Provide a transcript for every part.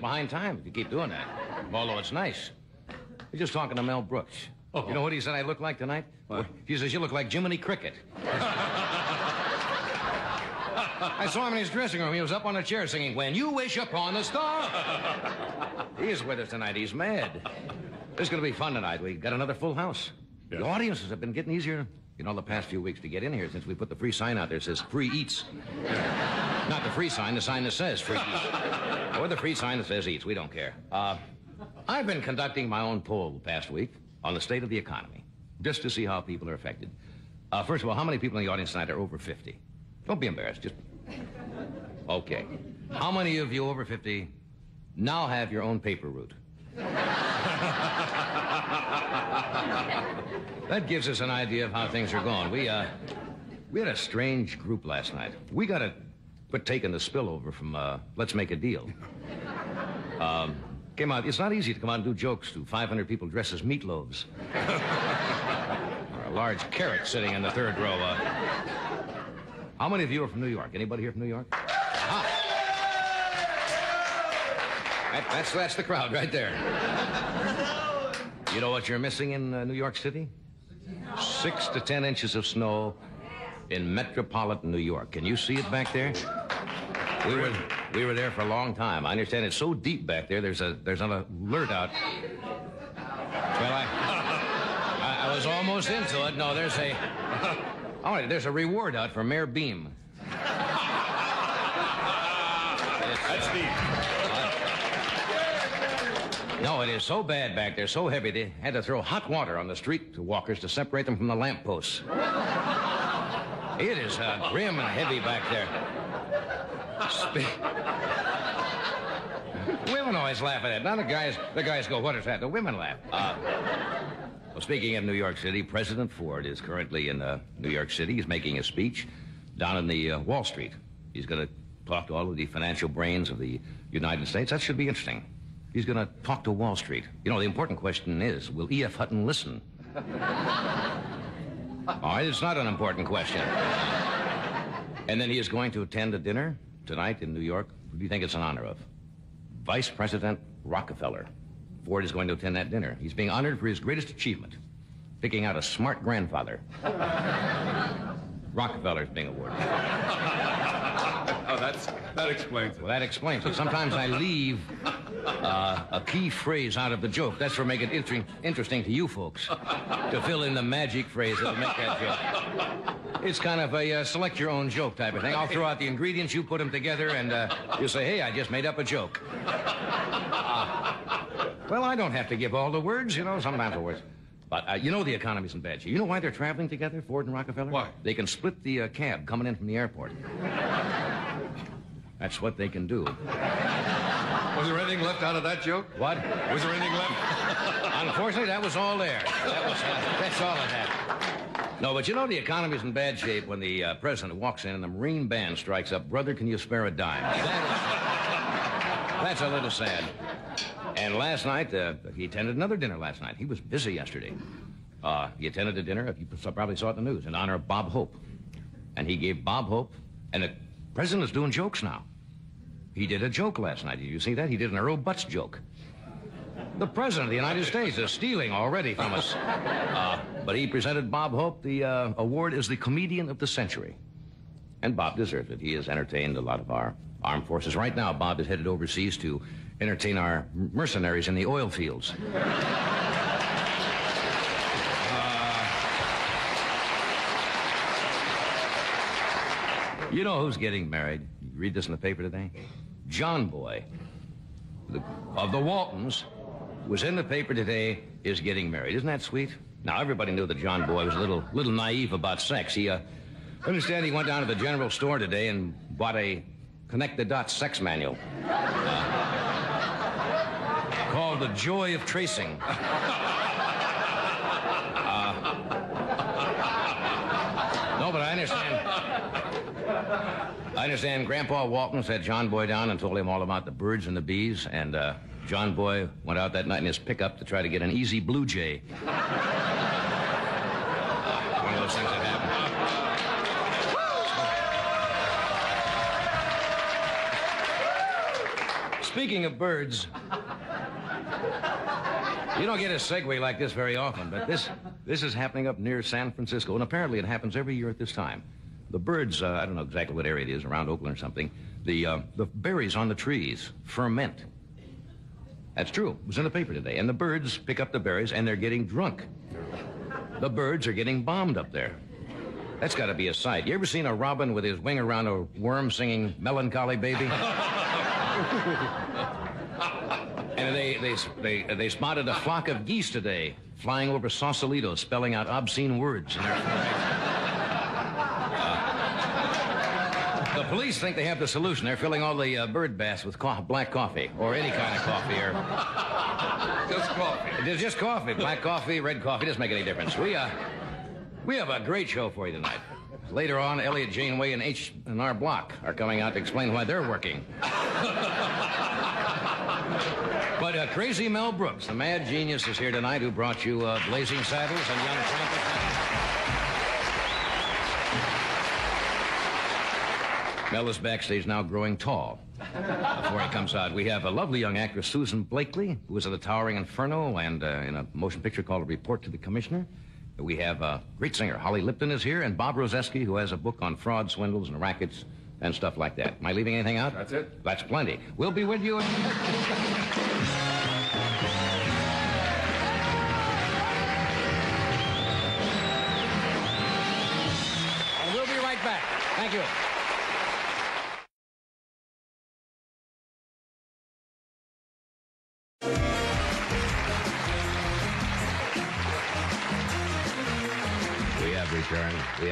behind time if you keep doing that. Although it's nice. You're just talking to Mel Brooks. Oh. You know what he said I look like tonight? What? He says, you look like Jiminy Cricket. I saw him in his dressing room. He was up on a chair singing, When You Wish Upon a Star. he is with us tonight. He's mad. This is going to be fun tonight. We got another full house. The audiences have been getting easier, you know, the past few weeks to get in here since we put the free sign out there says free eats. Not the free sign, the sign that says free eats. or the free sign that says eats. We don't care. Uh, I've been conducting my own poll the past week on the state of the economy, just to see how people are affected. Uh, first of all, how many people in the audience tonight are over 50? Don't be embarrassed. Just. Okay. How many of you over 50 now have your own paper route? that gives us an idea of how things are going. We, uh, we had a strange group last night. We got to quit taking the spillover from uh, Let's Make a Deal. Um, came out. It's not easy to come out and do jokes to 500 people dressed as meatloaves. or a large carrot sitting in the third row. Uh, how many of you are from New York? Anybody here from New York? Ah. That- that's, that's the crowd right there. You know what you're missing in uh, New York City? Six to ten inches of snow in metropolitan New York. Can you see it back there? We were we were there for a long time. I understand it's so deep back there. There's a there's an alert out. Well, I I, I was almost into it. No, there's a all right. There's a reward out for Mayor Beame. That's neat. No, it is so bad back there, so heavy, they had to throw hot water on the street to walkers to separate them from the lampposts. It is uh, grim and heavy back there. Spe- women always laugh at it. Now the guys, the guys go, "What is that?" The women laugh. Uh, well, speaking of New York City, President Ford is currently in uh, New York City. He's making a speech down in the uh, Wall Street. He's going to talk to all of the financial brains of the United States. That should be interesting. He's going to talk to Wall Street. You know, the important question is, will E.F. Hutton listen? all right, it's not an important question. And then he is going to attend a dinner tonight in New York. Who do you think it's in honor of? Vice President Rockefeller. Ford is going to attend that dinner. He's being honored for his greatest achievement, picking out a smart grandfather. Rockefeller's being awarded. Oh, that's that explains it. Well, that explains it. Sometimes I leave uh, a key phrase out of the joke. That's for making it inter- interesting to you folks to fill in the magic phrase that'll make that joke. It's kind of a uh, select your own joke type of thing. I'll throw out the ingredients, you put them together, and uh, you'll say, "Hey, I just made up a joke." Uh, well, I don't have to give all the words, you know. Sometimes the words. But uh, you know the economy's in bad shape. You know why they're traveling together, Ford and Rockefeller? Why? They can split the uh, cab coming in from the airport. That's what they can do. Was there anything left out of that joke? What? Was there anything left? Unfortunately, that was all there. That was, uh, that's all it had. No, but you know the economy's in bad shape when the uh, president walks in and the Marine band strikes up, Brother, can you spare a dime? That is, that's a little sad. And last night, uh, he attended another dinner last night. He was busy yesterday. Uh, he attended a dinner, you probably saw it in the news, in honor of Bob Hope. And he gave Bob Hope, and the president is doing jokes now. He did a joke last night. Did you see that? He did an Earl Butz joke. The President of the United States is stealing already from us. Uh, but he presented Bob Hope the uh, award as the Comedian of the Century. And Bob deserves it. He has entertained a lot of our armed forces. Right now, Bob is headed overseas to entertain our mercenaries in the oil fields. You know who's getting married? You read this in the paper today? John Boy the, of the Waltons was in the paper today is getting married. Isn't that sweet? Now everybody knew that John Boy was a little little naive about sex. He uh, understand he went down to the general store today and bought a connect the dots sex manual uh, called "The Joy of Tracing." Uh, no, but I understand. I understand Grandpa Walton sat John Boy down and told him all about the birds and the bees, and uh, John Boy went out that night in his pickup to try to get an easy blue jay. Uh, one of those things that happen. speaking of birds, you don't get a segue like this very often, but this this is happening up near San Francisco, and apparently it happens every year at this time. The birds, uh, I don't know exactly what area it is, around Oakland or something. The uh, the berries on the trees ferment. That's true. It was in the paper today, and the birds pick up the berries and they're getting drunk. The birds are getting bombed up there. That's got to be a sight. You ever seen a robin with his wing around a worm singing "Melancholy Baby"? and they, they, they, they spotted a flock of geese today flying over Sausalito, spelling out obscene words in their Uh, the police think they have the solution. They're filling all the uh, bird baths with co- black coffee or any kind of coffee or Just coffee. it's just coffee. Black coffee, red coffee, doesn't make any difference. We, uh, we have a great show for you tonight. Later on, Eliot Janeway and H and R Block are coming out to explain why they're working. But uh, crazy Mel Brooks, the mad genius, is here tonight who brought you uh, Blazing Saddles and Young Frankenstein. Mel is backstage now growing tall. Before he comes out, we have a lovely young actress, Susan Blakely, who was in the Towering Inferno and uh, in a motion picture called A Report to the Commissioner. We have a great singer, Holly Lipton is here, and Bob Rosefsky, who has a book on fraud, swindles, and rackets and stuff like that. Am I leaving anything out? That's it. That's plenty. We'll be with you. And we'll be right back. Thank you.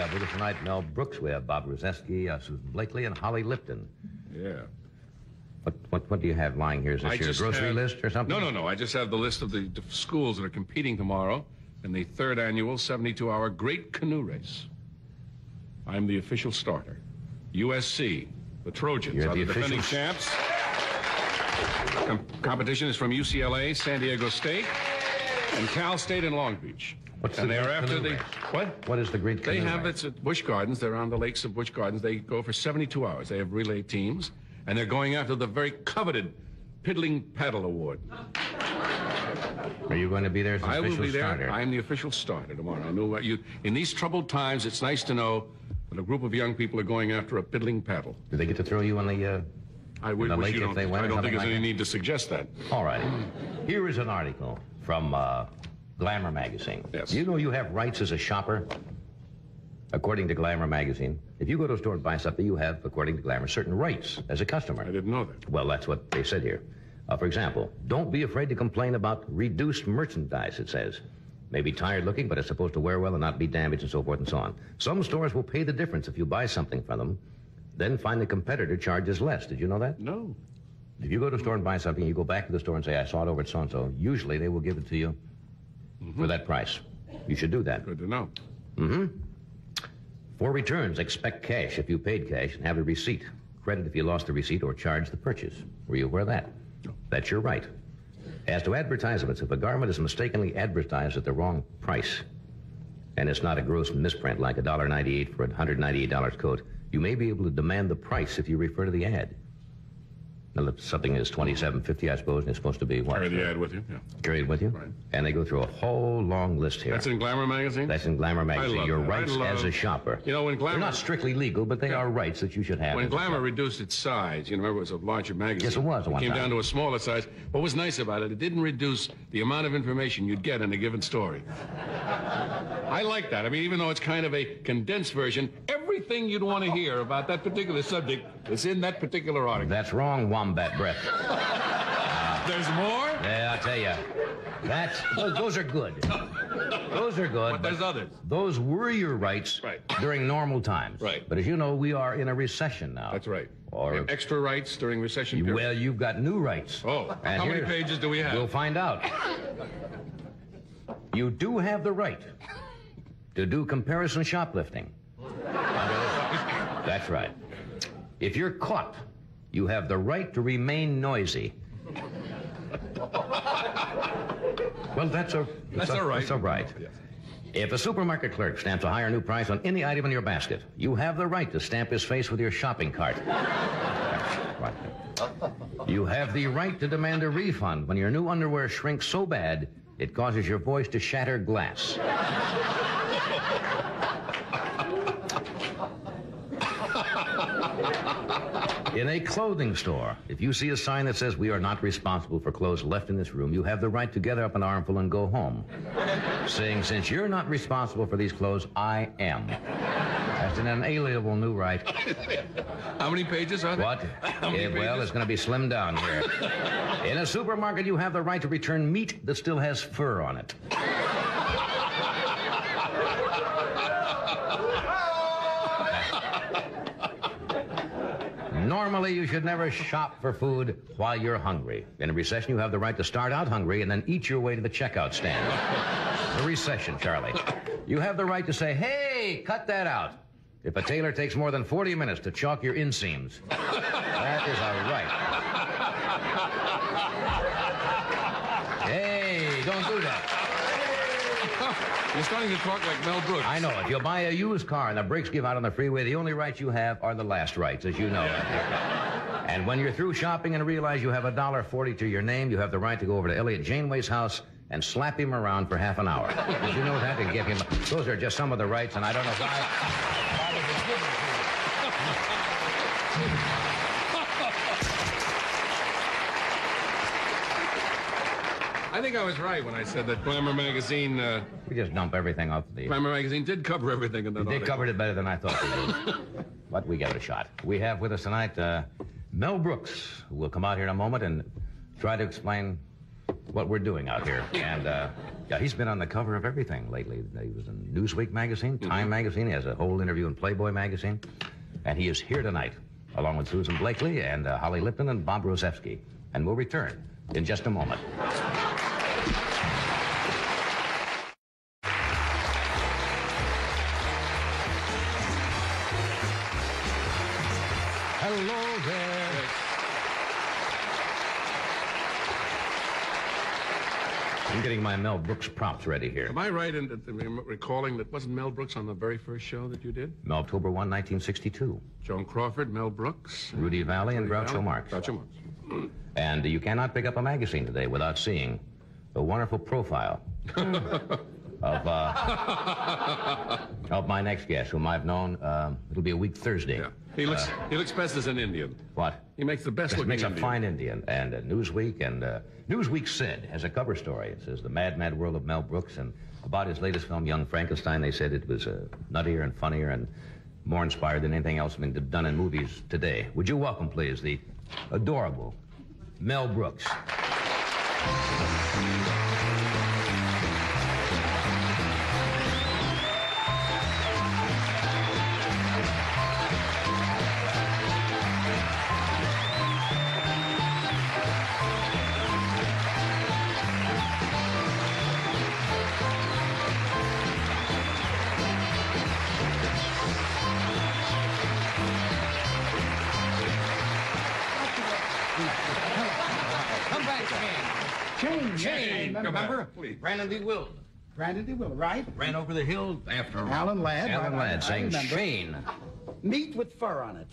Have with us tonight Mel Brooks. We have Bob Rosefsky, uh, Susan Blakely, and Holly Lipton. Yeah. What, what, what do you have lying here? Is this I your grocery have- list or something? No, no, no. I just have the list of the schools that are competing tomorrow in the third annual 72-hour Great Canoe Race. I'm the official starter. USC, the Trojans, You're are the the defending champs. Com- competition is from UCLA, San Diego State, and Cal State and Long Beach. What's and the they're after the what? What is the Great They have Race? it's at Busch Gardens. They're on the lakes of Busch Gardens. They go for 72 hours. They have relay teams, and they're going after the very coveted Piddling Paddle Award. Are you going to be there as the I will be there. starter? I'm the official starter tomorrow. I know what you. In these troubled times, it's nice to know that a group of young people are going after a piddling paddle. Do they get to throw you on the? Uh... I would the wish lake you if don't. they win I don't think there's like any that? need to suggest that. All right. Here is an article from uh, Glamour magazine. Yes. You know you have rights as a shopper. According to Glamour magazine, if you go to a store and buy something, you have, according to Glamour, certain rights as a customer. I didn't know that. Well, that's what they said here. Uh, for example, don't be afraid to complain about reduced merchandise, it says. May be tired looking, but it's supposed to wear well and not be damaged and so forth and so on. Some stores will pay the difference if you buy something from them, then find the competitor charges less. Did you know that? No. If you go to a store and buy something, you go back to the store and say, I saw it over at so and so, usually they will give it to you for that price. You should do that. Good to know. Mm-hmm. For returns, expect cash if you paid cash and have a receipt. Credit if you lost the receipt or charged the purchase. Were you aware of that? That's your right. As to advertisements, if a garment is mistakenly advertised at the wrong price, and it's not a gross misprint like $1.98 for a $198 coat, you may be able to demand the price if you refer to the ad. Now, if something is $27.50, I suppose, and it's supposed to be what? Carry the ad with you. Yeah. Carry it with you? Right. And they go through a whole long list here. That's in Glamour magazine. That's in Glamour magazine. Your that. Rights love- as a shopper. You know, when Glamour- They're not strictly legal, but they Yeah. are rights that you should have. When Glamour reduced its size, you know, remember it was a larger magazine. Yes, it was one came time. down to a smaller size. What was nice about it, it didn't reduce the amount of information you'd get in a given story. I like that. I mean, even though it's kind of a condensed version, everything you'd want to hear about that particular subject is in that particular article. That's wrong, Wombat Breath. There's more, Yeah, I'll tell you. That's those, those are good. Those are good. but there's others. Those were your rights Right. during normal times. Right. But as you know, we are in a recession now. That's right. Or- extra rights during recession period. Well, you've got new rights. Oh, And how many pages do we have? We'll find out. You do have the right to do comparison shoplifting. That's right. If you're caught, you have the right to remain noisy. Well, that's a That's all right. That's all right. Yes. If a supermarket clerk stamps a higher new price on any item in your basket, you have the right to stamp his face with your shopping cart. Right. You have the right to demand a refund when your new underwear shrinks so bad it causes your voice to shatter glass. In a clothing store, if you see a sign that says we are not responsible for clothes left in this room, you have the right to gather up an armful and go home. Saying, since you're not responsible for these clothes, I am. That's an inalienable new right. How many pages are there? What? Yeah, well, it's going to be slimmed down here. In a supermarket, you have the right to return meat that still has fur on it. Normally, you should never shop for food while you're hungry. In a recession, you have the right to start out hungry and then eat your way to the checkout stand. The recession, Charlie. You have the right to say, hey, cut that out. If a tailor takes more than 40 minutes to chalk your inseams, that is a right. Hey, don't do that. You're starting to talk like Mel Brooks. I know it. You'll buy a used car and the brakes give out on the freeway. The only rights you have are the last rights, as you know. And when you're through shopping and realize you have a dollar forty to your name, you have the right to go over to Eliot Janeway's house and slap him around for half an hour. Did you know that? And give him. Those are just some of the rights, and I don't know why. why they were given to you. I think I was right when I said that Glamour magazine, uh, We just dump everything off the. Glamour magazine did cover everything in that They covered it better than I thought they would. but we gave it a shot. We have with us tonight uh, Mel Brooks, who will come out here in a moment and try to explain what we're doing out here. And uh, yeah, he's been on the cover of everything lately. He was in Newsweek magazine, Time magazine. He has a whole interview in Playboy magazine. And he is here tonight, along with Susan Blakely and uh, Holly Lipton and Bob Rosefsky. And we'll return in just a moment. Hello there. I'm getting my Mel Brooks props ready here. Am I right in in recalling that wasn't Mel Brooks on the very first show that you did? October 1, 1962. Joan Crawford, Mel Brooks, Rudy Vallee and Vallee? Groucho Marx. Groucho Marx. And you cannot pick up a magazine today without seeing the wonderful profile of uh, of my next guest, whom I've known. Um, it'll be a week Thursday. Yeah. He looks he looks best as an Indian. What? He makes the best looking makes a fine Indian. And uh, Newsweek and uh, Newsweek said has a cover story. It says the Mad Mad World of Mel Brooks and about his latest film, Young Frankenstein. They said it was uh, nuttier and funnier and more inspired than anything else been done in movies today. Would you welcome, please, the adorable Mel Brooks? Brandon deWilde Brandon deWilde, right? ran over the hill after Alan Ladd, Alan right, Ladd I saying. Shane. Meat with fur on it.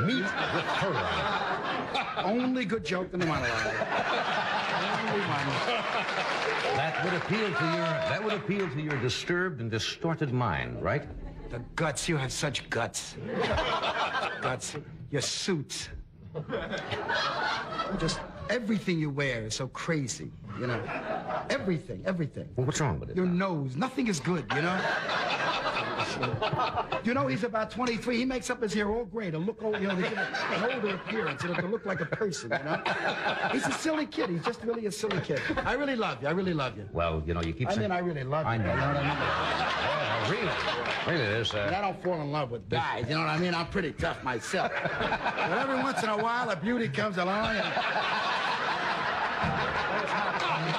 Meat with fur on it. Only good joke in the monologue. That would appeal to your that would appeal to your disturbed and distorted mind, right? The guts, you have such guts. guts. Your suits. Just everything you wear is so crazy, you know. Everything, everything. Well, what's wrong with it? Your now? nose, nothing is good, you know? You know, he's about 23. He makes up his hair all gray to look old, you know, to get an older appearance, you know, to look like a person, you know? He's a silly kid. He's just really a silly kid. I really love you. I really love you. Well, you know, you keep I saying. mean, I really love you. I know. You know what I mean? Yeah, really, really, this. And I Uh, don't fall in love with guys, you know what I mean? I'm pretty tough myself. but every once in a while, a beauty comes along and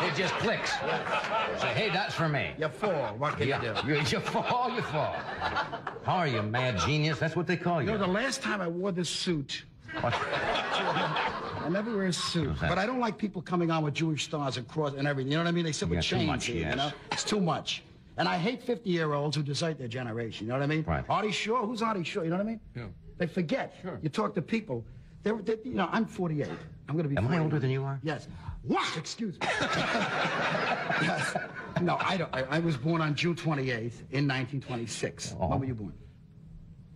it just clicks. Say, hey, that's for me. you fall. What can you do? you, you fall, you fall. How are you, mad genius? That's what they call You you. know, the last time I wore this suit, What? I never wear a suit, but I don't like people coming on with Jewish stars and cross and everything. You know what I mean? They sit with Yeah, too much, here, yes. you know? It's too much. And I hate 50-year-olds who desert their generation. You know what I mean? Right. Artie Shaw, who's Artie Shaw? You know what I mean? Yeah. They forget. Sure. You talk to people. They're, they, you know, I'm 48. I'm going to be. Am I older than you are? Yes. What? Excuse me. yes. No, I don't. I, I was born on June 28th in 1926. Oh. When were you born?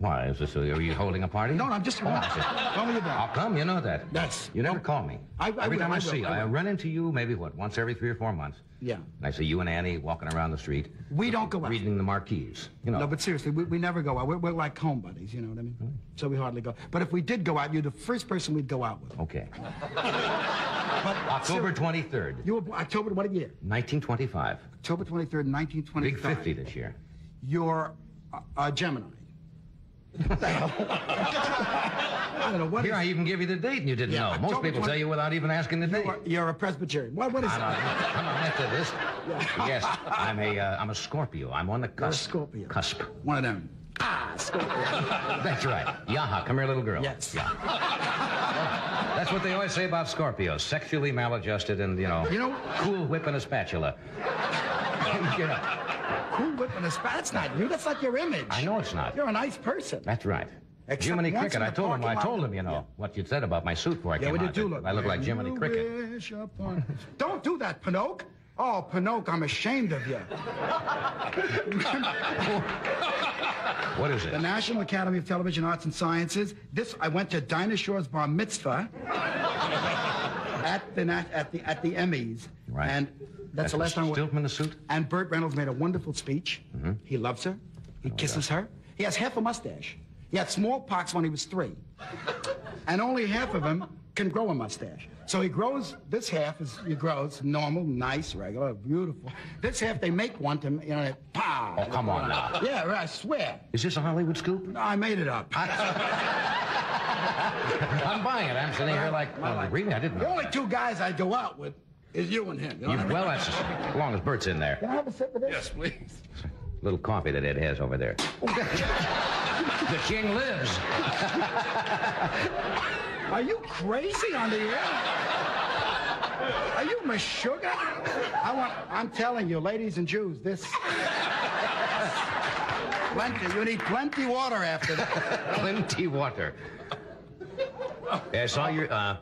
Why is this? Are you holding a party? No, no, I'm just. Oh, I see. when were you born? Come? You know that. Yes. You never call me. I- I every will, time I, I will, see you, I I run into you maybe what once every three or four months. Yeah. And I see you and Annie walking around the street. We don't go out. Reading the marquees. You know. No, but seriously, we, we never go out. We're, we're like home buddies, you know what I mean? So we hardly go. But if we did go out, you're the first person we'd go out with. Okay. But October ser- 23rd, You were October what year? 1925. October 23rd, 1925. Big 50 this year. You're a, a Gemini. What? I don't know what Here, is- I even give you the date and you didn't Yeah, know. Most people 20 tell you without even asking the date. You're, you're a Presbyterian. What, what is I'm that? I'm a Methodist. Yes, I'm a, uh, I'm a Scorpio. I'm on the You're a cusp. Scorpio. Cusp. One of them. Ah, Scorpio. That's right. Yaha, come here, little girl. Yes. Yeah. That's what they always say about Scorpios. Sexually maladjusted and, you know, You know- cool whip and a spatula. you know, Cool whipping a spat. That's not you. That's not your image. I know it's not. You're a nice person. That's right. Except Jiminy Cricket. I told him. I told him, you know, Yeah. what you'd said about my suit before I Yeah, came we out. did you do look. I look like Jiminy you Cricket. Don't do that, Pinocchio. Oh, Pinocchio, I'm ashamed of you. What is it? The? National Academy of Television Arts and Sciences. This I went to Dinah Shore's bar mitzvah at the at the at the Emmys, Right. and that's, the last time. Stiltman in the suit? And Burt Reynolds made a wonderful speech. Mm-hmm. He loves her. He Oh, kisses her. He has half a mustache. He had smallpox when he was three, and only half of him can grow a mustache. So he grows this half is he grows normal, nice, regular, beautiful. This half they make one to you know, pow. Oh, come on now. Yeah, right, I swear. Is this a Hollywood scoop? No, I made it up. I'm buying it. I'm sitting here like, oh, really? I didn't The only two guys I go out with is you and him. You know You, what I mean? well, that's as long as Burt's in there. Can I have a sip of this? Yes, please. Little coffee that Ed has over there. the king lives. Are you crazy on the air? Are you Meshuggah? I want, I'm telling you, ladies and Jews, this. plenty. You need plenty water after that. Plenty water. Yeah, I saw your, uh,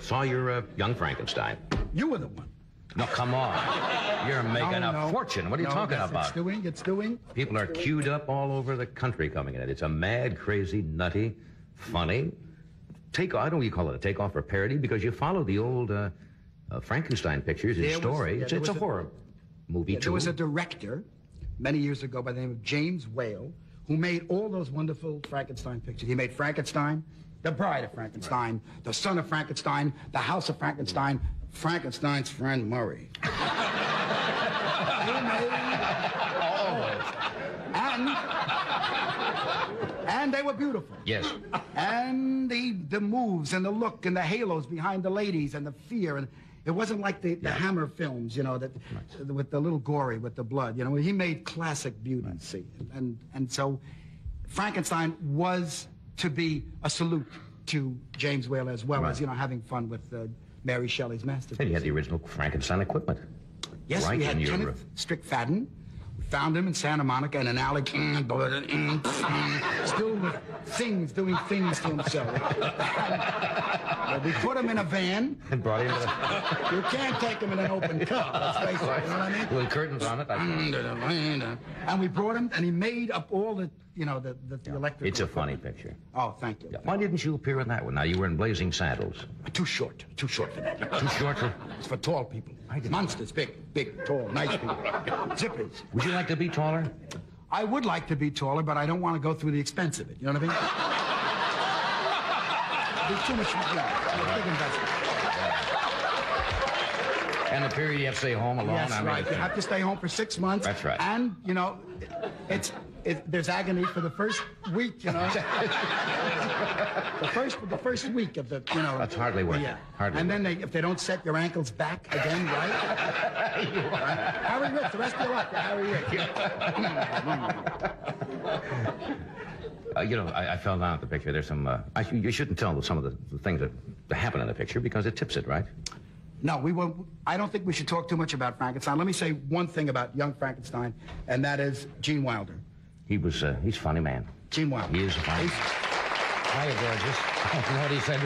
saw your uh, young Frankenstein. You were the one. No, come on. You're making No, a fortune. What are you No, talking yes, about? It's doing, it's doing. People are queued up all over the country coming in it. It's a mad, crazy, nutty, funny take. I don't know what you call it a takeoff or parody because you follow the old uh, uh, Frankenstein pictures, was- story. yeah, it's it's a a- horror movie Yeah, too. there was a director many years ago by the name of James Whale who made all those wonderful Frankenstein pictures. He made Frankenstein, The Bride of Frankenstein, The Son of Frankenstein, The House of Frankenstein, Frankenstein's friend Murray. he made all those. And, and they were beautiful. yes. And the the moves and the look and the halos behind the ladies and the fear and it wasn't like the, the Hammer films, you know, that with the little gory with the blood. You know, he made classic beauty. See, and and so Frankenstein was to be a salute to James Whale as well Right. as you know having fun with uh, Mary Shelley's masterpiece. And you had the original Frankenstein equipment. Yes, right we had Kenneth Strickfaden. Found him in Santa Monica in an alley, uh, mm, mm, still with things, doing things to himself. Well, we put him in a van. And brought him to the You can't take him in an open car, let's face it, you know what I mean? little curtains on it. Mm, uh, uh, and we brought him, and he made up all the, you know, the, the, the electrical It's a funny picture. Oh, thank you. Yeah. Why didn't you appear in that one? Now you were in Blazing Saddles. Too short, too short for that. Too short for. It's for tall people. Monsters, big, big, tall, nice people. Zippers. Would you like to be taller? I would like to be taller, but I don't want to go through the expense of it. You know what I mean? There's too much, yeah, big investment. And the period you have to stay home alone. Yes, I mean, right. You have to stay home for six months. That's right. And, you know, it's, it, there's agony for the first week, you know? the first, the first week of the, you know. That's hardly worth it. Yeah. Hardly and then they, if they don't set your ankles back again, right? right? Harry Rick, the rest of your life, Harry Rick. Uh, you know, I, I fell down at the picture. There's some. Uh, I, you shouldn't tell some of the, the things that happen in the picture because it tips it, right? No, we won't. I don't think we should talk too much about Frankenstein. Let me say one thing about young Frankenstein, and that is Gene Wilder. He was. Uh, he's a funny man. Gene Wilder. He is a funny. He's- Hiya, gorgeous. You know what he said?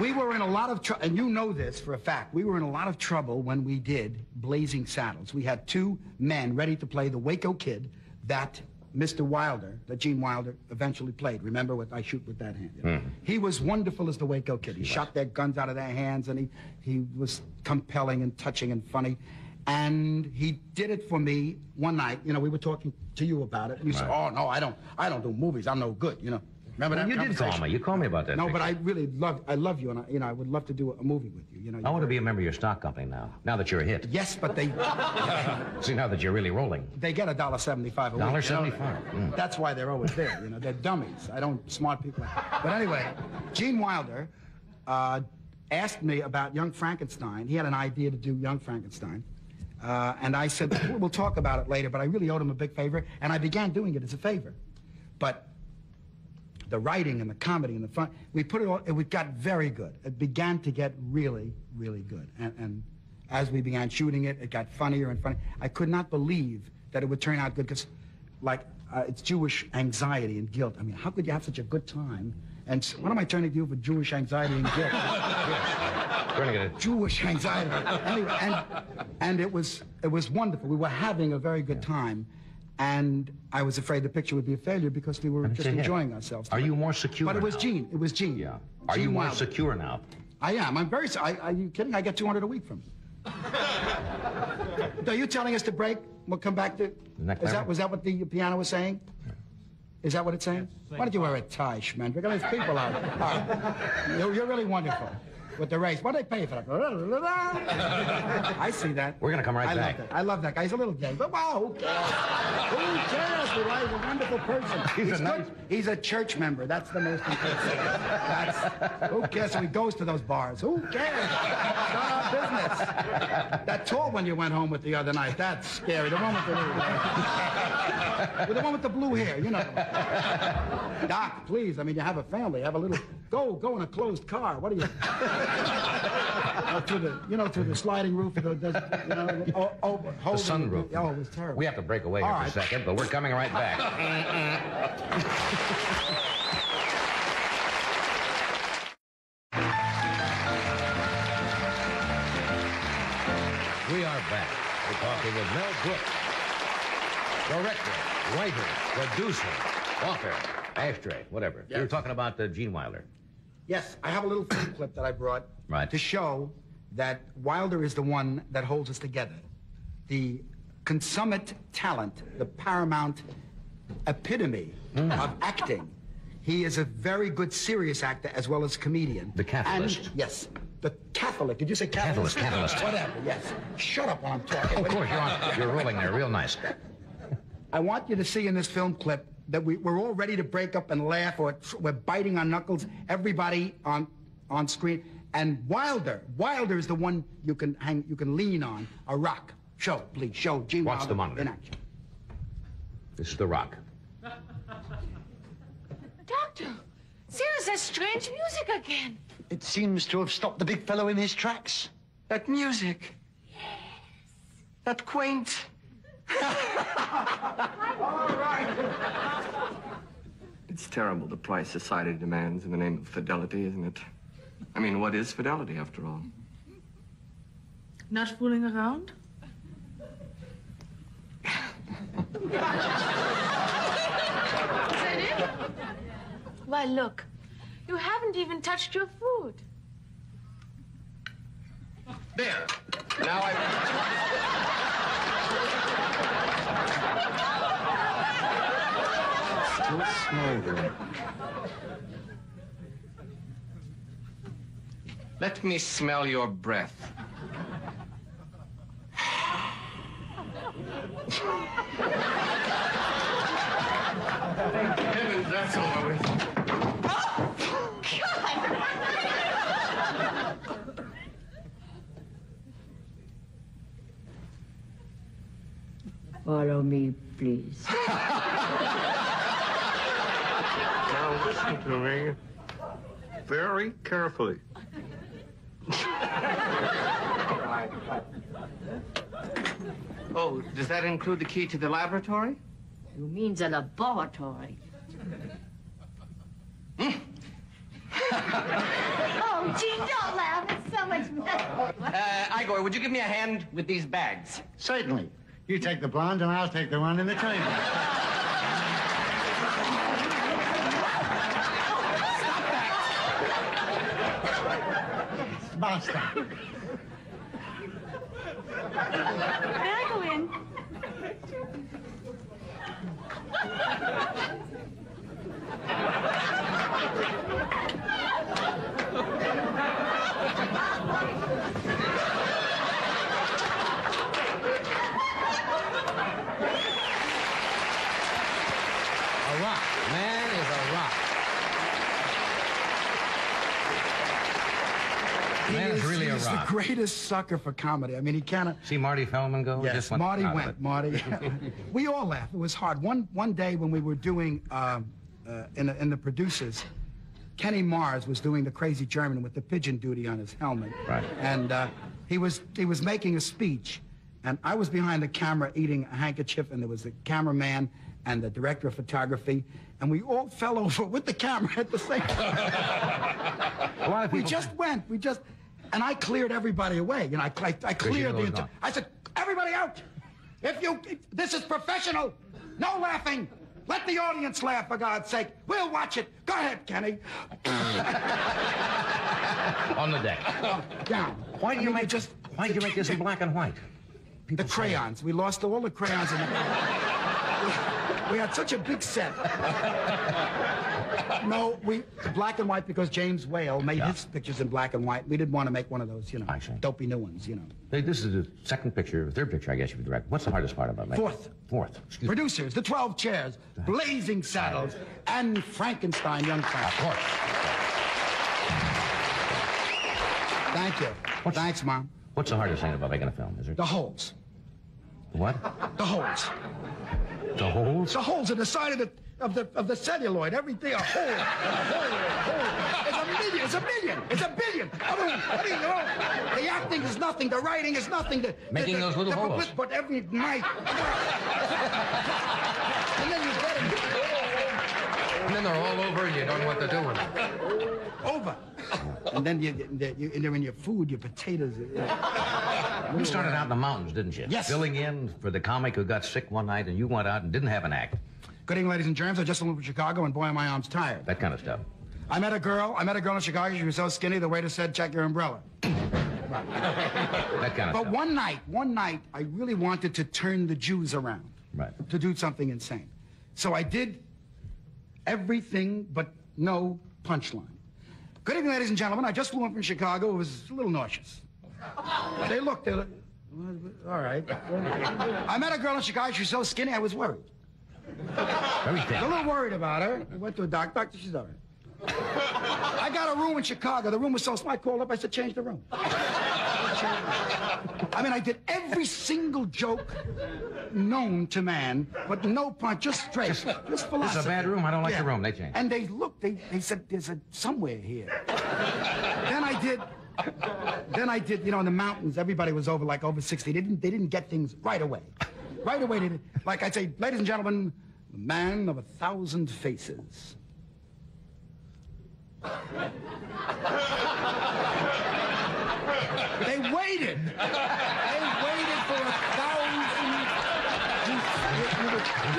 We were in a lot of trouble, and you know this for a fact. We were in a lot of trouble when we did Blazing Saddles. We had two men ready to play the Waco Kid that Mr. Wilder, that Gene Wilder eventually played. Remember what I shoot with that hand? you know? He was wonderful as the Waco Kid. He shot their guns out of their hands, and he, he was compelling and touching and funny. And he did it for me one night. You know, we were talking to you about it. And you said, "Oh no, I don't, I don't do movies. I'm no good." You know. Remember that you did call me. You called me about that. No, but. I really love, I love you, and I, you know, I would love to do a movie with you. You know. I want to be a member of your stock company now. Now that you're a hit. Yes, but they See, now that you're really rolling. they get a dollar seventy-five a week. Dollar you know? 75. Mm. That's why they're always there. You know, they're dummies. I don't smart people. But anyway, Gene Wilder uh, asked me about Young Frankenstein. He had an idea to do Young Frankenstein. Uh, and I said, "We'll- talk about it later, but I really owed him a big favor, and I began doing it as a favor. But the writing and the comedy and the fun, we put it all, it got very good. It began to get really, really good. And, and as we began shooting it, it got funnier and funnier. I could not believe that it would turn out good because, like, uh, it's Jewish anxiety and guilt. I mean, how could you have such a good time? And what am I turning to you for Jewish anxiety and guilt? We're gonna get it. Jewish anxiety. Anyway, and, and it was it was wonderful. We were having a very good time, and I was afraid the picture would be a failure because we were just enjoying ourselves. Are you more secure But it was now? Gene. It was Gene. Yeah. Are Gene you more Wilder. secure now? I am. I'm very. I, are you kidding? I get 200 a week from. Are you telling us to break? We'll come back to. that is that was that what the piano was saying? Is that what it's saying? Why don't you wear a tie, Schmendrick? There's people out. All right. You're, you're really wonderful with the race. What do they pay for that? I see that. We're gonna come right I back. Love that. I love that guy. He's a little gay, but wow, who cares? who cares? Like He's a wonderful person. He's a nice- He's a church member. That's the most important thing. That's, who cares? So he goes to those bars. Who cares? Not our business. That tall one you went home with the other night, that's scary. The one with the blue with the one with the blue hair, you know. Doc, please. I mean, you have a family. Have a little. Go, go in a closed car. What are you? Uh, through the, you know, through the sliding roof. Of the, the, you know, o- over, The holding- sunroof. Oh, it was terrible. We have to break away here All for a second, but we're coming right back. we are back. We're talking with Mel Brooks, director, writer, producer, author, ashtray, whatever. We were talking about uh, Gene Wilder. Yes, I have a little film clip that I brought Right. to show that Wilder is the one that holds us together. The consummate talent, the paramount epitome Mm. of acting. He is a very good serious actor as well as comedian. The catalyst. And, yes. The Catholic. Did you say catalyst? Catalyst, catalyst. Whatever, yes. Shut up while I'm talking. Of course, you're, on, you're rolling there real nice. I want you to see in this film clip that we, we're all ready to break up and laugh, or we're biting our knuckles. Everybody on on screen, and Wilder, Wilder is the one you can hang, you can lean on. A rock. Show, please, show Gene Watch Wilder the monitor. in action. This is The Rock. Doctor, there's that strange music again. It seems to have stopped the big fellow in his tracks. That music. Yes. That quaint. It's terrible the price society demands in the name of fidelity, isn't it? I mean, what is fidelity after all? Not fooling around? Is that it? Why, look, you haven't even touched your food. There. Now I. Still smoldering. Let me smell your breath. Thank heavens that's over with. Follow me, please. Now listen to me very carefully. oh, does that include the key to the laboratory? You mean the laboratory. oh, Gee, don't laugh. It's so much better. Uh, Igor, would you give me a hand with these bags? Certainly. You take the blonde and I'll take the one in the table. Basta. May I go in? A rock. Man is a rock. Man is really a he's rock. The greatest sucker for comedy. I mean, he cannot. See Marty Feldman go? Yes, Just Marty went. Marty. we all laughed. It was hard. One one day when we were doing um, uh, in, the, in the producers, Kenny Mars was doing the crazy German with the pigeon duty on his helmet. Right. And uh, he was he was making a speech, and I was behind the camera eating a handkerchief, and there was the cameraman and the director of photography, and we all fell over with the camera at the same time. A lot of We just went. We just, and I cleared everybody away. You know, I, I, I cleared the. it entire- I said, everybody out. If you, this is professional. No laughing. Let the audience laugh, for God's sake. We'll watch it. Go ahead, Kenny. on the deck. Down. Why do I you mean, make just Why do you make this in black and white? the People say- crayons? We lost all the crayons in the. we, we had such a big set. No, we black and white because James Whale made Yeah. his pictures in black and white. We didn't want to make one of those, you know, dopey new ones, you know. Hey, this is the second picture, third picture, I guess you would direct. What's the hardest part about making? Fourth. Fourth. Excuse me. Producers, the 12 chairs, Blazing Saddles, and Frankenstein, Young Of course. Thank you. What's- Thanks, Mom. What's the hardest thing about making a film? Is there The holes. what? The holes. The holes? The holes are the side of the of the of the celluloid. Everything a hole. A hole. A hole. It's a million. It's a million. It's a billion. I mean, I know, the acting is nothing. The writing is nothing. The, Making the, those little the, holes. But, but every night. and then you get it. And then they're all over and you don't know what they're doing. over. and then you, you, and then in your food, your potatoes. Uh, uh, you started out in the mountains, didn't you? Yes. Filling in for the comic who got sick one night and you went out and didn't have an act. Good evening, ladies and germs. I just moved from Chicago, and boy, are my arms tired. That kind of stuff. I met a girl. I met a girl in Chicago. She was so skinny, the waiter said, "Check your umbrella." That kind of stuff. But stuff. one night, one night, I really wanted to turn the Jews around. Right. To do something insane. So I did everything but no punchline. Good evening, ladies and gentlemen. I just flew in from Chicago. It was a little nauseous. They looked at it. All right. I met a girl in Chicago. She was so skinny, I was worried. Very A little worried about her. I went to a doctor. Doctor, she's all right. I got a room in Chicago. The room was so small. I called up. I said, change the room. I mean, I did every single joke known to man, but no punch, just straight, just, philosophy. This is a bad room. I don't like the room. They changed. And they looked. They, they said, there's a somewhere here. then I did. Then I did. You know, in the mountains, everybody was over like over 60. They didn't. They didn't get things right away. Right away, did. Like I say, ladies and gentlemen, the man of a thousand faces. They waited. They waited for a thousand.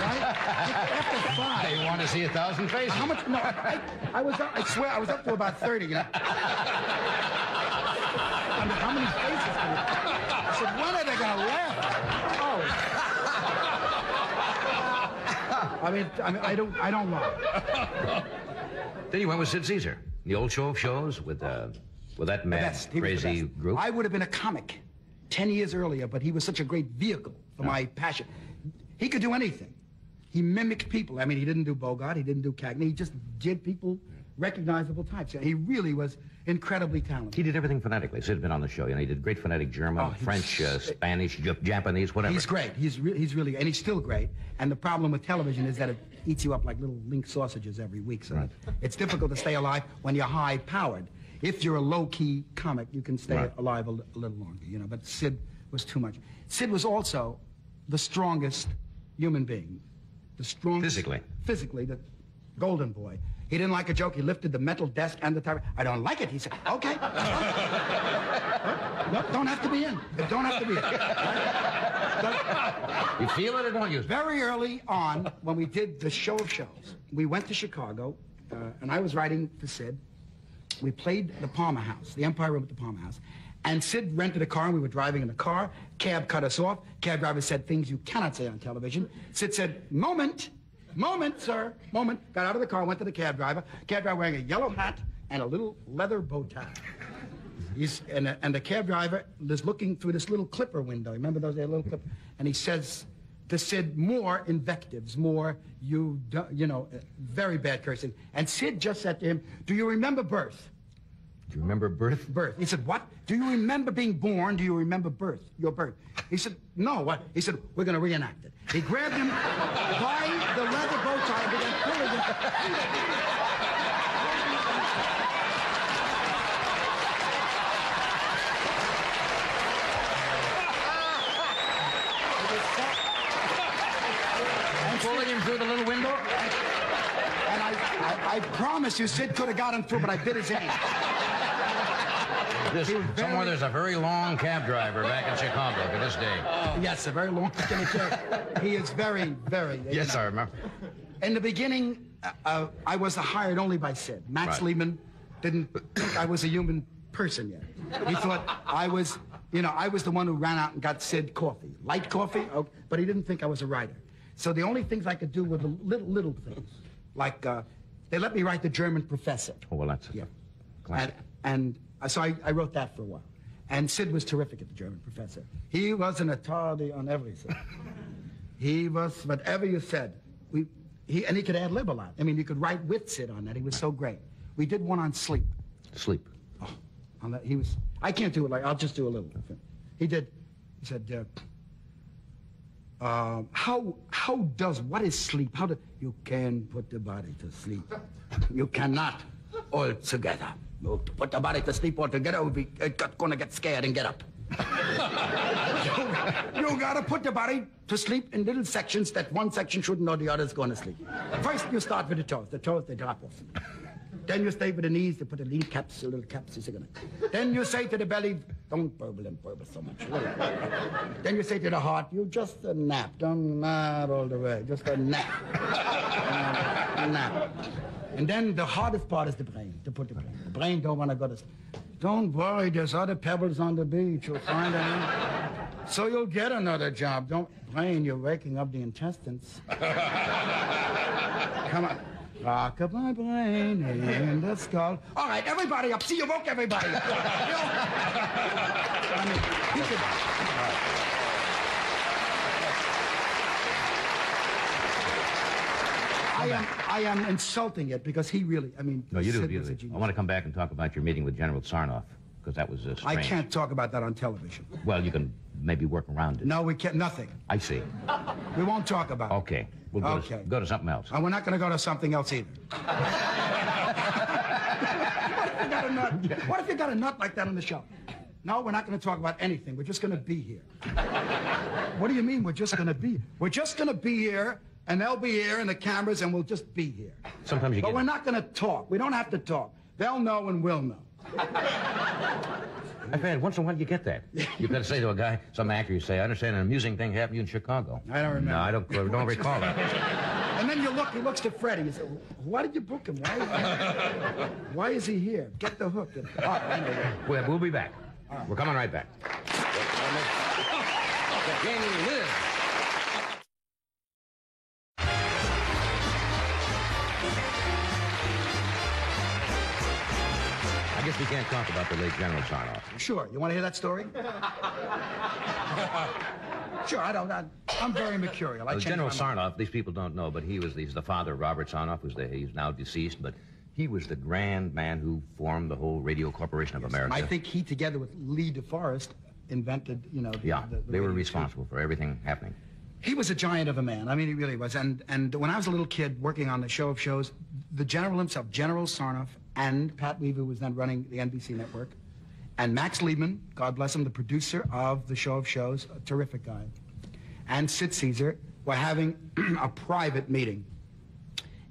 Right? After five. They want to see a thousand faces. How much? No, I, I was up, I swear, I was up to about 30, you know. I mean, how many faces? I said, when are they going to laugh? Oh. I mean, I mean, I don't, I don't laugh. Then you went with Sid Caesar. The old show of shows with uh, with that mad, Best. He was the crazy group. I would have been a comic 10 years earlier, but he was such a great vehicle for my passion. He could do anything. He mimicked people. I mean, he didn't do Bogart, he didn't do Cagney, he just did people, recognizable types. He really was incredibly talented. He did everything phonetically. Sid had been on the show. You know, he did great phonetic German, Oh, French, uh, Spanish, J- Japanese, whatever. He's great. He's re- he's really and he's still great. And the problem with television is that it eats you up like little link sausages every week. So it's difficult to stay alive when you're high powered. If you're a low key comic, you can stay Right. alive a, a little longer. You know. But Sid was too much. Sid was also the strongest human being. The strongest Physically. Physically, the golden boy. He didn't like a joke. He lifted the metal desk and the typewriter. I don't like it. He said, okay. no, don't have to be in. It don't have to be in. You feel it or don't you? Very early on, when we did the show of shows, we went to Chicago, uh, and I was writing for Sid. We played the Palmer House, the Empire Room at the Palmer House. And Sid rented a car, and we were driving in the car. Cab cut us off. Cab driver said things you cannot say on television. Sid said, moment, moment, sir, moment. Got out of the car, went to the cab driver. Cab driver wearing a yellow hat and a little leather bow tie. He's, and, the- and the cab driver is looking through this little clipper window. Remember those they had little clip? And he says to Sid more invectives, more you you know, uh, very bad cursing. And Sid just said to him, "Do you remember birth?" Do you remember birth? Birth. He said, "What? Do you remember being born? Do you remember birth? Your birth?" He said, "No." What? He said, "We're going to reenact it." He grabbed him by the leather bow tie and began pulling him. Pulling him through the little window? And I, I, I promise you, Sid could have got him through, but I bit his hand. This, He somewhere there's a very long cab driver back in Chicago to this day. Yes, a very long skinny chair. He is very, very. Yes, I remember. In the beginning, uh, uh, I was hired only by Sid. Max Right. Liebman didn't think I was a human person yet. He thought I was, you know, I was the one who ran out and got Sid coffee, light coffee, oh, but he didn't think I was a writer. So the only things I could do were the little, little things, like uh, they let me write the German professor. Oh, well, that's Yeah. And, classic. and uh, so I, I wrote that for a while. And Sid was terrific at the German professor. He was an authority on everything. he was, whatever you said, we, he, and he could ad lib a lot. I mean, you could write with Sid on that. He was so great. We did one on sleep. Sleep. On that, he was, I can't do it like, I'll just do a little. He did, he said, uh, uh, how, how does, what is sleep? How do, you can put the body to sleep. You cannot altogether. Put the body to sleep altogether, be, it got, gonna get scared and get up. you, you gotta put the body to sleep in little sections that one section shouldn't know the other's gonna sleep. First, you start with the toes. The toes, they drop off. Then you stay with the knees, you put a lean caps, the little caps, you're gonna. Then you say to the belly, don't burble and burble so much. then you say to the heart, you just a nap. Don't nap all the way, just a nap. Uh, nap. And then the hardest part is the brain, to put the brain. The brain don't want to go to sleep. Don't worry, there's other pebbles on the beach. You'll find them. So you'll get another job. Don't brain, you're waking up the intestines. Come on. Rock up my brain in the skull. All right, everybody up. See, you woke everybody. You know? I mean, could- I am, I am insulting it because he really, I mean, No, you do. You do. I want to come back and talk about your meeting with General Sarnoff, because that was uh, I can't talk about that on television. Well, you can maybe work around it. No, we can't, nothing. I see. We won't talk about it. Okay. We'll go, Okay. To, go to something else. And we're not going to go to something else either. what, if you got a nut? what if you got a nut like that on the show? No, we're not going to talk about anything. We're just going to be here. what do you mean we're just going to be? We're just going to be here, and they'll be here, and the cameras, and we'll just be here. Sometimes you But get. But we're not going to talk. We don't have to talk. They'll know and we'll know. I've had once in a while you get that. You've got to say to a guy, some actor, you say, "I understand an amusing thing happened to you in Chicago." I don't remember. No, I don't. Don't recall that. And then you look, he looks to Freddie. You say, why did you book him? Why is he, why is he here? Get the hook. Oh, I know that. Well, we'll be back. We're coming right back. The king lives. Guess we can't talk about the late General Sarnoff. Sure. You want to hear that story? sure. I don't. I, I'm very mercurial. I Well, change General. Sarnoff, these people don't know, but he was he's the father of Robert Sarnoff, who's the, he's now deceased, but he was the grand man who formed the whole Radio Corporation of America. I think he, together with Lee DeForest, invented. You know. the- yeah, the- the they were responsible for everything happening. He was a giant of a man. I mean, he really was. And and when I was a little kid working on the show of shows, the general himself, General Sarnoff, and Pat Weaver was then running the NBC network, and Max Liebman, God bless him, the producer of the show of shows, a terrific guy, and Sid Caesar were having a private meeting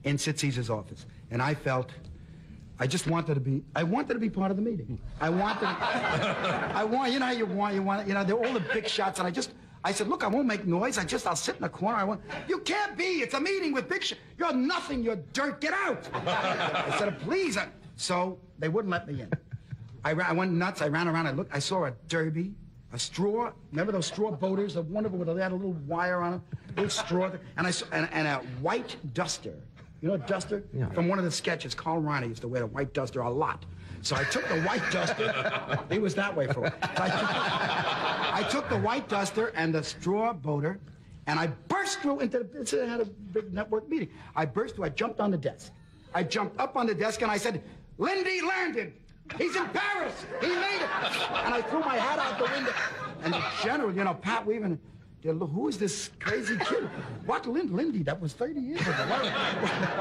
in Sid Caesar's office. and I felt I just wanted to be. I wanted to be part of the meeting. I wanted. I want. You know you want. You want. You know. They're all the big shots, and I just. I said, look, I won't make noise. I just. I'll sit in the corner. I want. You can't be. It's a meeting with big. Sh- you're nothing. You're dirt. Get out. I said, please. I, so they wouldn't let me in. I, ran, I went nuts. I ran around. I looked. I saw a derby, a straw. Remember those straw boaters? The wonderful. They had a little wire on them. Little straw. And I saw and, and a white duster. You know, a duster? Yeah. From one of the sketches, Carl Reiner used to wear a white duster a lot. So I took the white duster. he was that way for it. So I, took, I took the white duster and the straw boater, and I burst through into the. It had a big network meeting. I burst through. I jumped on the desk. I jumped up on the desk and I said, "Lindy landed. He's in Paris. He made it." And I threw my hat out the window. And the general, you know, Pat Who is this crazy kid? What Lind, Lindy? That was 30 years ago. What,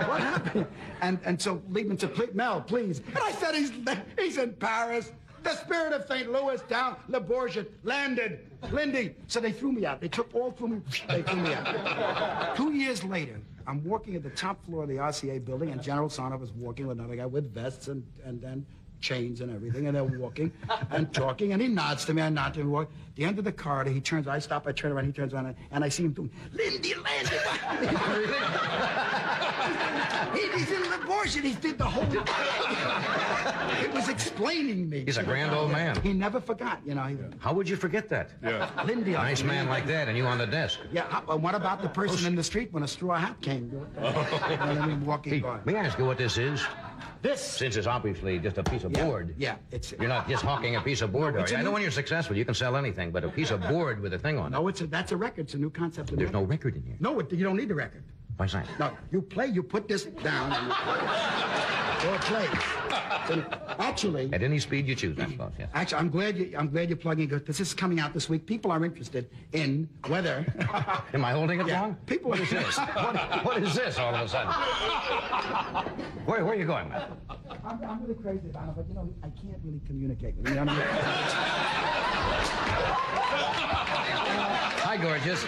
what, happened? And and so Liebman said, "Please, Mel, please. And I said, he's he's in Paris. The spirit of St. Louis down Le Bourget landed. Lindy. So they threw me out. They took all threw me. They threw me out. Two years later, I'm walking at the top floor of the RCA building, and General Sarnoff is walking with another guy with vests and and then chains and everything, and they're walking and talking, and he nods to me, I nod to him, walk. At the end of the corridor, he turns, I stop, I turn around, he turns around, and I see him doing, Lindy landed. he, he's in the abortion, he did the whole It was explaining me. He's a grand old man. He never forgot, you know. He, How would you forget that? Yeah. Lindy. Nice man like that, and you on the desk. Yeah, how- well, what about the person oh, in the street when a straw hat came? You know what I mean, walking Hey, by. may I ask you what this is? This. Since it's obviously just a piece of Yeah, board. yeah, it's- You're not just hawking a piece of board, are it's you? I know when you're successful, you can sell anything, but a piece of board with a thing on it. No, it's a, that's a record. It's a new concept. There's no record. record in here. No, it, you don't need a record. Why's that? No, you play, you put this down, and so it plays. So, actually, At any speed you choose, I suppose, yes. actually, I'm glad you, I'm glad you're plugging it because this is coming out this week. People are interested in whether. Am I holding it Yeah. wrong? People- What is this? what, what is this all of a sudden? Where, where are you going, man? I'm, I'm really crazy about it, but you know, I can't really communicate with you. you know what Hi, gorgeous.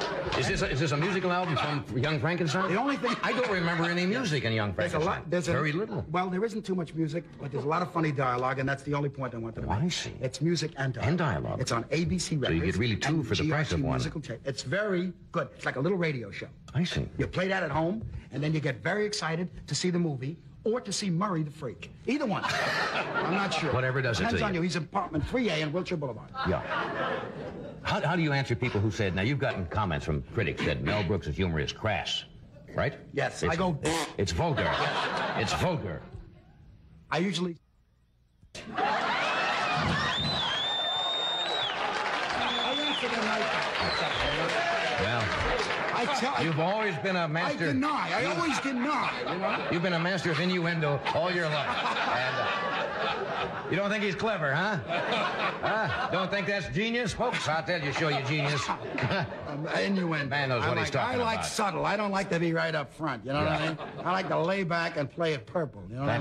Is this, a, is this a musical album from Young Frankenstein? The only thing- I don't remember any music in Young Frankenstein. There's a lot. There's a, Very little. Well, there isn't too much music, but there's a lot of funny dialogue, and that's the only point I want to Oh, make. I see. It's music and dialogue. And dialogue. It's on ABC Records. So you get really two for the price of one. Musical tape. It's very good. It's like a little radio show. I see. You play that at home, and then you get very excited to see the movie or to see Murray the Freak. Either one. I'm not sure. Whatever does it Depends on you. you. He's in apartment 3A in Wilshire Boulevard. Yeah. How, how do you answer people who said, now you've gotten comments from critics that Mel Brooks' humor is crass, right? Yes, It's, I go. It's vulgar. It's vulgar. I usually. I answer them like that. Well, I tell. you've always been a master. I deny. I always deny. You know. You've been a master of innuendo all your life. And uh, you don't think he's clever, huh? huh? Don't think that's genius? Folks, I'll tell you, show you genius. Um, innuendo. Man knows I what like, he's talking I like about. subtle. I don't like to be right up front. You know what I mean? I like to lay back and play it purple. You know what I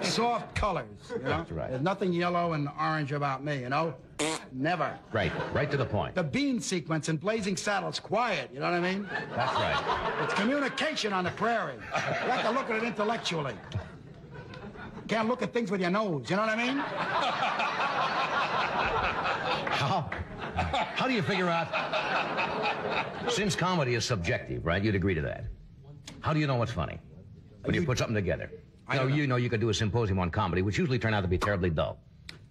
mean? Soft colors. You know? That's right. There's nothing yellow and orange about me. You know? Never. right, right to the point. The bean sequence in Blazing Saddles, quiet. You know what I mean? That's right. It's communication on the prairie. You have to look at it intellectually. Can't look at things with your nose. You know what I mean? How, how do you figure out? Since comedy is subjective, right? You'd agree to that. How do you know what's funny when you, You- put something together? I You know, know. you know you could do a symposium on comedy, which usually turn out to be terribly dull.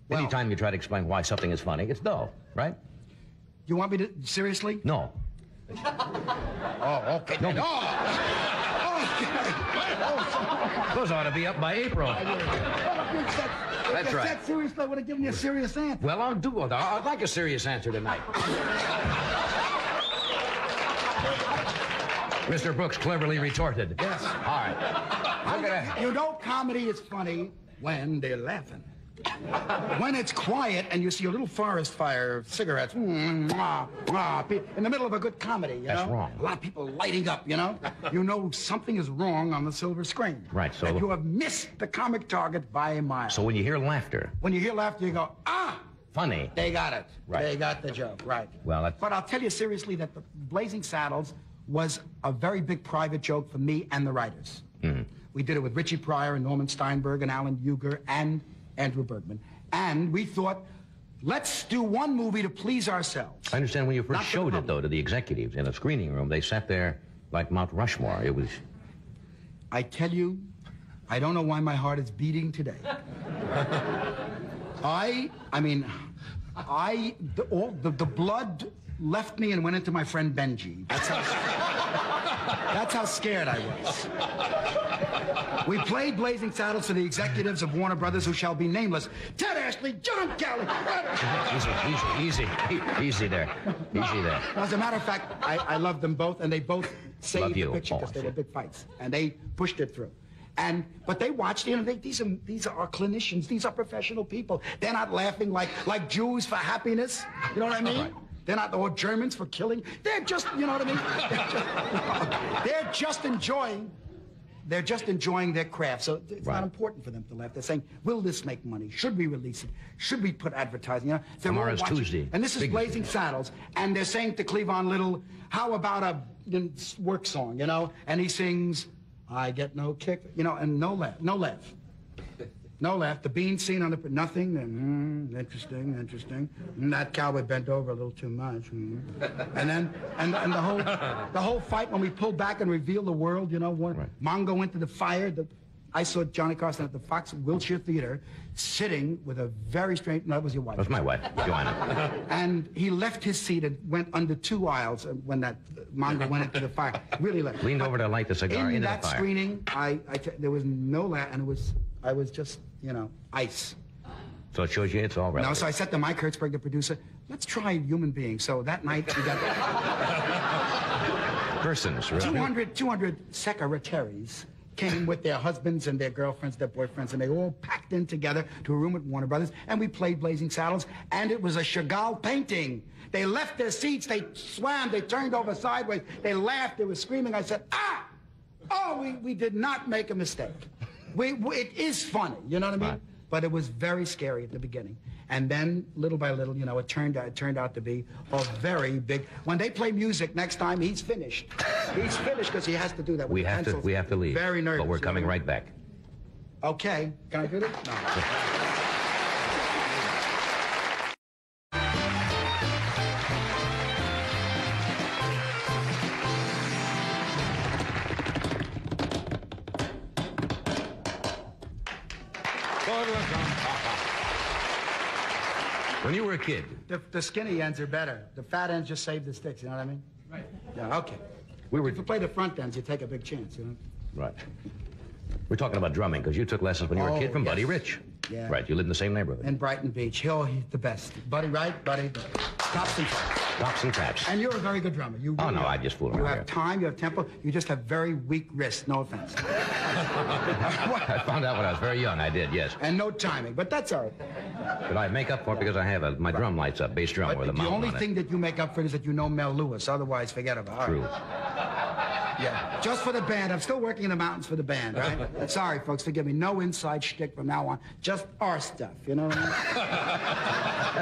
Well- Anytime you try to explain why something is funny, it's dull, right? You want me to seriously? No. Oh, okay. No. No. Okay. Those ought to be up by April. That's right. Said seriously, I would have given you a serious answer. Well, I'll do it. I'd like a serious answer tonight. Mr. Brooks cleverly retorted. Yes. All right. That. You know, comedy is funny when they're laughing. When it's quiet and you see a little forest fire, of cigarettes, mm, mwah, mwah, pe- in the middle of a good comedy, you That's know? wrong. A lot of people lighting up, you know? You know something is wrong on the silver screen. Right, so- you have missed the comic target by a mile. So when you hear laughter, when you hear laughter, you go, ah, funny. they got it. Right. They got the joke, right. Well, that's- But I'll tell you seriously that the Blazing Saddles was a very big private joke for me and the writers. We did it with Richie Pryor and Norman Steinberg and Alan Uger and Andrew Bergman. And we thought, let's do one movie to please ourselves. I understand when you first the showed it, though, to the executives in a screening room, they sat there like Mount Rushmore. It was. I tell you, I don't know why my heart is beating today. I, I mean, I, the, all, the, the blood left me and went into my friend Benji. That's how, that's how scared I was. We played Blazing Saddles for the executives of Warner Brothers who shall be nameless. Ted Ashley, John Calley. Easy, easy, easy, easy there. Easy there. As a matter of fact, I, I love them both, and they both saved Love the picture because they were big fights, and they pushed it through. And but they watched, you know, they, these are these are our clinicians, these are professional people. They're not laughing like like Jews for happiness. You know what I mean? They're not or Germans for killing. They're just, you know what I mean? They're just, they're just enjoying. They're just enjoying their craft, so it's Right. not important for them to laugh. They're saying, "Will this make money? Should we release it? Should we put advertising?" You know, they're Tomorrow's watching- Tuesday. and this is Big- Blazing Saddles, and they're saying to Cleavon Little, "How about a work song?" You know, and he sings, "I get no kick," you know, and no laugh, no laugh, no laugh. The bean scene on the nothing, and mm, interesting, interesting. And that cowboy bent over a little too much, mm. and then and and the whole the whole fight when we pulled back and revealed the world, you know, when Right. Mongo went to the fire. The, I saw Johnny Carson at the Fox Wilshire Theater, sitting with a very strange. No, that was your wife. That was my wife, Joanna. And he left his seat and went under two aisles uh, when that Mongo went into the fire. Really left. Leaned over to light the cigar In into that the fire. screening, I, I t- there was no laugh, and it was I was just you know ice. So it shows you it's all right. No, so I said to Mike Hertzberg, the producer, let's try human beings. So that night we got Persons. really. 200, 200 secretaries came with their husbands and their girlfriends, their boyfriends, and they all packed in together to a room at Warner Brothers, and we played Blazing Saddles, and it was a Chagall painting. They left their seats, they swam, they turned over sideways, they laughed, they were screaming. I said, ah! Oh, we, we did not make a mistake. We, we- it is funny, you know what I mean? Right. But it was very scary at the beginning. And then, little by little, you know, it turned out, it turned out to be a very big. When they play music next time, he's finished. He's finished because he has to do that. With We have to. We have to leave. Very nervous. But we're you know coming right back. Okay. Can I do this? No. were a kid, The, the skinny ends are better. The fat ends just save the sticks. You know what I mean? Right. Yeah. Okay. we were If you play the front ends, you take a big chance. You know. right. We're talking about drumming because you took lessons when you were a Oh, kid from Buddy. Rich. Yeah. Right. You lived in the same neighborhood. And Brighton Beach. Oh, he's the best. Buddy, right? Buddy. Tops and tops. Tops and taps. And you're a very good drummer. You Oh, no, are. I just fool around. You have here. time, you have tempo, you just have very weak wrists, no offense. I found out when I was very young. I did. Yes. and no timing, but that's all right. But I make up for it because I have a, my drum lights up, bass drum But with a the only on thing that you make up for is that you know Mel Lewis. Otherwise, forget about it. True. Yeah. Just for the band. I'm still working in the mountains for the band, right? Sorry, folks, forgive me. No inside shtick from now on. Just our stuff, you know what I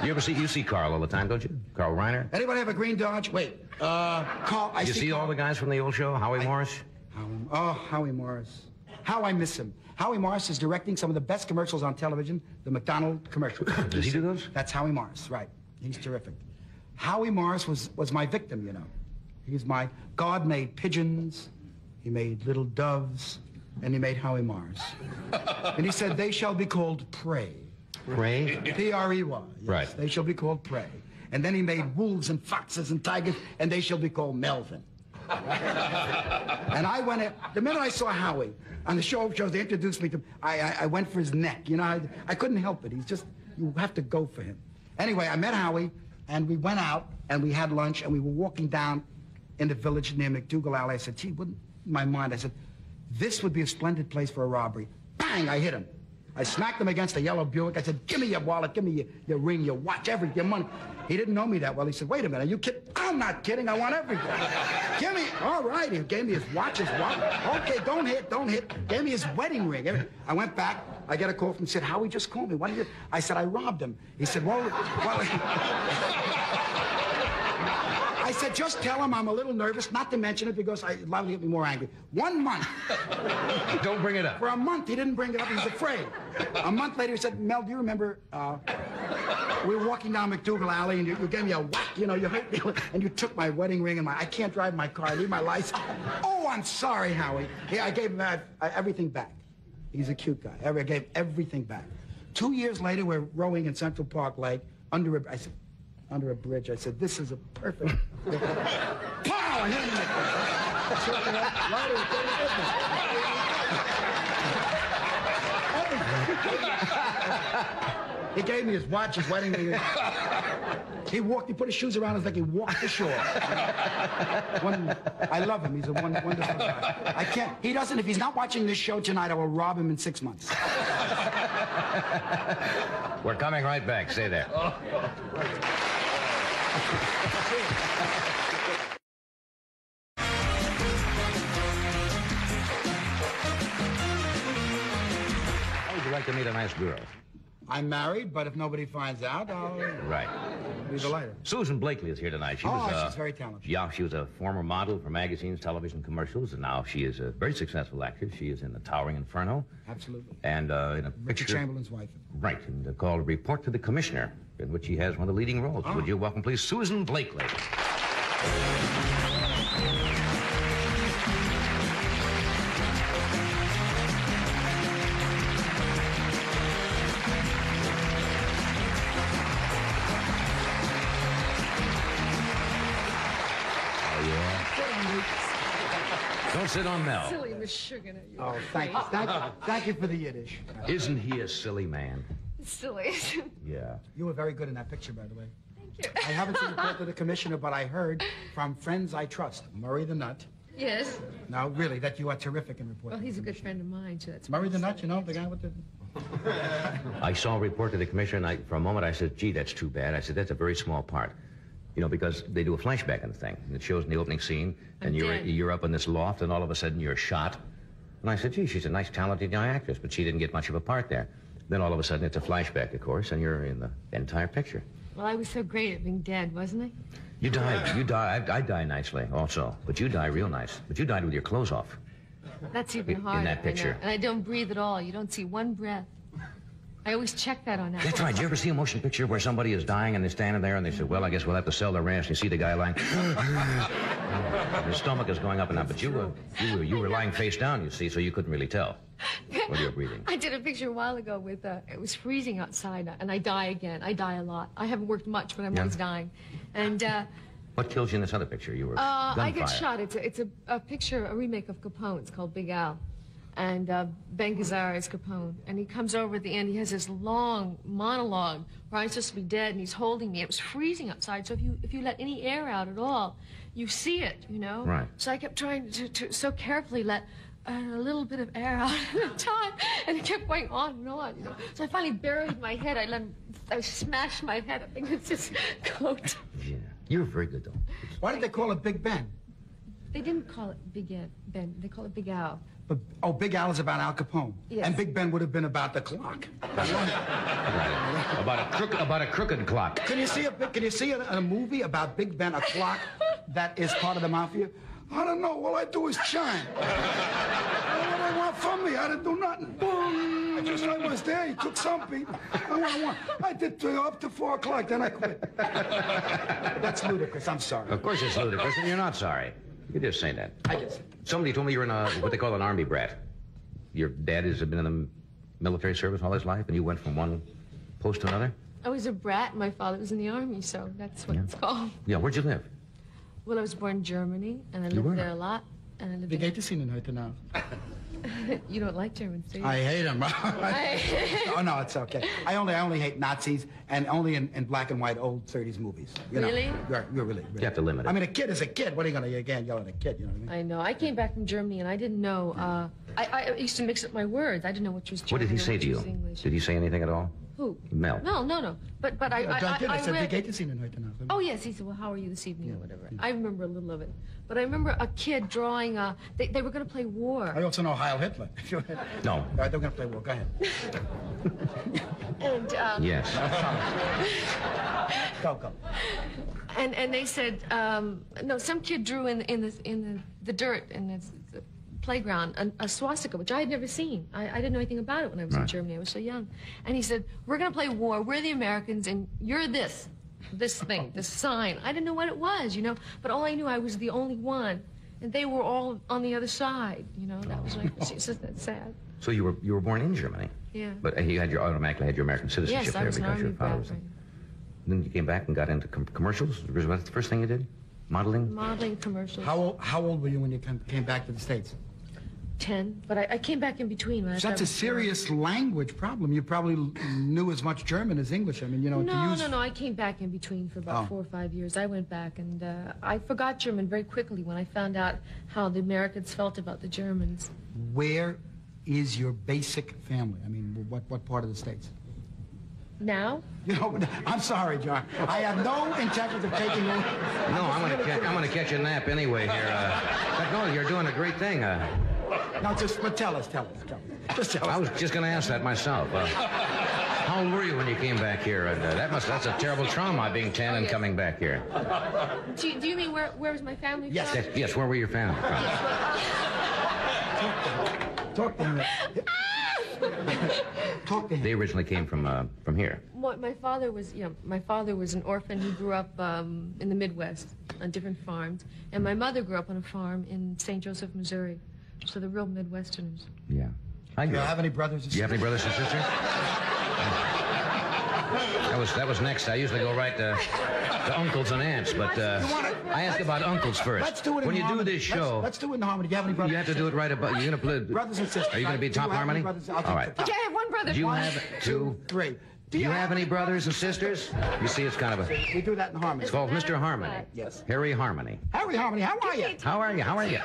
mean? You ever see you see Carl all the time, don't you? Carl Reiner. Anybody have a green Dodge? Wait. Uh, Carl, I You see all Carl- the guys from the old show? Howie Morris. Howie, oh, Howie Morris. How I miss him. Howie Morris is directing some of the best commercials on television, the McDonald commercials. Does he do those? That's Howie Morris, right. He's terrific. Howie Morris was, was my victim, you know. He's my, God made pigeons, he made little doves, and he made Howie Morris. and he said, they shall be called prey. Prey? P-R-E-Y. Yes, Right. They shall be called prey. And then he made wolves and foxes and tigers, and they shall be called Melvin. and I went, in- the minute I saw Howie on the show shows, they introduced me to, I, I, I went for his neck. You know, I, I couldn't help it. He's just, you have to go for him. Anyway, I met Howie, and we went out, and we had lunch, and we were walking down in the village near MacDougal Alley. I said, gee, wouldn't, my mind, I said, this would be a splendid place for a robbery. Bang, I hit him. I smacked him against a yellow Buick. I said, give me your wallet, give me your, your ring, your watch, everything, your money. He didn't know me that well. He said, wait a minute, are you kidding? I'm not kidding, I want everything. give me, all right, he gave me his watch, his wallet. Okay, don't hit, don't hit. Gave me his wedding ring. I went back, I get a call from, said, Howie just called me. What did you, I said, I robbed him. He said, well, well, I said, just tell him I'm a little nervous, not to mention it because I allowed to get me more angry. One month. Don't bring it up. For a month, he didn't bring it up. He was afraid. A month later, he said, Mel, do you remember uh, we were walking down MacDougal Alley and you, you gave me a whack, you know, you hurt me, and you took my wedding ring and my, I can't drive my car, I need my license. Oh, I'm sorry, Howie. Yeah, I gave him uh, everything back. He's a cute guy. I gave everything back. Two years later, we're rowing in Central Park Lake under a, I said, under a bridge. I said, this is a perfect. Pow! And hit him He gave me his watch, his wedding ring. He walked, he put his shoes around us like he walked the shore. One, I love him. He's a one, wonderful guy. I can't, he doesn't, if he's not watching this show tonight, I will rob him in six months. We're coming right back. Stay there. How would you like to meet a nice girl? I'm married, but if nobody finds out, I'll Right. be delighted. Susan Blakely is here tonight. She Oh, was, uh, she's very talented. Yeah, she was a former model for magazines, television commercials, and now she is a very successful actress. She is in The Towering Inferno Absolutely. and uh, in a Richard picture. Chamberlain's wife. Right, and uh, called Report to the Commissioner, in which he has one of the leading roles. Ah. Would you welcome, please, Susan Blakely? Oh, Don't sit on Mel. Silly Meshuggah, you Oh, thank you. Thank you, thank you for the Yiddish. Isn't he a silly man? Silly. Yeah. You were very good in that picture, by the way. Thank you. I haven't seen the Report to the Commissioner, but I heard from friends I trust, Murray the Nut. Yes. No, really, that you are terrific in reporting. Well, he's a good friend of mine, so that's Murray the Nut, you know, the guy with the... I saw a report to the commissioner, and I, for a moment I said, gee, that's too bad. I said, that's a very small part. You know, because they do a flashback in the thing. It shows in the opening scene, and I'm you're, dead. you're up in this loft, and all of a sudden you're shot. And I said, gee, she's a nice, talented young actress, but she didn't get much of a part there. Then all of a sudden it's a flashback, of course, and you're in the entire picture. Well, I was so great at being dead, wasn't I? You died, you died, I, I die nicely also, but you die real nice. But you died with your clothes off. That's even harder. In that I picture. And I don't breathe at all. You don't see one breath. I always check that on that. That's right. Did you ever see a motion picture where somebody is dying and they're standing there and they say, well, I guess we'll have to sell the ranch. And you see the guy lying. Oh, His stomach is going up and down. But you were, you were, you were lying face down, you see, so you couldn't really tell whether you were breathing. I did a picture a while ago with, uh, it was freezing outside, and I die again. I die a lot. I haven't worked much, but I'm Yeah. always dying. And uh, What kills you in this other picture? You were uh, I get shot. It's a, it's a, a picture, a remake of Capone. It's called Big Al. And uh, Ben Gazzara is Capone. And he comes over at the end. He has this long monologue where I'm supposed to be dead, and he's holding me. It was freezing outside, so if you if you let any air out at all, you see it, you know. Right. So I kept trying to, to so carefully let uh, a little bit of air out at a time, and it kept going on and on. You know. So I finally buried my head. I let I smashed my head up against his coat. Yeah. You were very good, though. Why did they call it Big Ben? They didn't call it Big Ed, Ben. They call it Big Al. But, oh, Big Al is about Al Capone. Yes. And Big Ben would have been about the clock. Right. About a crook, about a crooked clock. Can you see a can you see a, a movie about Big Ben, a clock that is part of the mafia? I don't know. All I do is chime. what do they want from me? I didn't do nothing. Boom. I just I was there. He took something. I, want, I, want, I did to, up to four o'clock. Then I quit. That's ludicrous. I'm sorry. Of course it's ludicrous, and you're not sorry. You just say that. I just. Somebody told me you're in a what they call an army brat. Your dad has been in the military service all his life, and you went from one post to another. I was a brat. My father was in the army, so that's what it's called. Yeah, where'd you live? Well, I was born in Germany, and I You were? lived there a lot. And I lived Vi in... geht es Ihnen heute Nacht? You don't like Germans, do you? I hate them. I- oh no, it's okay. I only I only hate Nazis and only in, in black and white old 30s movies. You know, Really? You're, you're really, really. You have to limit it. I mean, a kid is a kid. What are you gonna again yell at a kid? You know what I mean? I know. I came back from Germany, and I didn't know. Uh, I, I used to mix up my words. I didn't know which was German What did he say to you? English. Did he say anything at all? Who? Mel. No, no, no. But but I I, I, I, did. I, I said, read- Vi geht es Ihnen heute Nacht? Oh yes, he said, "Well, how are you this evening or whatever." I remember a little of it, but I remember a kid drawing. Uh, they they were going to play war, I also know Heil Hitler. No. All right, they're gonna play war. Go ahead. and um, Yes. Go, go. and and they said um, no. Some kid drew in in the in the, the dirt and the, the playground a, a swastika, which I had never seen. I, I didn't know anything about it when I was in Germany. I was so young. And he said, "We're gonna play war. We're the Americans, and you're this, this thing, this sign." I didn't know what it was, you know. But all I knew, I was the only one, and they were all on the other side. You know, that was like oh. it's just that sad. So you were you were born in Germany, Yeah. but you had your automatically had your American citizenship yes, there because army your father brat. was. Then you came back and got into com- commercials. Was that the first thing you did? Modeling. Modeling commercials. How old, how old were you when you came, came back to the States? Ten, but I, I came back in between. When That's thought a it was- serious language problem. You probably knew as much German as English. I mean, you know, No, to use. no, no. I came back in between for about Oh. four or five years. I went back and uh, I forgot German very quickly when I found out how the Americans felt about the Germans. Where is your basic family? I mean, what, what part of the States? Now, You know, I'm sorry, John. I have no intention of taking you. No, I'm gonna catch, I'm gonna catch a nap anyway here. Uh, but no, you're doing a great thing. Uh, No, just but tell us, tell us, tell us. Just tell us. I was just gonna ask that myself. Uh, how old were you when you came back here? And uh, that must that's a terrible trauma being ten and yes. coming back here. do you, do you mean where, where was my family Yes. from? Yes, yes. Where were your family from? Talk to him. Talk to him. They originally came from uh, from here. My, my father was, you know, my father was an orphan. He grew up um, in the Midwest on different farms, and my mother grew up on a farm in St. Joseph, Missouri. So the real Midwesterners. Yeah. I Do you have any brothers or Do you have any brothers and sisters? That was that was next. I usually go right to, to uncles and aunts, but uh, I ask about uncles first. Let's do it in when you do this show, Let's, let's do it in harmony. Do you have any brothers? you have to do it right about. You're gonna play. Brothers and sisters. Are you gonna be top harmony? brothers? I'll All take right. the top. Okay, I have one brother. Do you One, have two? Three. Do you have any brothers and sisters? You see, it's kind of a. We do that in harmony. It's called Mr. Harmony. Yes. Harry Harmony. Harry Harmony, how are you? How are you? How are you?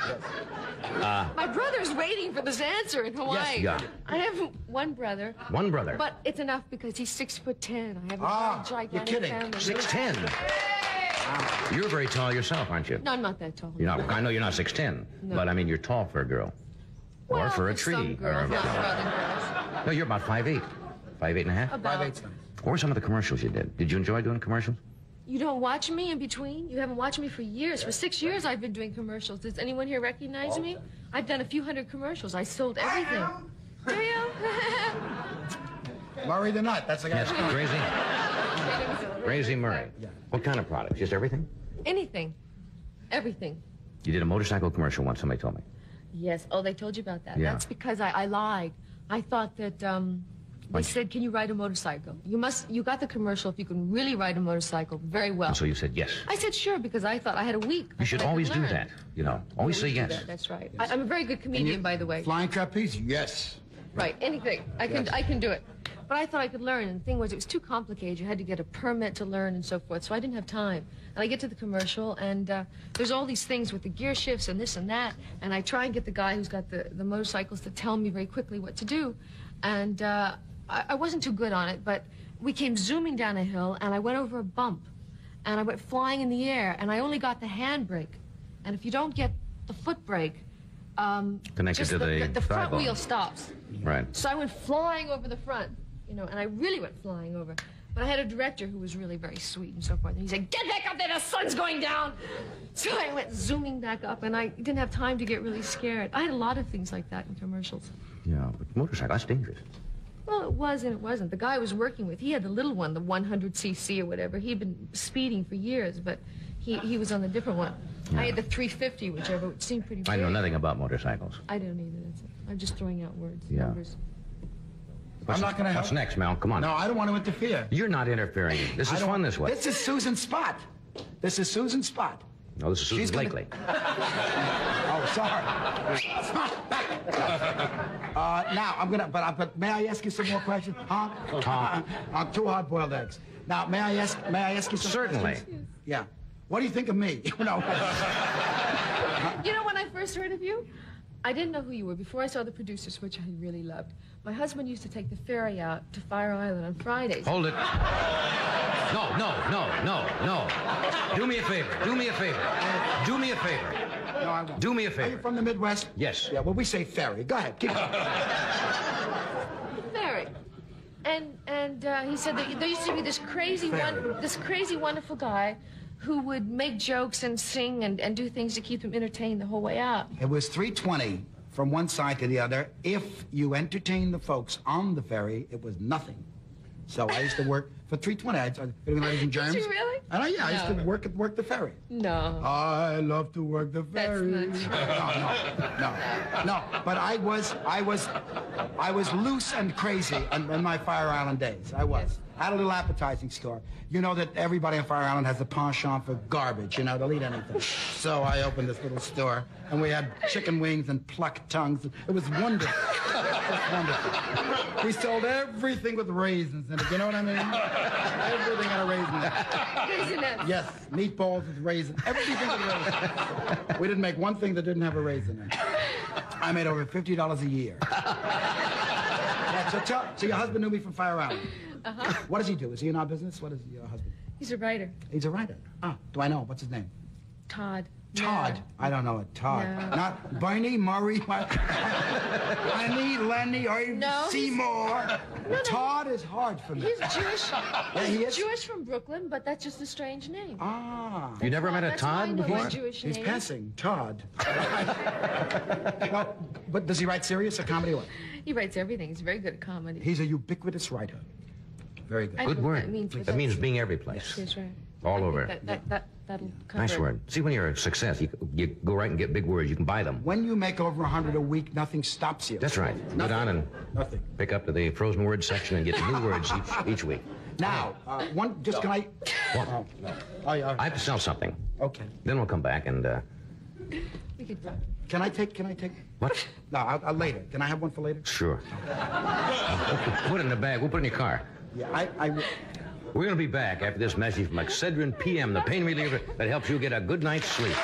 My brother's waiting for this answer in Hawaii. Yes, yeah. I have one brother, One brother. but it's enough because he's six foot ten. I have a Ah, very you're gigantic kidding. family. Six ten. You're very tall yourself, aren't you? No, I'm not that tall. You're not. I know you're not six ten, No. but I mean you're tall for a girl, or for a some tree, girls, or not for other no, you're about five eight, five eight and a half. About. Five eight's nice. What were some of the commercials you did? Did you enjoy doing commercials? You don't watch me in between? You haven't watched me for years. For six years, I've been doing commercials. Does anyone here recognize me? I've done a few hundred commercials. I sold everything. Do you? Murray the Nut. That's the guy. Yes, crazy, crazy Murray. What kind of products? Just everything? Anything. Everything. You did a motorcycle commercial once. Somebody told me. Yes. Oh, they told you about that. Yeah. That's because I, I lied. I thought that um, they Like- said, "Can you ride a motorcycle?" You must. You got the commercial if you can really ride a motorcycle very well. And so you said yes. I said sure because I thought I had a week. You should I could always do that. You know, always say yes. that, That's right. I, I'm a very good comedian, by the way. Flying trapeze? Yes. Right, anything. I can I can do it. But I thought I could learn, and the thing was, it was too complicated. You had to get a permit to learn and so forth, so I didn't have time. And I get to the commercial, and uh, there's all these things with the gear shifts and this and that, and I try and get the guy who's got the, the motorcycles to tell me very quickly what to do. And uh, I, I wasn't too good on it, but we came zooming down a hill, and I went over a bump, and I went flying in the air, and I only got the handbrake. And if you don't get the foot brake, um, Connected to the the, the front wheel stops. Right. So I went flying over the front, you know, and I really went flying over. But I had a director who was really very sweet and so forth. And he said, Get back up there, the sun's going down. So I went zooming back up, and I didn't have time to get really scared. I had a lot of things like that in commercials. Yeah, but motorcycle, that's dangerous. Well, it was and it wasn't. The guy I was working with, he had the little one, the 100cc or whatever. He'd been speeding for years, but he, he was on the different one. I had the 350, whichever, which seemed pretty big. I know nothing about motorcycles. I don't either. That's it. I'm just throwing out words, Yeah. numbers. What's, I'm not gonna What's help. next, Mel? Come on. No, I don't want to interfere. You're not interfering. This is fun this way. This is Susan Spot. This is Susan Spot. No, this is Susan She's gonna- Oh, sorry. uh, now I'm gonna, but, but may I ask you some more questions, huh? Tom. Uh, two hard-boiled eggs. Now, may I ask? May I ask you some? Certainly. questions? Yeah. What do you think of me? You know. You know, when I first heard of you, I didn't know who you were before I saw the producers, which I really loved. My husband used to take the ferry out to Fire Island on Fridays. Hold it. No, no, no, no, no. Do me a favor. Do me a favor. Do me a favor. no, I won't. Do me a favor. Are you from the Midwest? Yes. Yeah. Well, we say ferry. Go ahead. Keep going. Ferry. And and uh, he said that there used to be this crazy one, this crazy wonderful guy, who would make jokes and sing and, and do things to keep him entertained the whole way out. It was 320 from one side to the other. If you entertained the folks on the ferry, it was nothing. So I used to work for 320. I, ladies and germs. you really? And I, yeah, I used to work work the ferry. No. I love to work the That's ferry. not true. No, no, no, no. But I was, I was, I was loose and crazy in, in my Fire Island days. I was. I had a little appetizing store. You know that everybody on Fire Island has a penchant for garbage. You know, they'll eat anything. So I opened this little store, and we had chicken wings and plucked tongues. It was wonderful. Just wonderful. We sold everything with raisins in it. You know what I mean? Everything had a raisin in it. Raisinets. Yes, meatballs with raisins. Everything with raisins. We didn't make one thing that didn't have a raisin in it. I made over fifty dollars a year. Yeah, so, tell, so your husband knew me from Fire Island. Uh-huh. What does he do? Is he in our business? What is your husband? He's a writer. He's a writer. Ah, do I know? What's his name? Todd. Todd. No. I don't know it. Todd. No. Not Bernie, Murray, what? Lenny, Lenny, or even No, he's- Seymour. Todd is hard for me. He's Jewish. Yeah, he He's is? Jewish from Brooklyn, but that's just a strange name. Ah. You never met a That's why I Todd know before? his Jewish He's name. passing. Todd. well, but does he write serious or comedy? or What? He writes everything. He's very good at comedy. He's a ubiquitous writer. Very good. I Good word. that means, That means being every place. That's right. All I over. That, that, that, that'll cover Nice word. See, when you're a success, you, you go right and get big words. You can buy them. When you make over a hundred a week, nothing stops you. That's right. Go Nothing. down and Nothing. pick up to the frozen word section and get new words each, each week. Now, uh, one. Just can I? What? Oh, oh, yeah. I have to sell something. Okay. Then we'll come back and, uh, We could, Can I take? Can I take? what? No, I'll, I'll later. Can I have one for later? Sure. put it in the bag. We'll put it in your car. Yeah, I. I We're going to be back after this message from Excedrin PM, the pain reliever that helps you get a good night's sleep.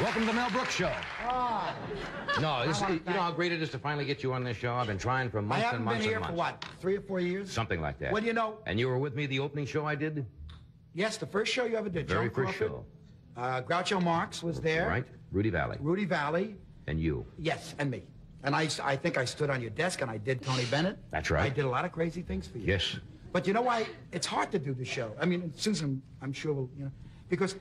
Welcome to the Mel Brooks Show. No, this, you know how great it is to finally get you on this show? I've been trying for I months and haven't and been months here and for months. what? Three or four years? Something like that. Well, do you know. And you were with me the opening show I did? Yes, the first show you ever did. Very first Crawford, show. Uh, Groucho Marx was there. Right? Rudy Vallee. Rudy Vallee. And you. Yes, and me. And I, I think I stood on your desk and I did Tony Bennett. That's right. I did a lot of crazy things for you. Yes. But you know why? It's hard to do the show. I mean, Susan, I'm sure will, you know, because.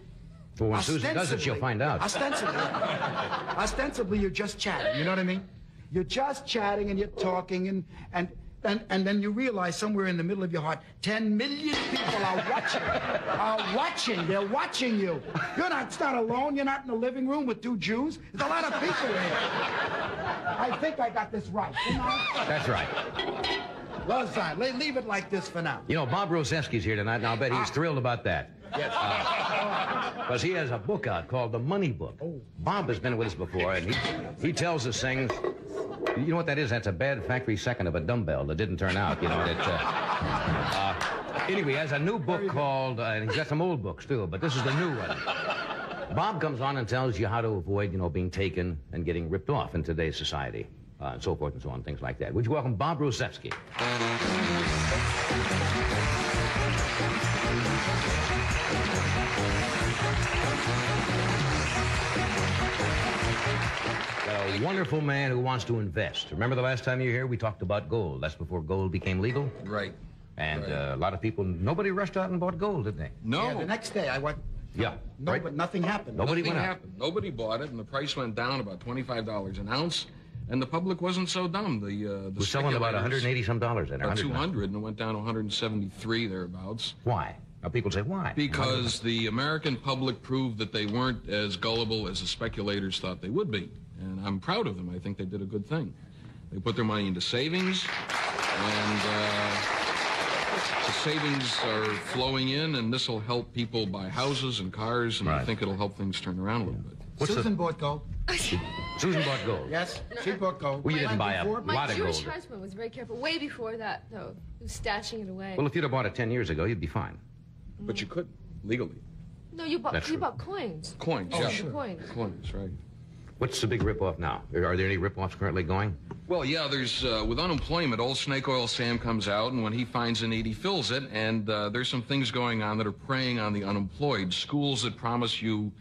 Well, when Susan does it, she'll find out. Ostensibly, ostensibly, you're just chatting. You know what I mean? You're just chatting and you're talking and and. And, and then you realize somewhere in the middle of your heart, 10 million people are watching. Are watching. They're watching you. You're not, it's not alone. You're not in the living room with two Jews. There's a lot of people here. I think I got this right. didn't I? That's right. Well, it's fine. Leave it like this for now. You know, Bob Rosefsky's here tonight, and I'll bet he's ah. thrilled about that. Yes. Because he has a book out called The Money Book. Bob has been with us before, and he, he tells us things. You know what that is? That's a bad factory second of a dumbbell that didn't turn out, you know. That, uh, uh, anyway, he has a new book called, uh, and he's got some old books too, but this is the new one. Bob comes on and tells you how to avoid, you know, being taken and getting ripped off in today's society, uh, and so forth and so on, things like that. Would you welcome Bob Rosefsky? A wonderful man who wants to invest. Remember the last time you were here, we talked about gold. That's before gold became legal. Right. And Right. uh, a lot of people, nobody rushed out and bought gold, did they? No. Yeah, the next day I went. Yeah. No, right? but nothing happened. Nobody Nothing went out. happened. Nobody bought it, and the price went down about twenty-five dollars an ounce. And the public wasn't so dumb. The uh, the We're selling about 180 some dollars in about 100 two now. hundred, and it went down to one hundred and seventy-three thereabouts. Why? Now people say why? Because the American public proved that they weren't as gullible as the speculators thought they would be. And I'm proud of them. I think they did a good thing. They put their money into savings, and uh, the savings are flowing in, and this will help people buy houses and cars, and I Right. think it'll help things turn around a little bit. What's Susan the, bought gold. Susan bought gold. Yes, she bought gold. Well, you didn't buy a Before- My lot of Jewish gold. husband was very careful. Way before that, though. He was stashing it away. Well, if you'd have bought it 10 years ago, you'd be fine. But you couldn't legally. no, you bought That's you true. bought coins. Coins, Oh, yeah. sure. Coins. Coins, right. What's the big ripoff now? Are are there any ripoffs currently going? Well, yeah, there's, uh, with unemployment, old Snake Oil Sam comes out, and when he finds a need, he fills it. And uh, there's some things going on that are preying on the unemployed. Schools that promise you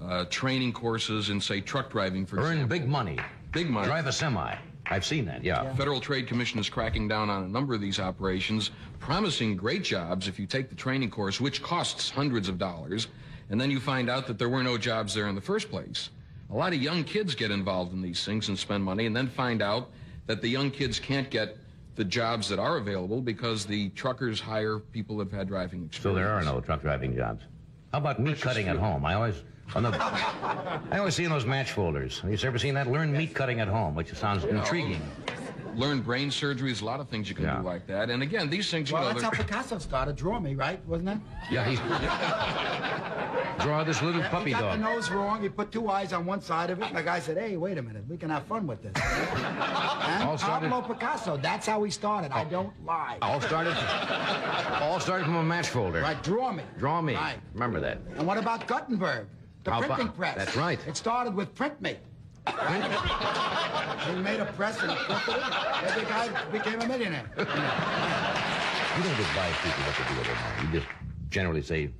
uh, training courses in, say, truck driving, for Earn example. big money. Big money. Drive a semi. I've seen that, yeah. Federal Trade Commission is cracking down on a number of these operations, promising great jobs if you take the training course, which costs hundreds of dollars, and then you find out that there were no jobs there in the first place. A lot of young kids get involved in these things and spend money, and then find out that the young kids can't get the jobs that are available because the truckers hire people who've had driving experience. So there are no truck driving jobs. How about meat cutting at home? I always, on the, I always see in those match folders. Have you ever seen that? Learn meat cutting at home, which sounds intriguing. Learn brain surgery. There's a lot of things you can Yeah. do like that. And again, these things, you Well, know, that's how they're- Picasso started. Draw me, right? Wasn't it? Yeah, he's. Draw this little puppy he got dog. the nose wrong. He put two eyes on one side of it, and the guy said, "Hey, wait a minute. We can have fun with this." And All started- Pablo Picasso. That's how he started. I don't lie. All started. All started from a match folder. Right, draw me. Draw me. Right. Remember that. And what about Gutenberg? The How about- printing press. that's right. It started with print me. He made a press and printed. Every guy became a millionaire. You don't advise people what to do with their money. You just generally say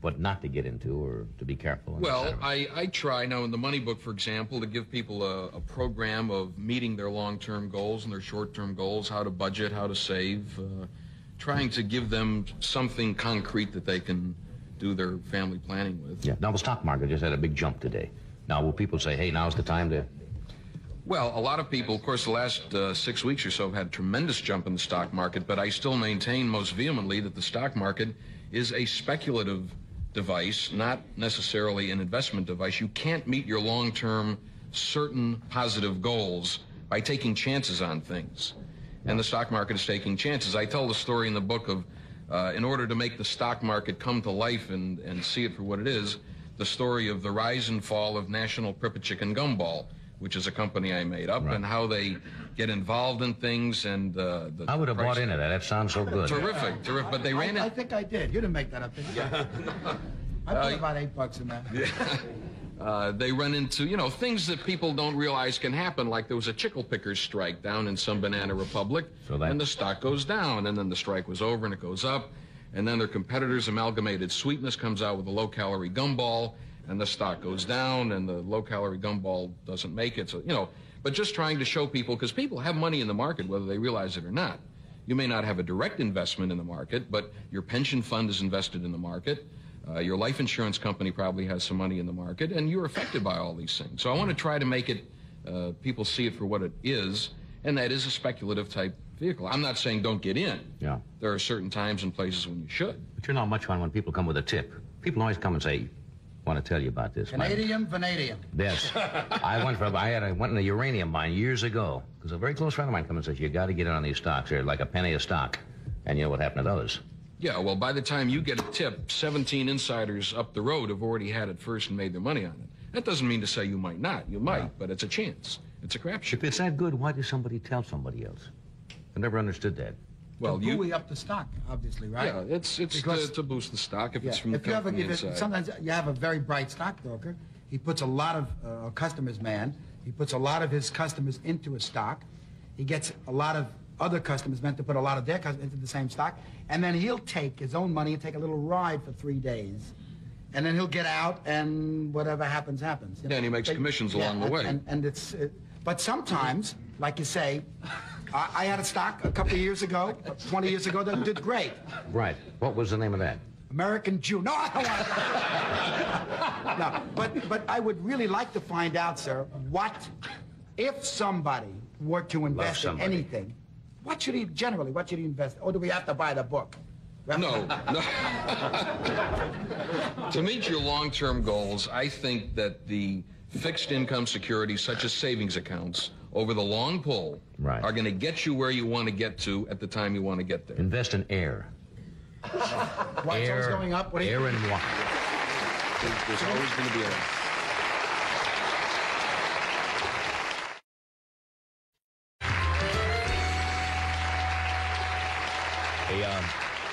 what not to get into or to be careful. Well. I, I try now in the Money Book, for example, to give people a, a program of meeting their long-term goals and their short-term goals, how to budget, how to save, uh, trying to give them something concrete that they can do their family planning with. Yeah. Now the stock market just had a big jump today. Now will people say, "Hey, now's the time to"? Well, a lot of people, of course, the last uh, six weeks or so have had tremendous jump in the stock market, but I still maintain most vehemently that the stock market is a speculative device, not necessarily an investment device. You can't meet your long term, certain positive goals by taking chances on things. And the stock market is taking chances. I tell the story in the book of, uh, in order to make the stock market come to life and, and see it for what it is, the story of the rise and fall of National Pripyat and Gumball, which is a company I made up, and how they get involved in things and uh, the. I would have bought into that. That sounds so good. Terrific, terrific. But they ran I, I it. think I did. You didn't make that up, did you? I put about eight bucks in that. Uh, they run into, you know, things that people don't realize can happen, like there was a chicle pickers strike down in some banana republic, So that- and the stock goes down, and then the strike was over and it goes up, and then their competitors, Amalgamated Sweetness, comes out with a low-calorie gumball, and the stock goes down, and the low-calorie gumball doesn't make it. So, you know, but just trying to show people, because people have money in the market, whether they realize it or not. You may not have a direct investment in the market, but your pension fund is invested in the market. Uh, your life insurance company probably has some money in the market, and you're affected by all these things. So I want to try to make it, uh, people see it for what it is, and that is a speculative type vehicle. I'm not saying don't get in. Yeah. There are certain times and places when you should. But you're not much fun when people come with a tip. People always come and say, "Want to tell you about this." My- Canadian vanadium. Yes. I went from I had I went in a uranium mine years ago because a very close friend of mine comes and says you got to get in on these stocks. They're like a penny a stock, and you know what happened to those? Yeah, well, by the time you get a tip, 17 insiders up the road have already had it first and made their money on it. That doesn't mean to say you might not. You might, but it's a chance. It's a crapshoot. If it's that good, why does somebody tell somebody else? I never understood that. Well, to you. buoy up the stock, obviously, right? Yeah, it's it's Because- to, to boost the stock if Yeah. it's from the you have a, company if it, sometimes you have a very bright stockbroker. He puts a lot of uh, customers, man. He puts a lot of his customers into a stock. He gets a lot of other customers meant to put a lot of their customers into the same stock, and then he'll take his own money and take a little ride for three days, and then he'll get out, and whatever happens, happens. you Yeah, and he makes commissions along the way. And, and it's, it, but sometimes, like you say, I, I had a stock a couple of years ago, 20 years ago, that did great. Right. What was the name of that? American Jew. No, I don't want No, but, but I would really like to find out, sir, what, if somebody were to invest in anything, what should he, generally, what should he invest? Or do we have to buy the book? No, no. to meet your long-term goals, I think that the fixed income securities, such as savings accounts, over the long pull, Right. are going to get you where you want to get to at the time you want to get there. Invest in air. Why is air. always going up? What air and water. There's always going to be a A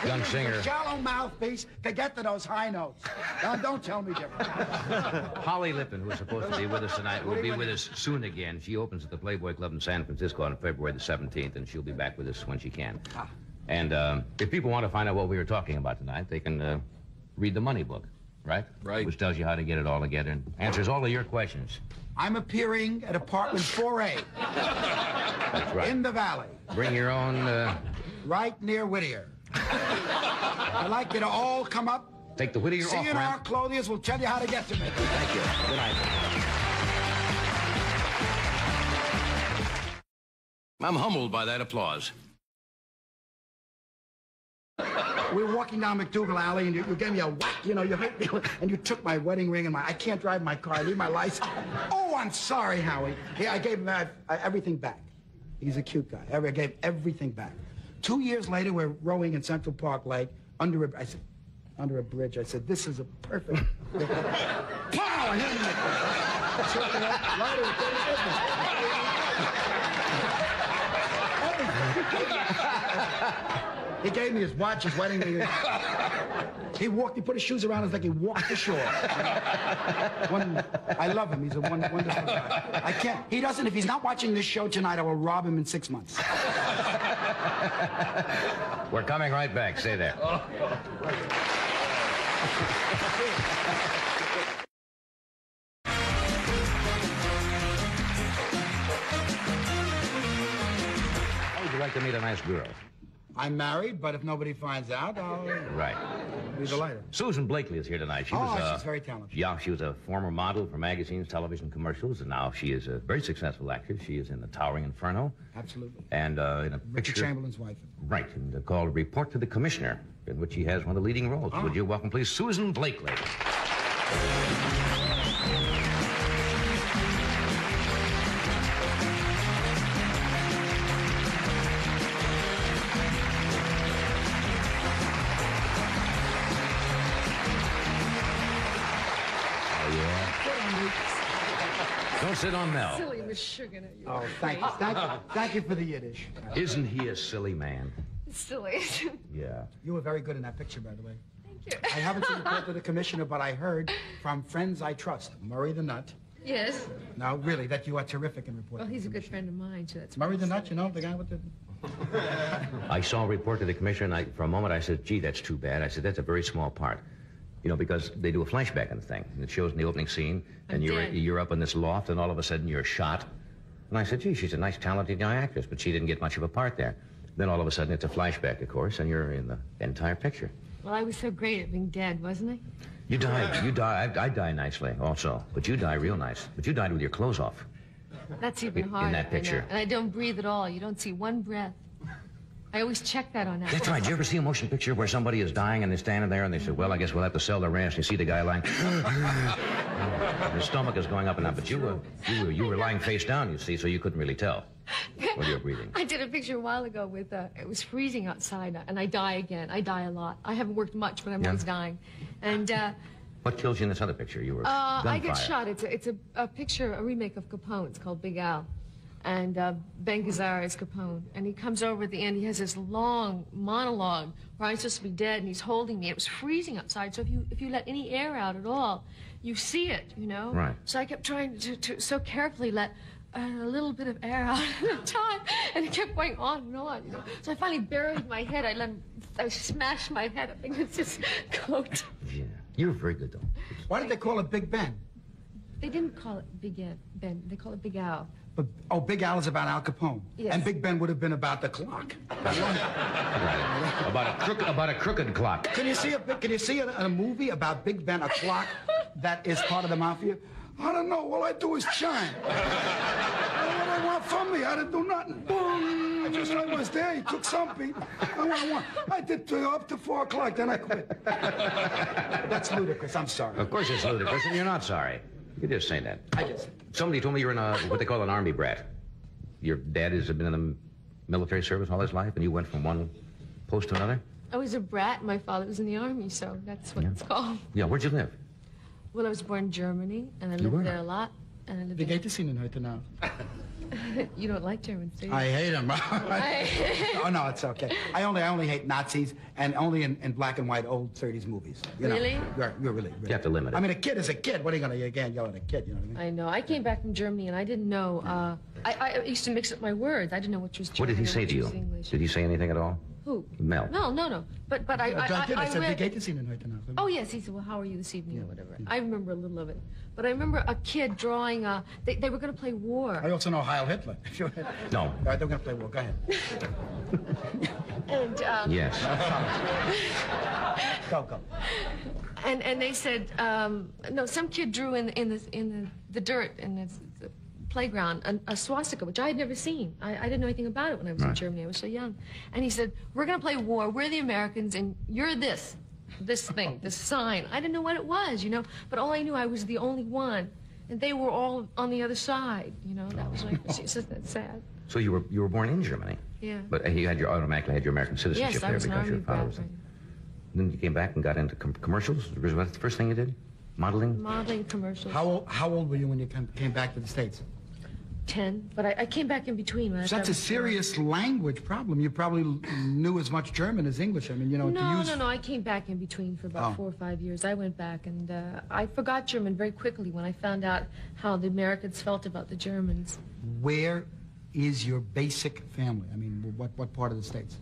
young singer, A shallow mouthpiece to get to those high notes. Don't, don't tell me different. Holly Lippin, who's supposed to be with us tonight, will be with us soon again. She opens at the Playboy Club in San Francisco on February the 17th, and she'll be back with us when she can. And um, if people want to find out what we were talking about tonight, they can uh, read the money book. right? Right. Which tells you how to get it all together and answers all of your questions. I'm appearing at apartment 4A That's right. in the valley, Bring your own. Uh, right near Whittier. I'd like you to all come up. take the Whittier off ramp. Clothiers will tell you how to get to me. Thank you. Good night. I'm humbled by that applause. We were walking down MacDougal Alley, and you, you gave me a whack. You know, you hit me, and you took my wedding ring and my. I can't drive my car. I need my license. Oh, I'm sorry, Howie. Yeah, I gave him uh, everything back. He's a cute guy. I gave everything back. Two years later, we're rowing in Central Park Lake under a. I said, under a bridge. I said, this is a perfect. Pow! I hit him in the Took it up, lighter, He gave me his watch, his wedding ring. He walked, he put his shoes around us like he walked the shore. One, I love him. He's a one, wonderful guy. I can't, he doesn't, if he's not watching this show tonight, I will rob him in six months. We're coming right back. Stay there. How would you like to meet a nice girl? I'm married, but if nobody finds out, I'll Right. be delighted. Susan Blakely is here tonight. She Oh, was, uh, she's very talented. Yeah, she was a former model for magazines, television, commercials, and now she is a very successful actress. She is in The Towering Inferno Absolutely. and uh, in a Richard picture. Chamberlain's wife. Right, and uh, called Report to the Commissioner, in which he has one of the leading roles. Oh. Would you welcome, please, Susan Blakely? Sit on Mel. Silly Michigan at. Oh, thank you. Thank you, thank you for the Yiddish. Isn't he a silly man? Silly. Yeah. You were very good in that picture, by the way. Thank you. I haven't seen the report to the commissioner, but I heard from friends I trust, Murray the Nut. Yes. No, really, that you are terrific in reporting. Well, he's a good friend of mine, so that's. Murray the Nut, you know, the guy with the... I saw a report to the commissioner, and I, for a moment I said, gee, that's too bad. I said, that's a very small part. You know, because they do a flashback in the thing. And it shows in the opening scene, and I'm you're, dead. you're up in this loft, and all of a sudden you're shot. And I said, gee, she's a nice, talented young actress, but she didn't get much of a part there. Then all of a sudden it's a flashback, of course, and you're in the entire picture. Well, I was so great at being dead, wasn't I? You died. You die. I, I die nicely, also. But you die real nice. But you died with your clothes off. That's even In- in harder. that I picture. And I don't breathe at all. You don't see one breath. I always check that on that. That's right. Did you ever see a motion picture where somebody is dying and they're standing there and they say, well, I guess we'll have to sell the ranch. And you see the guy lying. His stomach is going up and down. But you were, you were, you were lying face down, you see, so you couldn't really tell when you were breathing. I did a picture a while ago with, uh, it was freezing outside, and I die again. I die a lot. I haven't worked much, but I'm Yeah. always dying. And uh, What kills you in this other picture? You were uh, I get shot. It's a, it's a, a picture, a remake of Capone. It's called Big Al. And uh, Ben Gazzara is Capone. And he comes over at the end. He has this long monologue where I'm supposed to be dead, and he's holding me. It was freezing outside, so if you if you let any air out at all, you see it, you know. Right. So I kept trying to, to so carefully let uh, a little bit of air out at a time, and it kept going on and on. You know? So I finally buried my head. I let him, I smashed my head up against his coat. Yeah. you're very good, though. Why did they call it Big Ben? They didn't call it Big Ben. They call it Big Al. But, oh, Big Al is about Al Capone. Yes. And Big Ben would have been about the clock. Right. About a crook, about a crooked clock. Can you see a can you see a, a movie about Big Ben, a clock that is part of the mafia? I don't know. All I do is chime. what I want from me? I didn't do nothing. Boom. Just I was there. He took something. I want, I want. I did to, up to four o'clock. Then I quit. That's ludicrous. I'm sorry. Of course it's ludicrous, and you're not sorry. You just say that. I just. Somebody told me you're in a what they call an army brat. Your dad has been in the military service all his life, and you went from one post to another. I was a brat. My father was in the army, so that's what it's called. Yeah, where'd you live? Well, I was born in Germany, and I You lived were? there a lot. And I lived Wie in... geht es Ihnen heute Nacht? You don't like Germans, do you? I hate him. I- oh no, it's okay. I only I only hate Nazis and only in, in black and white old 30s movies. You know. Really? You're, you're really, really. You have to limit it. I mean, a kid is a kid. What are you gonna again yell at a kid? You know what I mean? I know. I came back from Germany, and I didn't know. Uh, I, I used to mix up my words. I didn't know which was German What did he say to you? was English. Did he say anything at all? Who? Mel. No, no, no. But but I I, John I, did. I I read- wie geht es Ihnen heute Nacht? Oh yes, he said, "Well, how are you this evening?" or whatever. I remember a little of it, but I remember a kid drawing. Uh, they, they were going to play war, I also know Heil Hitler. No. All right, they're going to play war. Go ahead. and um, Yes. Go, go. and and they said um, no. Some kid drew in in the in the, the dirt in the, the playground a, a swastika, which I had never seen. I, I didn't know anything about it when I was in Germany. I was so young, and he said, "We're going to play war. We're the Americans, and you're this." This thing, this sign. I didn't know what it was, you know, but all I knew I was the only one, and they were all on the other side. You know, that was like, it's just that's sad. So you were you were born in Germany, Yeah. but you had your automatically had your American citizenship yes, I there was because your father was. brat. Then you came back and got into com- commercials. Was that the first thing you did? Modeling. Modeling commercials. How old, how old were you when you came, came back to the States? Ten, but I, I came back in between. When I that's a it was- serious language problem. You probably knew as much German as English. I mean, you know, No, to use... no, no. I came back in between for about Oh. four or five years. I went back and uh, I forgot German very quickly when I found out how the Americans felt about the Germans. Where is your basic family? I mean, what, what part of the States?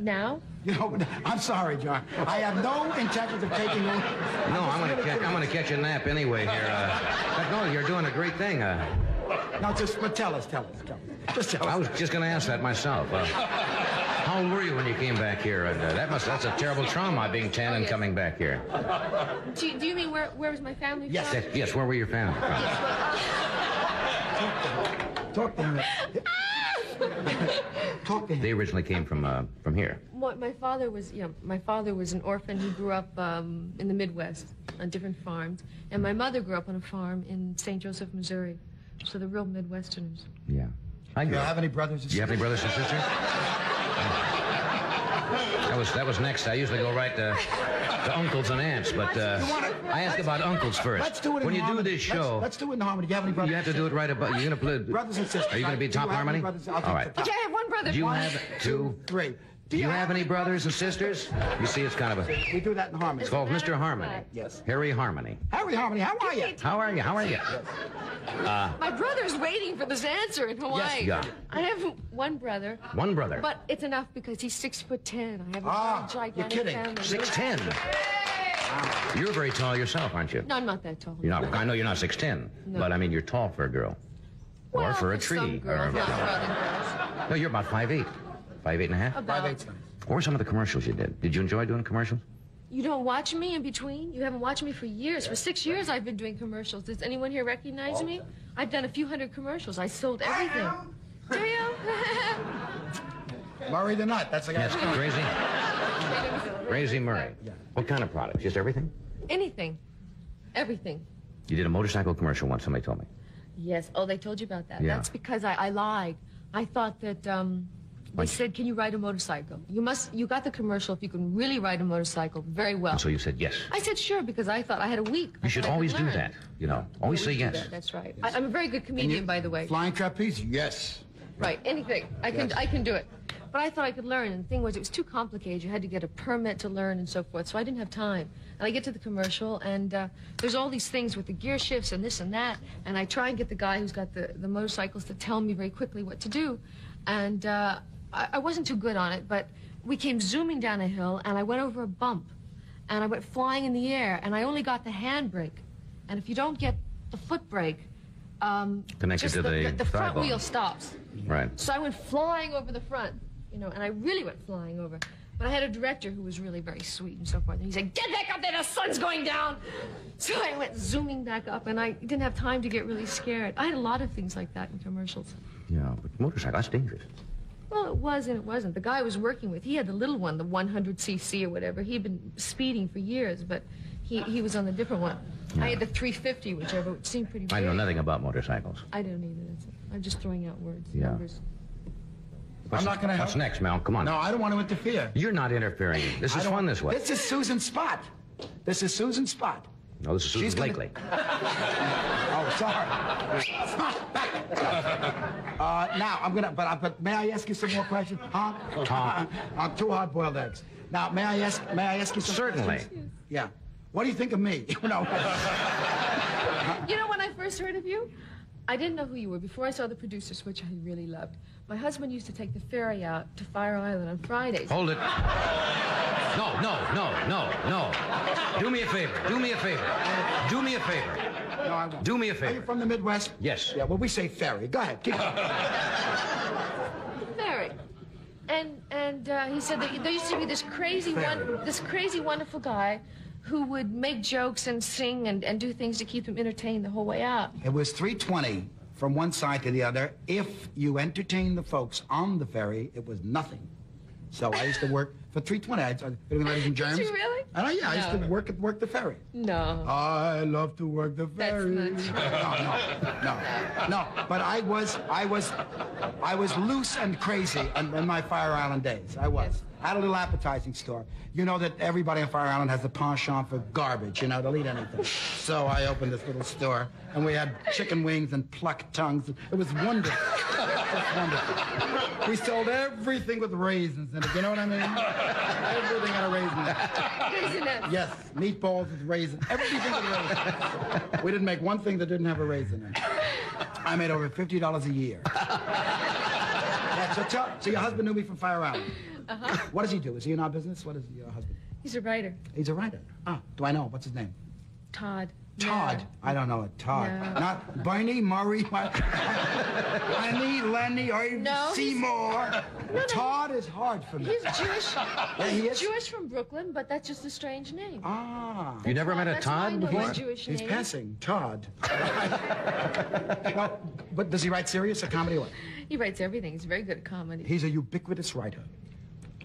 Now, You know, I'm sorry, John. I have no intention of taking over. No, I'm gonna catch, I'm gonna catch a nap anyway here. Uh, but no, you're doing a great thing. Uh, No, just but tell us, tell us, tell us. Just tell I was just gonna ask that myself. Uh, how old were you when you came back here? And uh, that must that's a terrible trauma being ten and coming back here. do you, do you mean where, where was my family Yes. from? Yes, yes, where were your family from? Talk to him. Talk to him. They originally came from uh, from here. My, my father was, you know, my father was an orphan. He grew up um, in the Midwest on different farms, and my mother grew up on a farm in St. Joseph, Missouri. So the real Midwesterners. Yeah. I Do you have any brothers and Do you have any brothers and sisters? That was that was next. I usually go right to, to uncles and aunts, but uh, I ask about uncles first. Let's do it in when you do harmony. this Let's- show, Let's, do it in harmony. Do you have any brothers? you have to do it right about. You're gonna play. Brothers and sisters. Are you gonna be top harmony? brothers? I'll All take right. the top. Okay, I have one brother. Do you One, have two? Three. Do you have any brothers and sisters? You see, it's kind of a. We do that in harmony. It's called Mr. Harmony. Yes. Harry Harmony. Harry Harmony, how are you? How are you? How are you? My brother's waiting for this answer in Hawaii. Yes, yeah. I have one brother, One brother. but it's enough because he's six foot ten. I have a Ah, gigantic you're kidding. family. Six ten. You're very tall yourself, aren't you? No, I'm not that tall. You're not. I know you're not six ten, No. but I mean you're tall for a girl, or for a some tree. girls, or- not for other girls. no, you're about five eight, five eight and a half. About. Five eight's fine. What were some of the commercials you did? Did you enjoy doing commercials? You don't watch me in between? You haven't watched me for years. For six years, I've been doing commercials. Does anyone here recognize me? I've done a few hundred commercials. I sold everything. Do you? Murray the Nut. That's the guy. Yes, crazy, crazy Murray. What kind of products? Just everything? Anything. Everything. You did a motorcycle commercial once. Somebody told me. Yes. Oh, they told you about that. Yeah. That's because I, I lied. I thought that um, they Like- said, "Can you ride a motorcycle?" You must. You got the commercial if you can really ride a motorcycle very well. And so you said yes. I said sure because I thought I had a week. You should I always do that. You know, always say yes. that, That's right. I, I'm a very good comedian, by the way. Flying trapeze? Yes. Right, anything. I can Yes. I can do it. But I thought I could learn, and the thing was, it was too complicated. You had to get a permit to learn and so forth, so I didn't have time. And I get to the commercial, and uh, there's all these things with the gear shifts and this and that, and I try and get the guy who's got the, the motorcycles to tell me very quickly what to do. And uh, I, I wasn't too good on it, but we came zooming down a hill, and I went over a bump, and I went flying in the air, and I only got the handbrake. And if you don't get the foot brake, um, Connected just to the the, the front wheel stops. Right. So I went flying over the front, you know, and I really went flying over. But I had a director who was really very sweet and so forth. And he said, Get back up there, the sun's going down. So I went zooming back up, and I didn't have time to get really scared. I had a lot of things like that in commercials. Yeah, but motorcycle, that's dangerous. Well, it was and it wasn't. The guy I was working with, he had the little one, the 100cc or whatever. He'd been speeding for years, but he, he was on the different one. I had the 350, whichever, which seemed pretty I know nothing about motorcycles. I don't either. That's it. I'm just throwing out words, Yeah. numbers. What's, I'm not gonna What's next, Mel? Come on. No, I don't want to interfere. You're not interfering. This is don't- fun this way. This is Susan Spot. This is Susan Spot. No, this is Susan She's gonna- Blakely. Oh, sorry. uh, now I'm gonna, but, uh, but may I ask you some more questions? Huh? Tom. Uh, two hard-boiled eggs. Now, may I ask? May I ask you some? Certainly. questions? Yeah. What do you think of me? You know. You know when I first heard of you? I didn't know who you were before I saw the producers, which I really loved. My husband used to take the ferry out to Fire Island on Fridays. Hold it. No, no, no, no, no. Do me a favor. Do me a favor. Do me a favor. No, I won't. Do me a favor. Are you from the Midwest? Yes. Yeah, well, we say ferry. Go ahead. Keep going. Ferry. And and uh, he said that there used to be this crazy one, this crazy wonderful guy, who would make jokes and sing and, and do things to keep him entertained the whole way out. It was 320 from one side to the other. If you entertained the folks on the ferry, it was nothing. So I used to work for 320. I, ladies and germs. you really? And I, yeah, I used to work at work the ferry. No. I love to work the That's ferry. not true. No, no, no, no. But I was, I was, I was loose and crazy in, in my Fire Island days. I was. I had a little appetizing store. You know that everybody on Fire Island has a penchant for garbage. You know, they'll eat anything. So I opened this little store, and we had chicken wings and plucked tongues. It was wonderful. It was wonderful. We sold everything with raisins in it. You know what I mean? Everything had a raisin in it. Yes, meatballs with raisins. Everything with raisins. We didn't make one thing that didn't have a raisin in it. I made over fifty dollars a year. Yeah, so, tell, so your husband knew me from Fire Island. Uh-huh. What does he do? Is he in our business? What is your husband? He's a writer. He's a writer. Ah, do I know? What's his name? Todd. Todd. No. I don't know it. Todd. No. Not Bernie Murray. Lenny, Lenny, or even No, Seymour. no. Todd is hard for me. He's Jewish. Yeah, he He's is? Jewish from Brooklyn, but that's just a strange name. Ah. You never met a That's why I Todd before? his Jewish He's name. passing. Todd. no, but does he write serious or comedy? Or what? He writes everything. He's very good at comedy. He's a ubiquitous writer.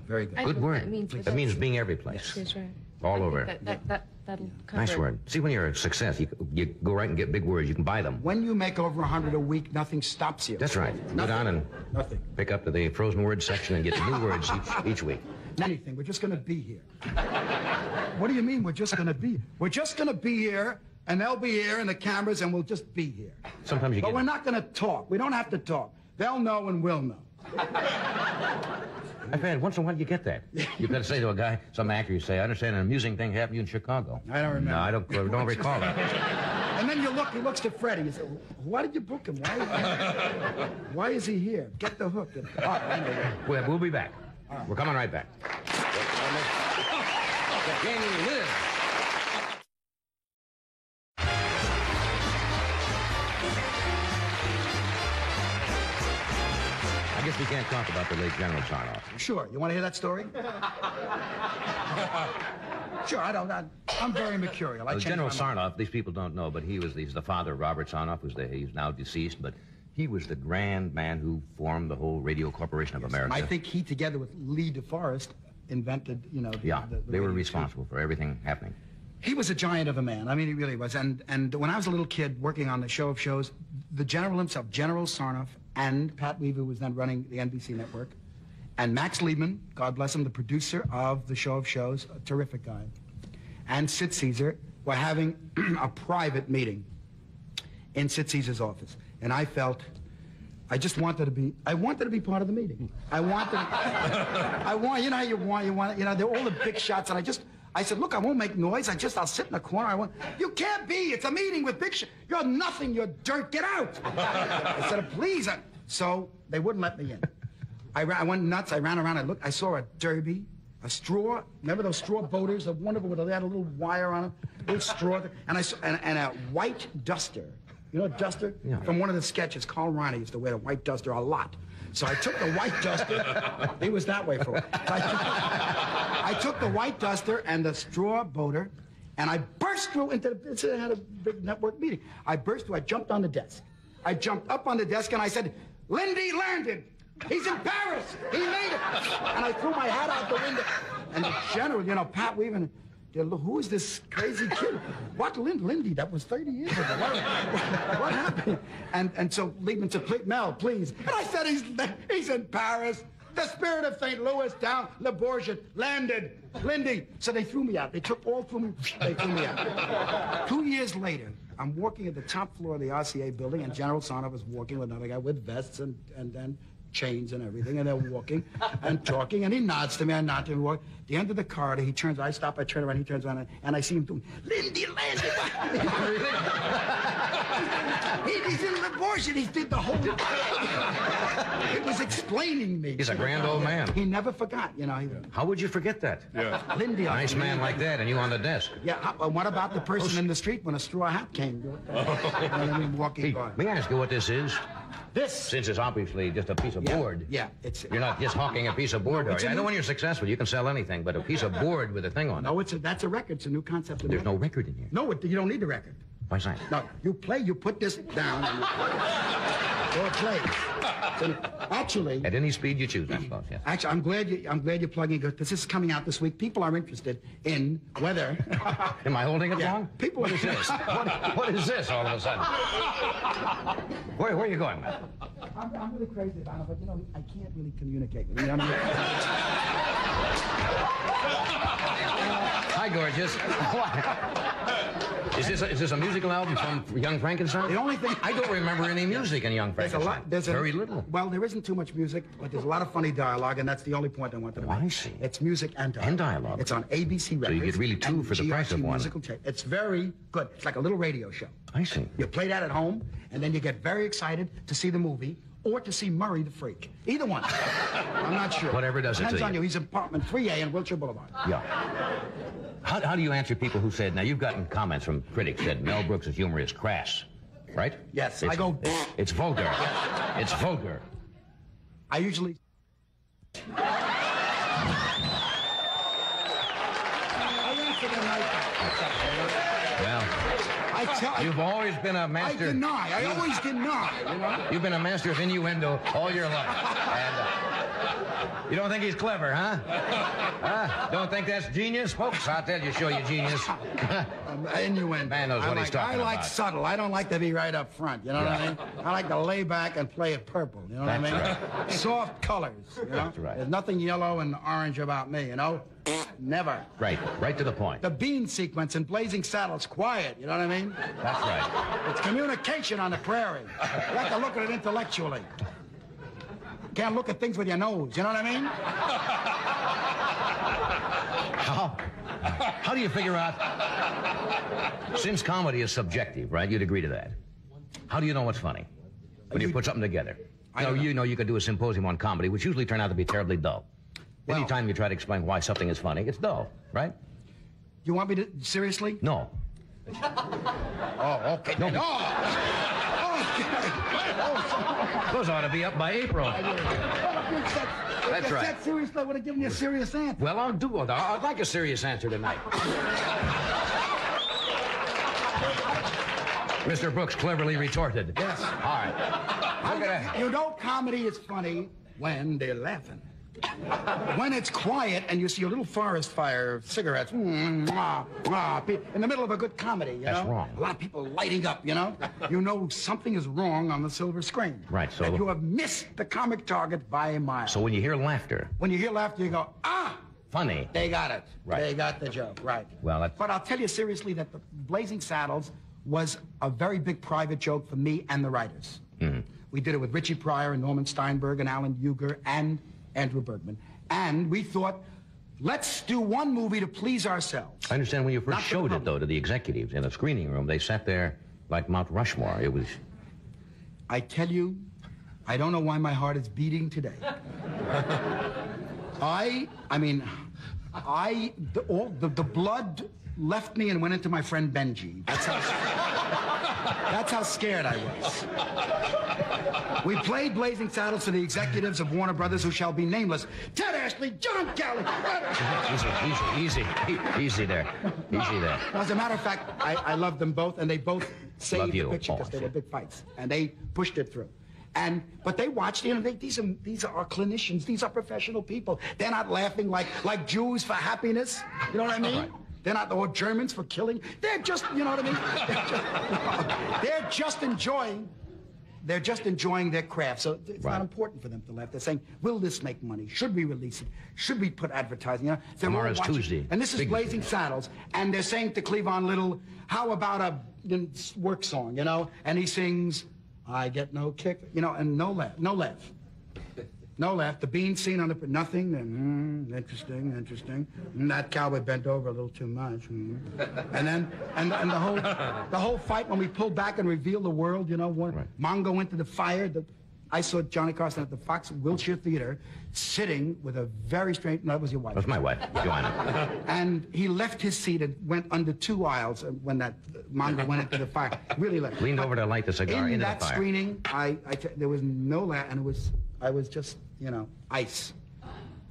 Very good. I Good word. That means, That means being every place. That's right. All I over. That, that, that, that'll cover Nice it. word. See, when you're a success, you, you go right and get big words. You can buy them. When you make over a hundred a week, nothing stops you. That's right. Go Nothing. down and Nothing. pick up to the frozen word section and get new words each, each week. Anything. We're just going to be here. what do you mean we're just going to be? We're just going to be here, and they'll be here, and the cameras, and we'll just be here. Sometimes you But get. we're not going to talk. We don't have to talk. They'll know, and we'll know. I've had once in a while you get that. You've got to say to a guy, some actor, you say, I understand an amusing thing happened to you in Chicago. I don't remember. No, I don't, uh, don't recall that. And then you look. He looks to Freddie. You say, "Why did you book him? Why? Why is he here? Get the hook." And, oh, I know. We'll, we'll be back. We're coming right back. The king lives. We can't talk about the late General Sarnoff. Sure. You want to hear that story? sure. I don't. I, I'm very mercurial. I Well, General. Sarnoff, these people don't know, but he was he's the father of Robert Sarnoff, who's the, he's now deceased, but he was the grand man who formed the whole Radio Corporation of America. I think he, together with Lee DeForest, invented. You know. The, yeah, the- the they were responsible for everything happening. He was a giant of a man. I mean, he really was. And and when I was a little kid working on the show of shows, the general himself, General Sarnoff, and Pat Weaver was then running the NBC network, and Max Liebman, God bless him, the producer of the show of shows, a terrific guy, and Sid Caesar were having a private meeting in Sid Caesar's office, and I felt. I just wanted to be. I wanted to be part of the meeting. I wanted. I want. You know how you want. You want. You know, they're all the big shots, and I just. I said, look, I won't make noise. I just. I'll sit in the corner. I want. You can't be. It's a meeting with big. Sh- you're nothing. You're dirt. Get out. I said, please. I, so they wouldn't let me in. I, ran, I went nuts. I ran around. I looked. I saw a derby, a straw. Remember those straw boaters? The wonderful. They had a little wire on them, little straw. And I saw and, and a white duster. You know, a duster Yeah. from one of the sketches. Carl Reiner used to wear a white duster a lot. So I took the white duster. He was that way for a while. So I, took, I took the white duster and the straw boater, and I burst through into the. It had a big network meeting. I burst through. I jumped on the desk. I jumped up on the desk and I said, "Lindy landed. He's in Paris. He made it." And I threw my hat out the window. And the general, you know, Pat Weaver. They're, Who is this crazy kid? What Lind, Lindy? That was 30 years ago. What, what, what happened? And and so Liebman said, "Please, Mel, please. And I said, he's he's in Paris. The spirit of St. Louis down Le Bourget landed. Lindy. So they threw me out. They took all threw me. They threw me out. Two years later, I'm walking at the top floor of the RCA building, and General Sarnoff is walking with another guy with vests and and and chains and everything, and they're walking and talking, and he nods to me, I nod to him, the end of the corridor, he turns, I stop, I turn around, he turns around, and, and I see him doing, Lindy landed. he, he's in the board. course, and he did the whole. it was explaining me. He's a grand old man. He never forgot, you know. He, How would you forget that? Yeah. Lindy, Nice man like that, and you on the desk. Yeah. how- uh, what about the person in the street when a straw hat came? You know what walking Hey, by. may I ask you what this is? This. Since it's obviously just a piece of Yeah, board. yeah, it's- You're not just hawking a piece of board, No, are you? a I know when you're successful, you can sell anything, but a piece of board with a thing on it. No, it's a, that's a record. It's a new concept. There's no record in here. No, it, you don't need the record. Why's that? No, you play. You put this down. And so it plays. So, actually, At any speed you choose, I suppose, yes. Actually, I'm glad you. I'm glad you're plugging it. Because this is coming out this week. People are interested in whether. Am I holding it Yeah. wrong? People- What is this? what, what is this all of a sudden? Where, where are you going, man? I'm, I'm really crazy about it, but you know, I can't really communicate with. You know, Hi, gorgeous. What? Is this, a, is this a musical album from Young Frankenstein? The only thing- I don't remember any music in Young Frankenstein. there's a lot. There's a, very little. Well, there isn't too much music, but there's a lot of funny dialogue, and that's the only point I wanted to Oh, make. I see. It's music and dialogue. And dialogue. It's on ABC Records. So you get really two for the price of one. Musical tape. It's very good. It's like a little radio show. I see. You play that at home, and then you get very excited to see the movie or to see Murray the Freak. Either one. I'm not sure. Whatever does it Depends to on you. you. He's in apartment 3A in Wilshire Boulevard. Yeah. How, how do you answer people who said, now you've gotten comments from critics that Mel Brooks' humor is crass, right? Yes, It's, I go, It's, it's vulgar. It's vulgar. I usually. I answer them like that. Well, I you've always been a master. I deny. I always deny. You know. You've been a master of innuendo all your life. And, uh, you don't think he's clever, huh? huh? Don't think that's genius? Folks, I'll tell you, show you genius. Um, innuendo. Man knows I what like, he's talking I like about. subtle. I don't like to be right up front. You know what I mean? I like to lay back and play it purple. You know what I mean? Soft colors. You know? That's right. There's nothing yellow and orange about me. You know? Never. right, right to the point. The bean sequence in Blazing Saddles, quiet. You know what I mean? That's right. It's communication on the prairie. You have to look at it intellectually. Can't look at things with your nose. You know what I mean? How, how do you figure out? Since comedy is subjective, right? You'd agree to that. How do you know what's funny when you You- put something together? I no, know. you know you could do a symposium on comedy, which usually turn out to be terribly dull. Well- Anytime you try to explain why something is funny, it's dull, right? You want me to seriously? No. Oh, okay. No. Oh, Those ought to be up by April. That's right. That seriously, I would have given you a serious answer. Well, I'll do it. I'd like a serious answer tonight. Mr. Brooks cleverly retorted. Yes. All right. Look at that. You know, comedy is funny when they're laughing. When it's quiet and you see a little forest fire, of cigarettes, mm, mwah, mwah, pe- in the middle of a good comedy, you That's know? wrong. A lot of people lighting up, you know? You know something is wrong on the silver screen. Right, so- And you have missed the comic target by a mile. So when you hear laughter, when you hear laughter, you go, ah, funny. they got it. Right. They got the joke, right. Well, that's- But I'll tell you seriously that the Blazing Saddles was a very big private joke for me and the writers. Mm-hmm. We did it with Richie Pryor and Norman Steinberg and Alan Uger and Andrew Bergman. And we thought, let's do one movie to please ourselves. I understand when you first the showed it, though, to the executives in a screening room, they sat there like Mount Rushmore. It was. I tell you, I don't know why my heart is beating today. I, I mean, I, the, all, the, the blood left me and went into my friend Benji. That's how, that's how scared I was. We played Blazing Saddles to the executives of Warner Brothers who shall be nameless. Ted Ashley, John Calley. Easy, easy, easy, easy there. Easy there. As a matter of fact, I, I love them both, and they both saved Love you. the picture because they were big fights, and they pushed it through. And but they watched, you know, they, these are these are our clinicians, these are professional people. They're not laughing like like Jews for happiness. You know what I mean? They're not or Germans for killing. They're just, you know what I mean? They're just, they're just enjoying. They're just enjoying their craft, so it's Right. not important for them to laugh. They're saying, "Will this make money? Should we release it? Should we put advertising?" You know, they're Tomorrow's watching- Tuesday. and this is Big Blazing Saddles, and they're saying to Cleavon Little, "How about a work song?" You know, and he sings, "I get no kick," you know, and no laugh, no laugh. No laugh. The bean scene on the nothing. And, mm, interesting, interesting. And that cowboy bent over a little too much. mm. And then and and the whole the whole fight when we pulled back and revealed the world. You know, when Mongo went to the fire. The, I saw Johnny Carson at the Fox Wilshire Theater, sitting with a very strange. No, that was your wife. That's my wife, Joanna. And he left his seat and went under two aisles when that Mongo went into the fire. Really left. Leaned over to light the cigar In into that the fire. screening, I, there was no la and it was I was just you know ice.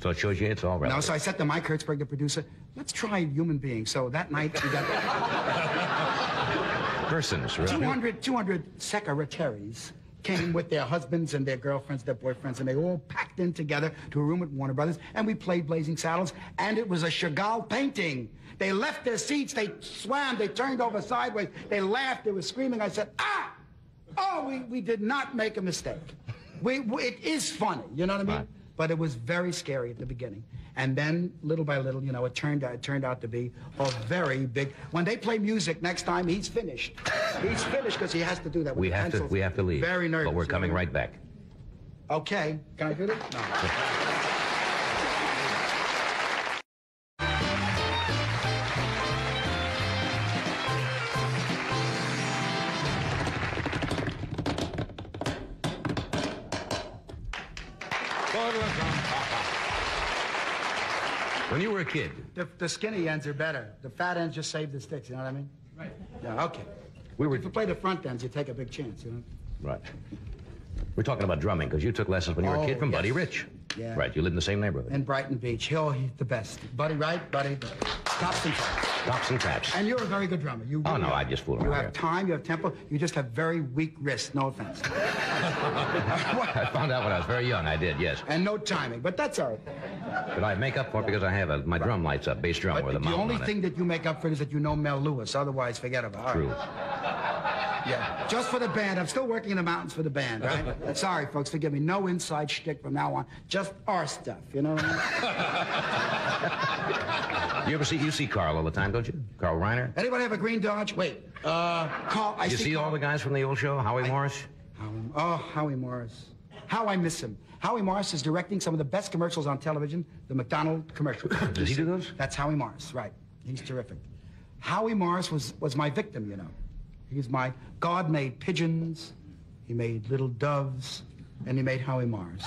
So it shows you it's all right. No, so I said to Mike Hertzberg, the producer, let's try human beings. So that night we got Persons, really. 200, 200 secretaries came with their husbands and their girlfriends, their boyfriends, and they all packed in together to a room at Warner Brothers, and we played Blazing Saddles, and it was a Chagall painting. They left their seats, they swam, they turned over sideways, they laughed, they were screaming. I said, ah! Oh, we, we did not make a mistake. We, we- it is funny, you know what I mean? Right. But it was very scary at the beginning. And then, little by little, you know, it turned out, it turned out to be a very big. When they play music next time, he's finished. He's finished because he has to do that. With We have to we have to leave. Very nervous. But we're coming right back. Okay. Can I do it? No. Were a kid, The, the skinny ends are better. The fat ends just save the sticks. You know what I mean? Right. Yeah. Okay. we were If you play the front ends, you take a big chance. You know. right. We're talking about drumming because you took lessons when you were a kid Oh, from Buddy. Rich. Yeah. Right. You live in the same neighborhood. In Brighton Beach. Hill, he's the best. Buddy, right? Buddy. Tops and tops. Tops and taps. And you're a very good drummer. You Oh, no, are. I just fool You around have here. time, you have tempo. You just have very weak wrists. No offense. I found out when I was very young. I did, yes. and no timing, but that's all right. But I make up for it because I have a, my drum lights up, bass drum But with a the only on thing it. that you make up for is that you know Mel Lewis. Otherwise, forget about it. True. Yeah. Just for the band. I'm still working in the mountains for the band, right? Sorry, folks. Forgive me. No inside shtick from now on. Just our stuff. You know I? You ever see you see Carl all the time, don't you? Carl Reiner. Anybody have a green Dodge? Wait. Uh, Carl. I You see all Carl- the guys from the old show? Howie Morris. Howie, oh, Howie Morris. How I miss him. Howie Morris is directing some of the best commercials on television, the McDonald commercial. Does he do those? That's Howie Morris, right. He's terrific. Howie Morris was, was my victim, you know. He's my God made pigeons, he made little doves, and he made Howie Morris.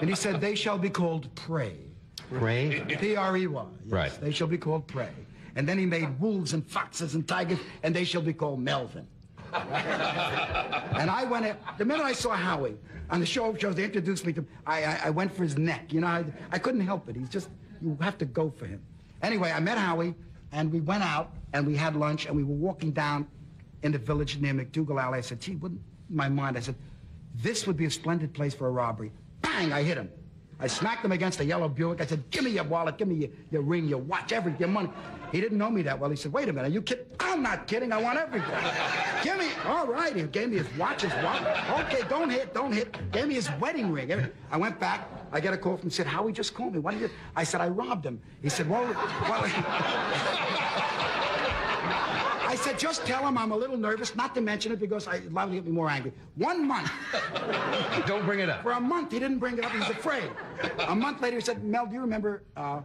and he said, They shall be called prey. Ray. P R E Y. Yes, Right. They shall be called prey. And then he made wolves and foxes and tigers, and they shall be called Melvin. and I went in, the minute I saw Howie on the show shows, they introduced me to I, I, I went for his neck. You know, I, I couldn't help it. He's just, you have to go for him. Anyway, I met Howie, and we went out, and we had lunch, and we were walking down in the village near MacDougal Alley. I said, gee, wouldn't, my mind, I said, this would be a splendid place for a robbery. Bang, I hit him. I smacked him against a yellow Buick. I said, give me your wallet, give me your, your ring, your watch, everything, your money. He didn't know me that well. He said, wait a minute, you kidding? I'm not kidding. I want everything. give me, all right. He gave me his watch, his wallet. Okay, don't hit, don't hit. Gave me his wedding ring. I went back. I get a call from, said, Howie just called me. What did you? I said, I robbed him. He said, well, well. I said, just tell him I'm a little nervous, not to mention it because I, it's liable to get me more angry. One month. Don't bring it up. For a month, he didn't bring it up. He was afraid. A month later, he said, Mel, do you remember? Uh,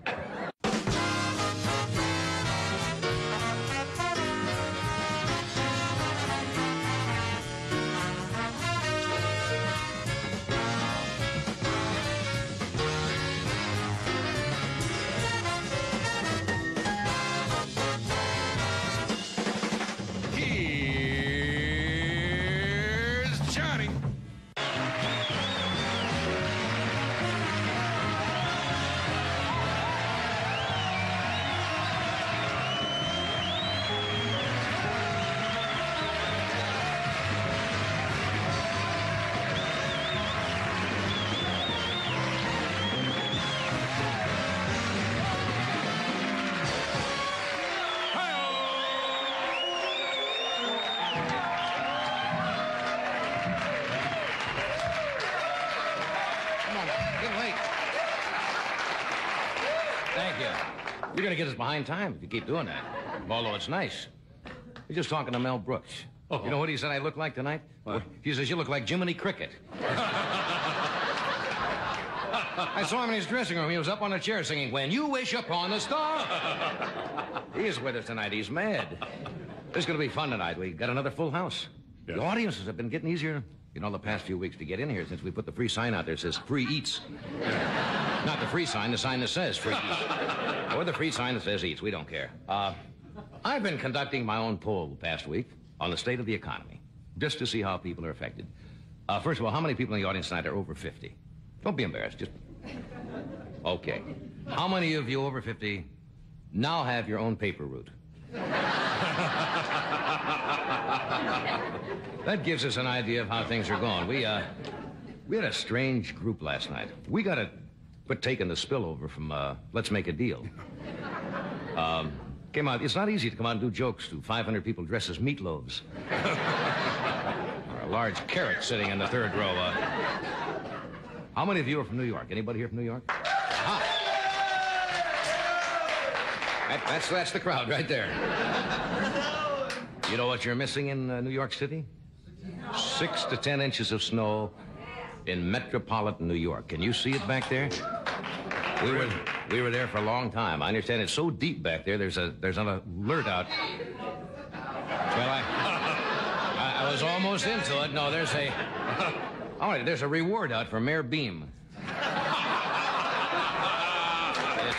behind time if you keep doing that. Although it's nice. You're just talking to Mel Brooks. Oh. You know what he said I look like tonight? He says you look like Jiminy Cricket. I saw him in his dressing room. He was up on a chair singing, When You Wish Upon a Star. he is with us tonight. He's mad. This is going to be fun tonight. We got another full house. Yes. The audiences have been getting easier, you know, the past few weeks to get in here since we put the free sign out there says free eats. Not the free sign, the sign that says free eats. Or the free sign that says eats. We don't care. Uh, I've been conducting my own poll the past week on the state of the economy, just to see how people are affected. Uh, first of all, how many people in the audience tonight are over 50? Don't be embarrassed. Just. Okay. How many of you over 50 now have your own paper route? that gives us an idea of how things are going. We, uh, we had a strange group last night. We got to quit taking the spillover from uh, Let's Make a Deal. Um, came out. It's not easy to come out and do jokes to 500 people dressed as meatloaves. or a large carrot sitting in the third row. Uh, how many of you are from New York? Anybody here from New York? That, that's, that's the crowd right there. You know what you're missing in uh, New York City? Six to ten inches of snow in metropolitan New York. Can you see it back there? We were we were there for a long time. I understand it's so deep back there. There's a there's an alert out. Well, I I, I was almost into it. No, there's a all right. There's a reward out for Mayor Beame.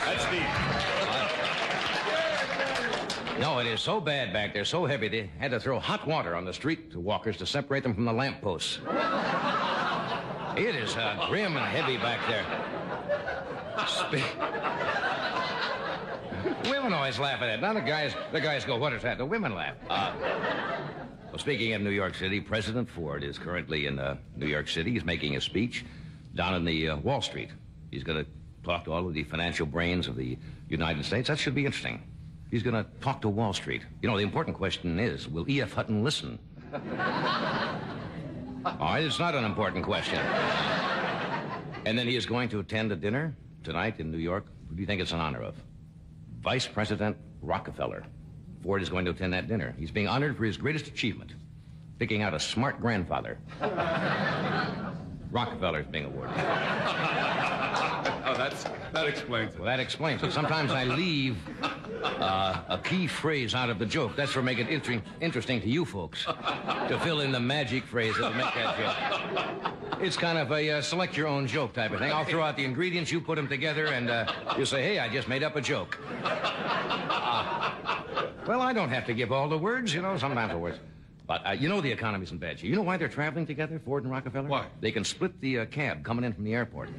That's neat. No, it is so bad back there, so heavy, they had to throw hot water on the street to walkers to separate them from the lampposts. It is uh, grim and heavy back there. Women always laugh at it. Now the guys, the guys go, "What is that?" The women laugh. Uh, well, speaking of New York City, President Ford is currently in uh, New York City. He's making a speech down in the uh, Wall Street. He's going to talk to all of the financial brains of the United States. That should be interesting. He's going to talk to Wall Street. You know, the important question is, will E.F. Hutton listen? All right, it's not an important question. And then he is going to attend a dinner tonight in New York. Who do you think it's in honor of? Vice President Rockefeller. Ford is going to attend that dinner. He's being honored for his greatest achievement, picking out a smart grandfather. Rockefeller's being awarded. Oh, that's that explains it. Well, that explains it. Sometimes I leave uh, a key phrase out of the joke. That's for making it interesting, interesting to you folks to fill in the magic phrase that'll make that joke. It's kind of a uh, select your own joke type of thing. I'll throw out the ingredients, you put them together, and uh, you say, hey, I just made up a joke. Uh, well, I don't have to give all the words, you know, sometimes the words. But uh, you know the economy's in bad shape. You know why they're traveling together, Ford and Rockefeller? Why? They can split the uh, cab coming in from the airport.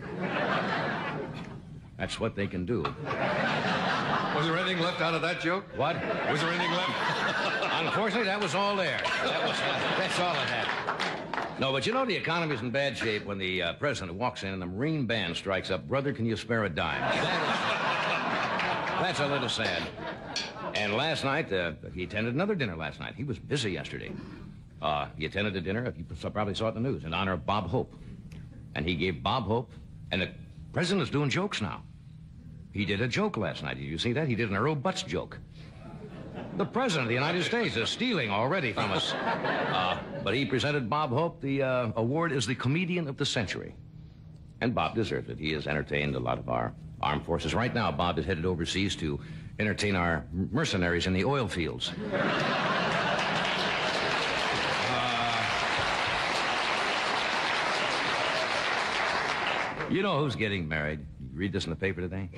That's what they can do. Was there anything left out of that joke? What? Was there anything left? Unfortunately, that was all there. That was, uh, that's all it had. No, but you know the economy's in bad shape when the uh, president walks in and the Marine band strikes up, Brother, can you spare a dime? That is, that's a little sad. And last night, uh, he attended another dinner last night. He was busy yesterday. Uh, he attended a dinner, you probably saw it in the news, in honor of Bob Hope. And he gave Bob Hope, and the president is doing jokes now. He did a joke last night. Did you see that? He did an Earl Butz joke. The president of the United States is stealing already from us. Uh, but he presented Bob Hope the uh, award as the comedian of the century. And Bob deserves it. He has entertained a lot of our armed forces. Right now, Bob is headed overseas to entertain our mercenaries in the oil fields. You know who's getting married? You read this in the paper today?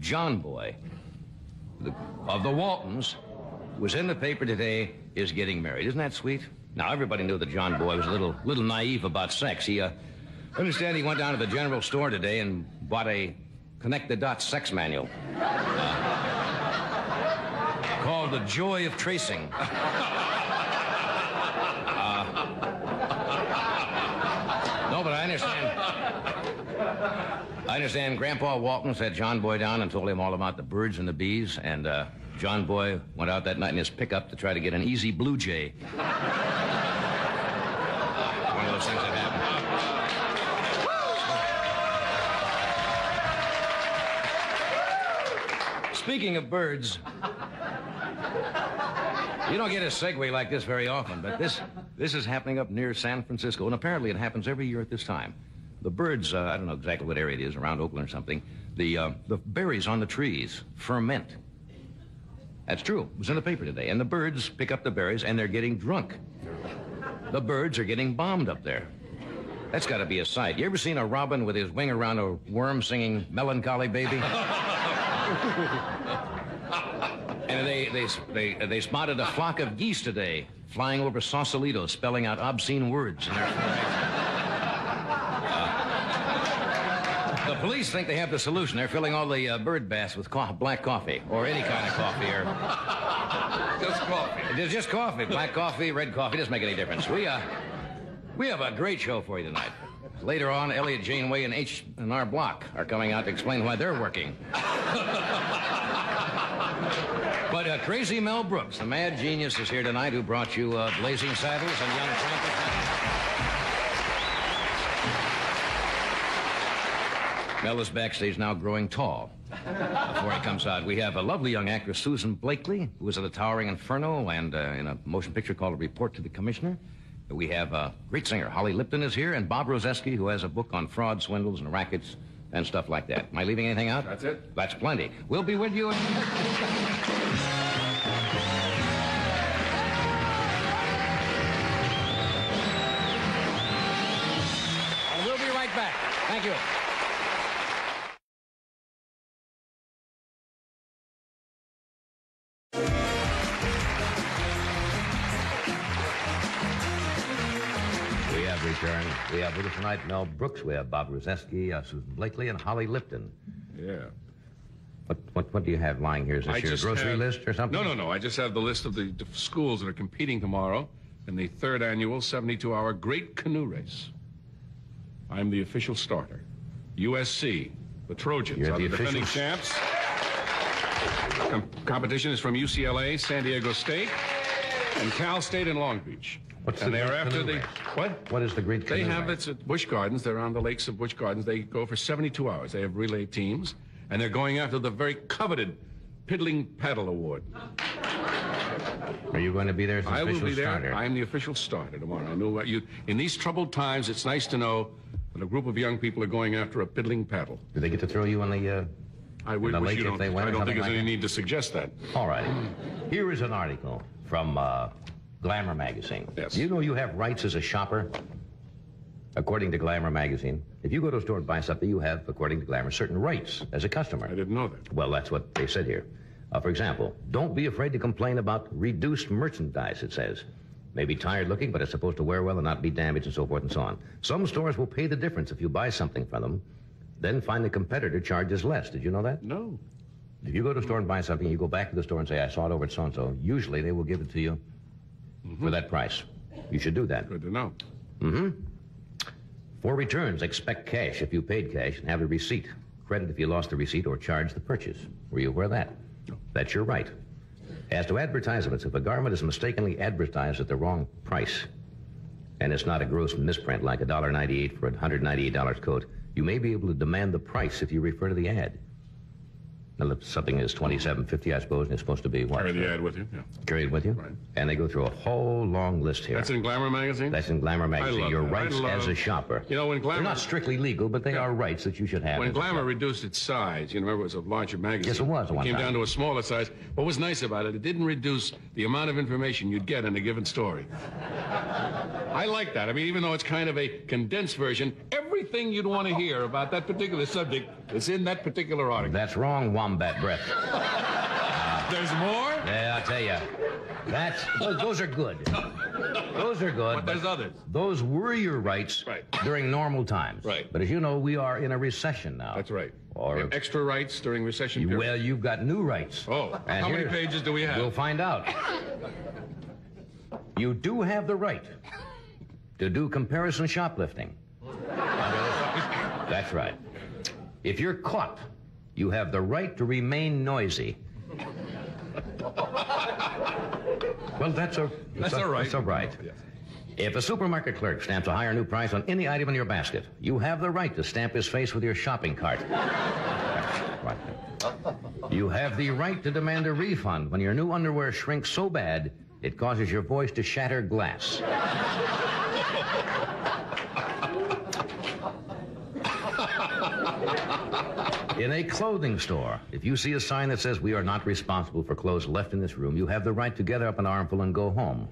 John Boy the, of the Waltons was in the paper today is getting married. Isn't that sweet? Now everybody knew that John Boy was a little little naive about sex. He uh, understand he went down to the general store today and bought a connect the dots sex manual uh, called "The Joy of Tracing." Uh, no, but I understand. I understand Grandpa Walton sat John Boy down and told him all about the birds and the bees, and uh, John Boy went out that night in his pickup to try to get an easy blue jay. One of those things that happen. Speaking of birds, you don't get a segue like this very often, but this this is happening up near San Francisco, and apparently it happens every year at this time. the birds, uh, I don't know exactly what area it is, around Oakland or something, the, uh, the berries on the trees ferment. That's true. It was in the paper today. And the birds pick up the berries and they're getting drunk. The birds are getting bombed up there. That's got to be a sight. You ever seen a robin with his wing around a worm singing Melancholy Baby? and they, they, they, they spotted a flock of geese today flying over Sausalito, spelling out obscene words in their uh, The police think they have the solution. They're filling all the uh, bird baths with co- black coffee or any kind of coffee or Just coffee. it's just coffee. Black coffee, red coffee, doesn't make any difference. We, uh, we have a great show for you tonight. Later on, Eliot Janeway and H and R Block are coming out to explain why they're working. but uh, Crazy Mel Brooks, the mad genius, is here tonight who brought you uh, Blazing Saddles and Young Frankenstein. Mel is backstage now growing tall. Before he comes out, we have a lovely young actress, Susan Blakely, who is in the Towering Inferno and uh, in a motion picture called A Report to the Commissioner. We have a great singer, Holly Lipton is here, and Bob Rosefsky, who has a book on fraud, swindles, and rackets and stuff like that. Am I leaving anything out? That's it. That's plenty. We'll be with you. And we'll be right back. Thank you. We have with us tonight Mel Brooks. We have Bob Rosefsky, uh, Susan Blakely, and Holly Lipton. Yeah. What, what, what do you have lying here? Is this I your grocery have- list or something? No, no, no. I just have the list of the, schools that are competing tomorrow in the third annual 72-hour Great Canoe Race. I'm the official starter. USC, the Trojans, You're are the the, defending champs. Com- competition is from UCLA, San Diego State, and Cal State and Long Beach. What's and the they are after the what? What is the Great They have Race? it's at Busch Gardens. They're on the lakes of Busch Gardens. They go for 72 hours. They have relay teams, and they're going after the very coveted Piddling Paddle Award. Are you going to be there as I will be there. starter? I'm the official starter tomorrow. I know what you. In these troubled times, it's nice to know that a group of young people are going after a piddling paddle. Do they get to throw you in the, uh, I would the wish lake you if don't. I don't think there's like any that? need to suggest that. All right. Here is an article from uh, Glamour magazine. Yes. You know you have rights as a shopper? According to Glamour magazine, if you go to a store and buy something, you have, according to Glamour, certain rights as a customer. I didn't know that. Well, that's what they said here. Uh, for example, don't be afraid to complain about reduced merchandise, it says. May be tired looking, but it's supposed to wear well and not be damaged and so forth and so on. Some stores will pay the difference if you buy something from them, then find the competitor charges less. Did you know that? No. If you go to a store and buy something, you go back to the store and say, I saw it over at so-and-so. Usually they will give it to you for that price. You should do that. Good to know. Mm-hmm. For returns, expect cash if you paid cash and have a receipt. Credit if you lost the receipt or charged the purchase. Were you aware of that? That's your right. As to advertisements, if a garment is mistakenly advertised at the wrong price, and it's not a gross misprint like $1.98 for a $198 coat, you may be able to demand the price if you refer to the ad. Now, if something is twenty-seven fifty, I suppose, and it's supposed to be what? Carry the ad with you. Yeah. Carry it with you? Right. And they go through a whole long list here. That's in Glamour magazine. That's in Glamour magazine. love Your that. I rights love- as a shopper. You know, when Glamour- They're not strictly legal, but they are rights that you should have. When Glamour reduced its size, you remember it was a larger magazine. Yes, it was one came time. down to a smaller size. What was nice about it, it didn't reduce the amount of information you'd get in a given story. I like that. I mean, even though it's kind of a condensed version, everything you'd want to hear about that particular subject is in that particular article. That's wrong, wombat breath. There's more? Yeah, I'll tell you. That's those, those are good. Those are good. But there's others. Those were your rights Right. during normal times. Right. But as you know, we are in a recession now. That's right. Or- extra rights during recession You- well, you've got new rights. Oh, And how many pages do we have? We'll find out. You do have the right to do comparison shoplifting. That's right. If you're caught, you have the right to remain noisy. Well, that's a That's all right. That's all right. Yes. If a supermarket clerk stamps a higher new price on any item in your basket, you have the right to stamp his face with your shopping cart. Right. You have the right to demand a refund when your new underwear shrinks so bad it causes your voice to shatter glass. In a clothing store, if you see a sign that says we are not responsible for clothes left in this room, you have the right to gather up an armful and go home.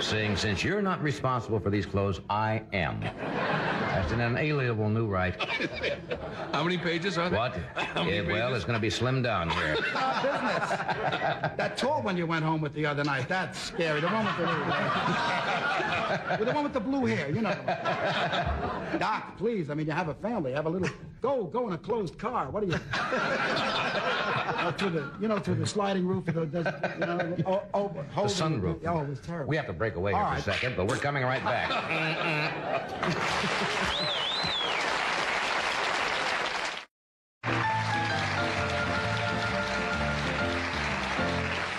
Saying, since you're not responsible for these clothes, I am. That's an inalienable new right. How many pages are there? What? many Yeah, well, pages? it's going to be slimmed down here. Our business. that tall one you went home with the other night, that's scary. The one with the, with the one with the blue hair, you know. Doc, please. I mean, you have a family. Have a little. Go, go in a closed car. What are you? Uh, through the, you know, through the sliding roof. The, the, you know, oh, oh, The holding- sunroof. Oh, it was terrible. We have to break away All here right. for a second, but we're coming right back.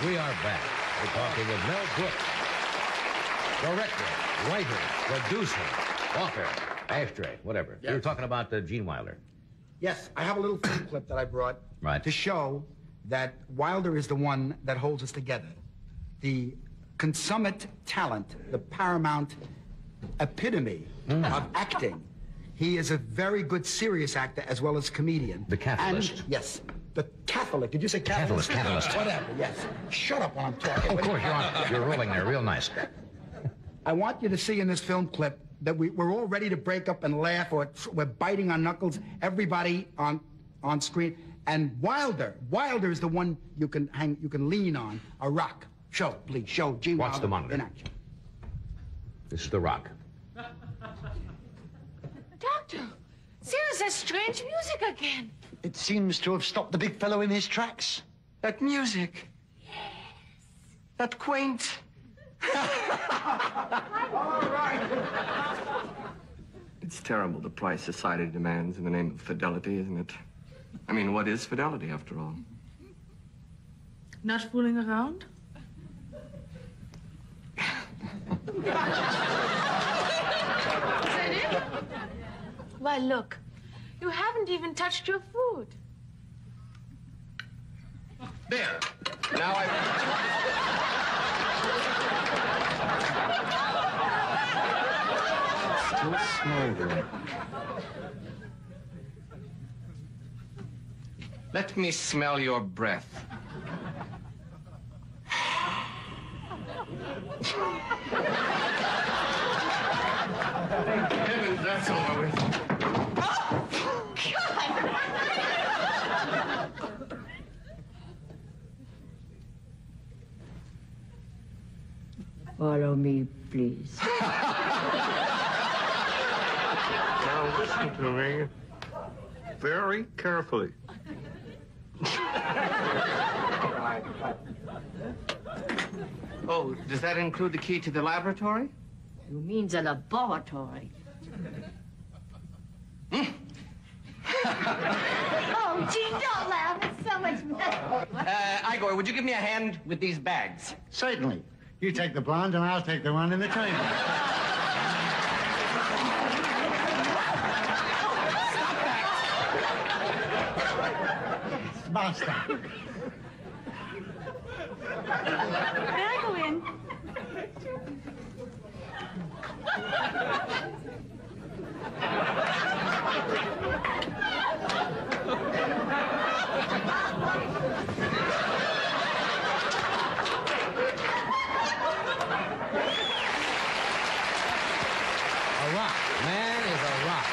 We are back. We're talking with Mel Brooks, director, writer, producer, author, ashtray, whatever. Were Yes. talking about uh, Gene Wilder. Yes, I have a little film clip that I brought Right. to show that Wilder is the one that holds us together. The consummate talent, the paramount epitome Mm. of acting. He is a very good serious actor as well as comedian. The catalyst. And, yes. The Catholic. Did you say catalyst? Catalyst, catalyst. Whatever, yes. Shut up when I'm talking. Of course, you're, on, you're rolling there real nice. I want you to see in this film clip that we, we're all ready to break up and laugh, or we're biting our knuckles. Everybody on on screen, and Wilder, Wilder is the one you can hang, you can lean on. A rock. Show, please, show Gene Watch Wilder the monitor. in action. This is The Rock. Doctor, Sarah's that strange music again. It seems to have stopped the big fellow in his tracks. That music. Yes. That quaint. It's terrible the price society demands in the name of fidelity, isn't it? I mean, what is fidelity after all? Not fooling around? Is that it? Why, look, you haven't even touched your food. There. Now I. Still smoldering. Let me smell your breath. Thank heavens that's over with. Follow me, please. Now listen to me very carefully. oh, does that include the key to the laboratory? You mean the laboratory. Oh, Gene, don't laugh. It's so much better. Uh, Igor, would you give me a hand with these bags? Certainly. You take the blonde and I'll take the one in the chamber. Basta. May I go in? A rock. Man is a rock.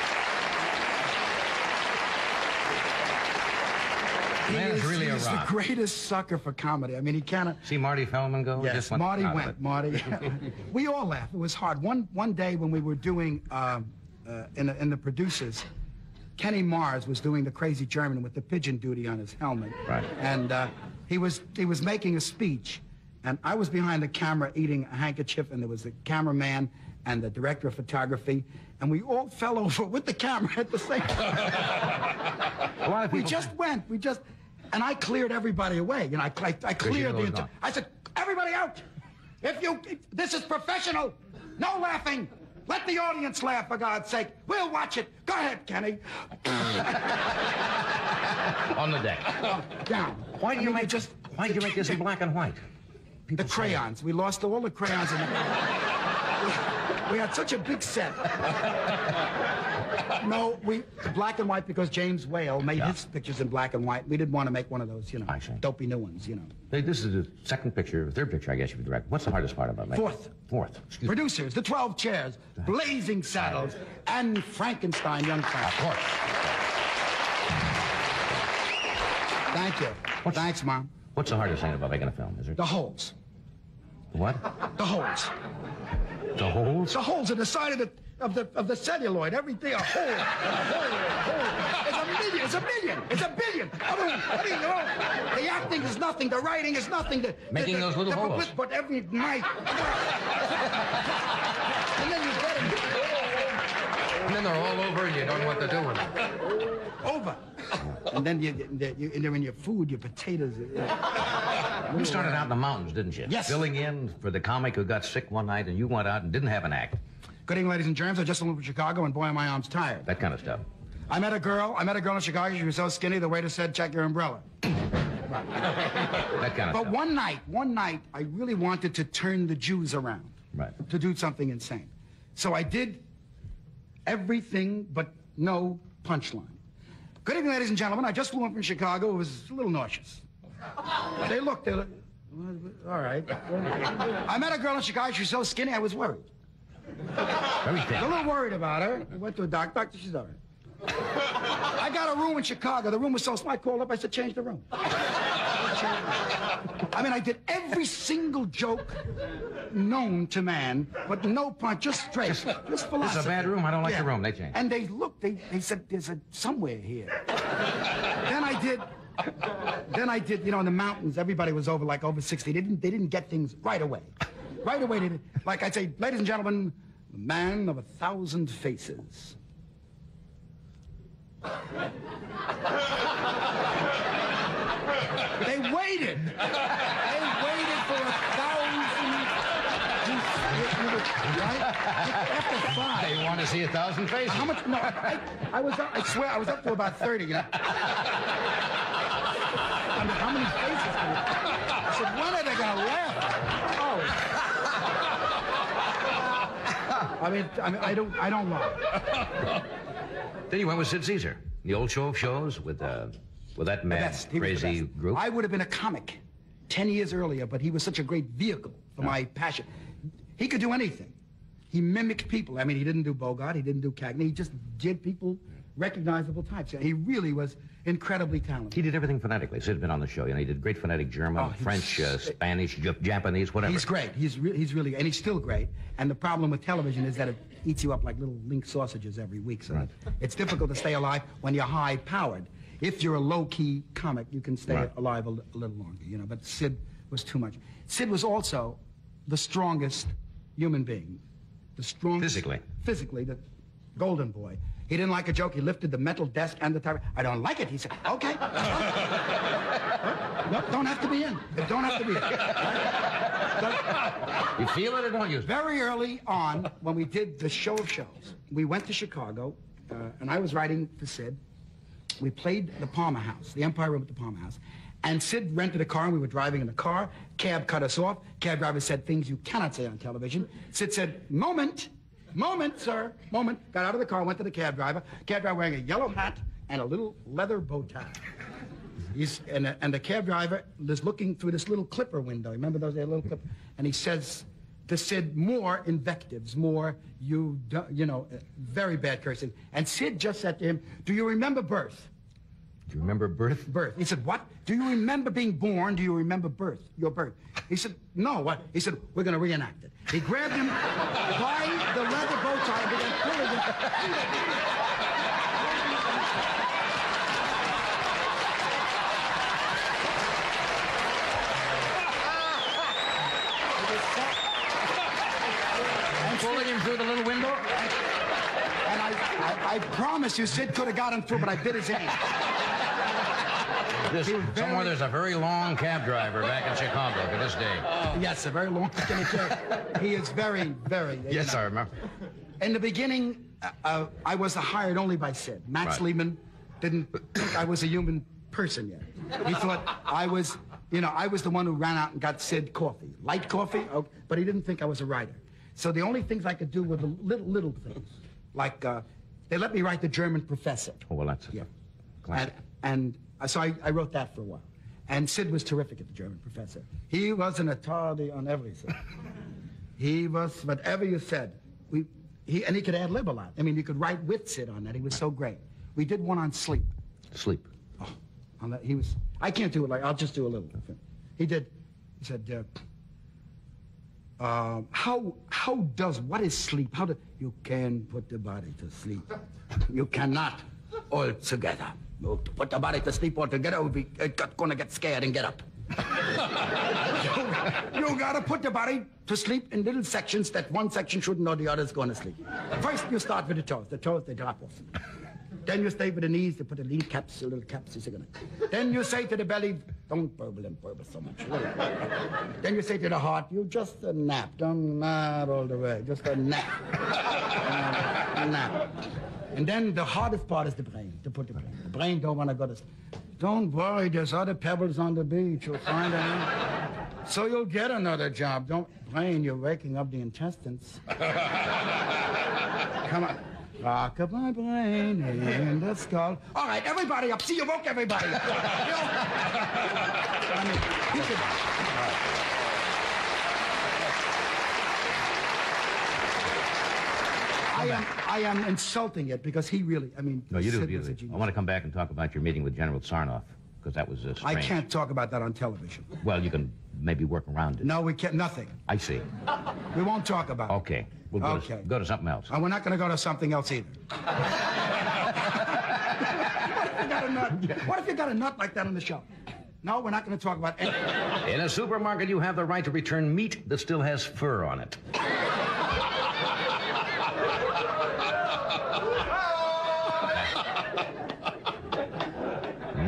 Man is really a he's rock. the greatest sucker for comedy. I mean, he kind of. See Marty Feldman go? Yes, Just went Marty went. Marty. we all laughed. It was hard. One one day when we were doing um, uh, in the, in the producers, Kenny Mars was doing the Crazy German with the pigeon duty on his helmet. Right. And uh, he was he was making a speech, and I was behind the camera eating a handkerchief, and there was the cameraman and the director of photography, and we all fell over with the camera at the same time. A lot of we just went. We just, and I cleared everybody away. You know, I, I, I cleared the. not. I said, everybody out. If you, this is professional. No laughing. Let the audience laugh, for God's sake. We'll watch it. Go ahead, Kenny. On the deck. Down. Why do I you mean, make just Why do you make this in black and white? the crayons? We lost all the crayons in the. we had such a big set. No, we black and white because James Whale made his pictures in black and white. We didn't want to make one of those, you know, dopey new ones, you know. Hey, This is the second picture, third picture, I guess you would direct. What's the hardest part about making Fourth. Fourth. Excuse me. Producers, the 12 chairs, blazing saddles, and Frankenstein, young Frankenstein. Of course. Thank you. Thanks, Mom. What's the hardest thing about making a film? Is there The holes. what? The holes. The holes? The holes in the side of the of the of the celluloid. Everything a hole. A hole. A hole. It's a million. It's a million. It's a billion. I mean, I mean, you know, the acting is nothing. The writing is nothing. The, Making the, those little the, holes. But every night. and then you get them And then they're all over and you don't know what they're doing. over. And then you, you, and then in your food, your potatoes. Uh, you started out in the mountains, didn't you? Yes. Filling in for the comic who got sick one night and you went out and didn't have an act. Good evening, ladies and germs. I just moved from Chicago, and boy, are my arms tired. That kind of stuff. I met a girl. I met a girl in Chicago. She was so skinny, the waiter said, "Check your umbrella." That kind of But stuff. one night, one night, I really wanted to turn the Jews around. Right. To do something insane. So I did everything but no punchline. Good evening, ladies and gentlemen. I just flew in from Chicago. It was a little nauseous. They looked, they looked, all right. I met a girl in Chicago. She was so skinny, I was worried. Very A little worried about her. I went to a doctor. Doctor, she's all right. I got a room in Chicago. The room was so small. I called up. I said, change the room. I mean, I did every single joke known to man, but no punch, just straight. Just, philosophy. This is a bad room. I don't like the room. They changed. And they looked. They, they said, there's a somewhere here. then I did. Then I did. You know, in the mountains, everybody was over like over 60. They didn't. They didn't get things right away. Right away. Like I say, ladies and gentlemen, the man of a thousand faces. They waited. They waited for a thousand. Right? After five. They want to see a thousand faces. How much? No, I, I was up, I swear, I was up to about 30, you know. I mean, how many faces can you... I said, when are they going to laugh? Oh. I mean, I mean, I don't, I don't lie. Then you went with Sid Caesar. The old show of shows with uh, with that mad, best. He was the crazy group. I would have been a comic 10 years earlier, but he was such a great vehicle for my passion. He could do anything. He mimicked people. I mean, he didn't do Bogart, he didn't do Cagney, he just did people recognizable types. He really was incredibly talented. He did everything phonetically. Sid's been on the show. You know, he did great phonetic German, Oh, French, uh, Spanish, Japanese, whatever. He's great. He's re- he's really and he's still great. And the problem with television is that it eats you up like little link sausages every week. So Right. it's difficult to stay alive when you're high powered. If you're a low key comic, you can stay Right. alive a, a little longer. You know. But Sid was too much. Sid was also the strongest human being. The strongest Physically. Physically, the golden boy. He didn't like a joke. He lifted the metal desk and the tire. I don't like it. He said, okay. no, don't have to be in. Don't have to be in. You feel it or don't you? Very early on, when we did the show of shows, we went to Chicago, uh, and I was writing for Sid. We played the Palmer House, the Empire Room at the Palmer House. And Sid rented a car, and we were driving in the car. Cab cut us off. Cab driver said things you cannot say on television. Sid said, moment, moment, sir, moment. Got out of the car, went to the cab driver. Cab driver wearing a yellow hat and a little leather bow tie. He's, and, and the cab driver is looking through this little clipper window. Remember those little clip? And he says to Sid, more invectives, more you, you know, very bad cursing. And Sid just said to him, "Do you remember birth?" Do you remember birth? Birth. He said, "What? Do you remember being born? Do you remember birth? Your birth?" He said, "No." What? He said, "We're going to reenact it." He grabbed him by the leather bow tie and began pulling him. Pulling him through the little window? And I, I, I promise you, Sid could have got him through, but I bit his hand. This, He somewhere there's a very long cab driver back in Chicago to this day. Yes, a very long skinny kid. He is very, very. yes, know. I remember. In the beginning, uh, uh, I was hired only by Sid. Max Right. Liebman didn't think I was a human person yet. He thought I was, you know, I was the one who ran out and got Sid coffee, light coffee, oh, but he didn't think I was a writer. So the only things I could do were the little, little things, like uh, They let me write the German professor. Oh, well, that's Yeah. And, classic. and uh, so I, I wrote that for a while. And Sid was terrific at the German professor. He was an authority on everything. he was whatever you said. We, he, and he could ad lib a lot. I mean, you could write with Sid on that. He was so great. We did one on sleep. Sleep. Oh, On that, he was. I can't do it like. I'll just do a little. He did. He said, uh, uh, "How how does what is sleep? How do you can put the body to sleep? You cannot altogether. You Put the body to sleep altogether. It would be it got, gonna get scared and get up. you, you gotta put the body to sleep in little sections that one section shouldn't know the other's gonna sleep. First, you start with the toes. The toes they drop off. Then you stay with the knees, you put a lean caps, the little caps, you're gonna. Then you say to the belly, don't burble and burble so much. then you say to the heart, you just a nap, don't nap all the way, just a nap. Uh, nap. And then the hardest part is the brain, to put the brain. The brain don't want to go to sleep. Don't worry, there's other pebbles on the beach, you'll find them. So you'll get another job. Don't, brain, you're waking up the intestines. Come on. Rock up my brain in the skull. All right, everybody up. See, you woke everybody. up. I mean, you could- I am, I am insulting it because he really, I mean, No, you do a beautifully. I want to come back and talk about your meeting with General Sarnoff, because that was uh, I can't talk about that on television. Well, you can maybe work around it. No, we can't, nothing. I see. We won't talk about it. Okay. We'll go, Okay. To, go to something else. And we're not going to go to something else either. what, if you got a nut? what if you got a nut like that on the show? No, we're not going to talk about anything. In a supermarket, you have the right to return meat that still has fur on it.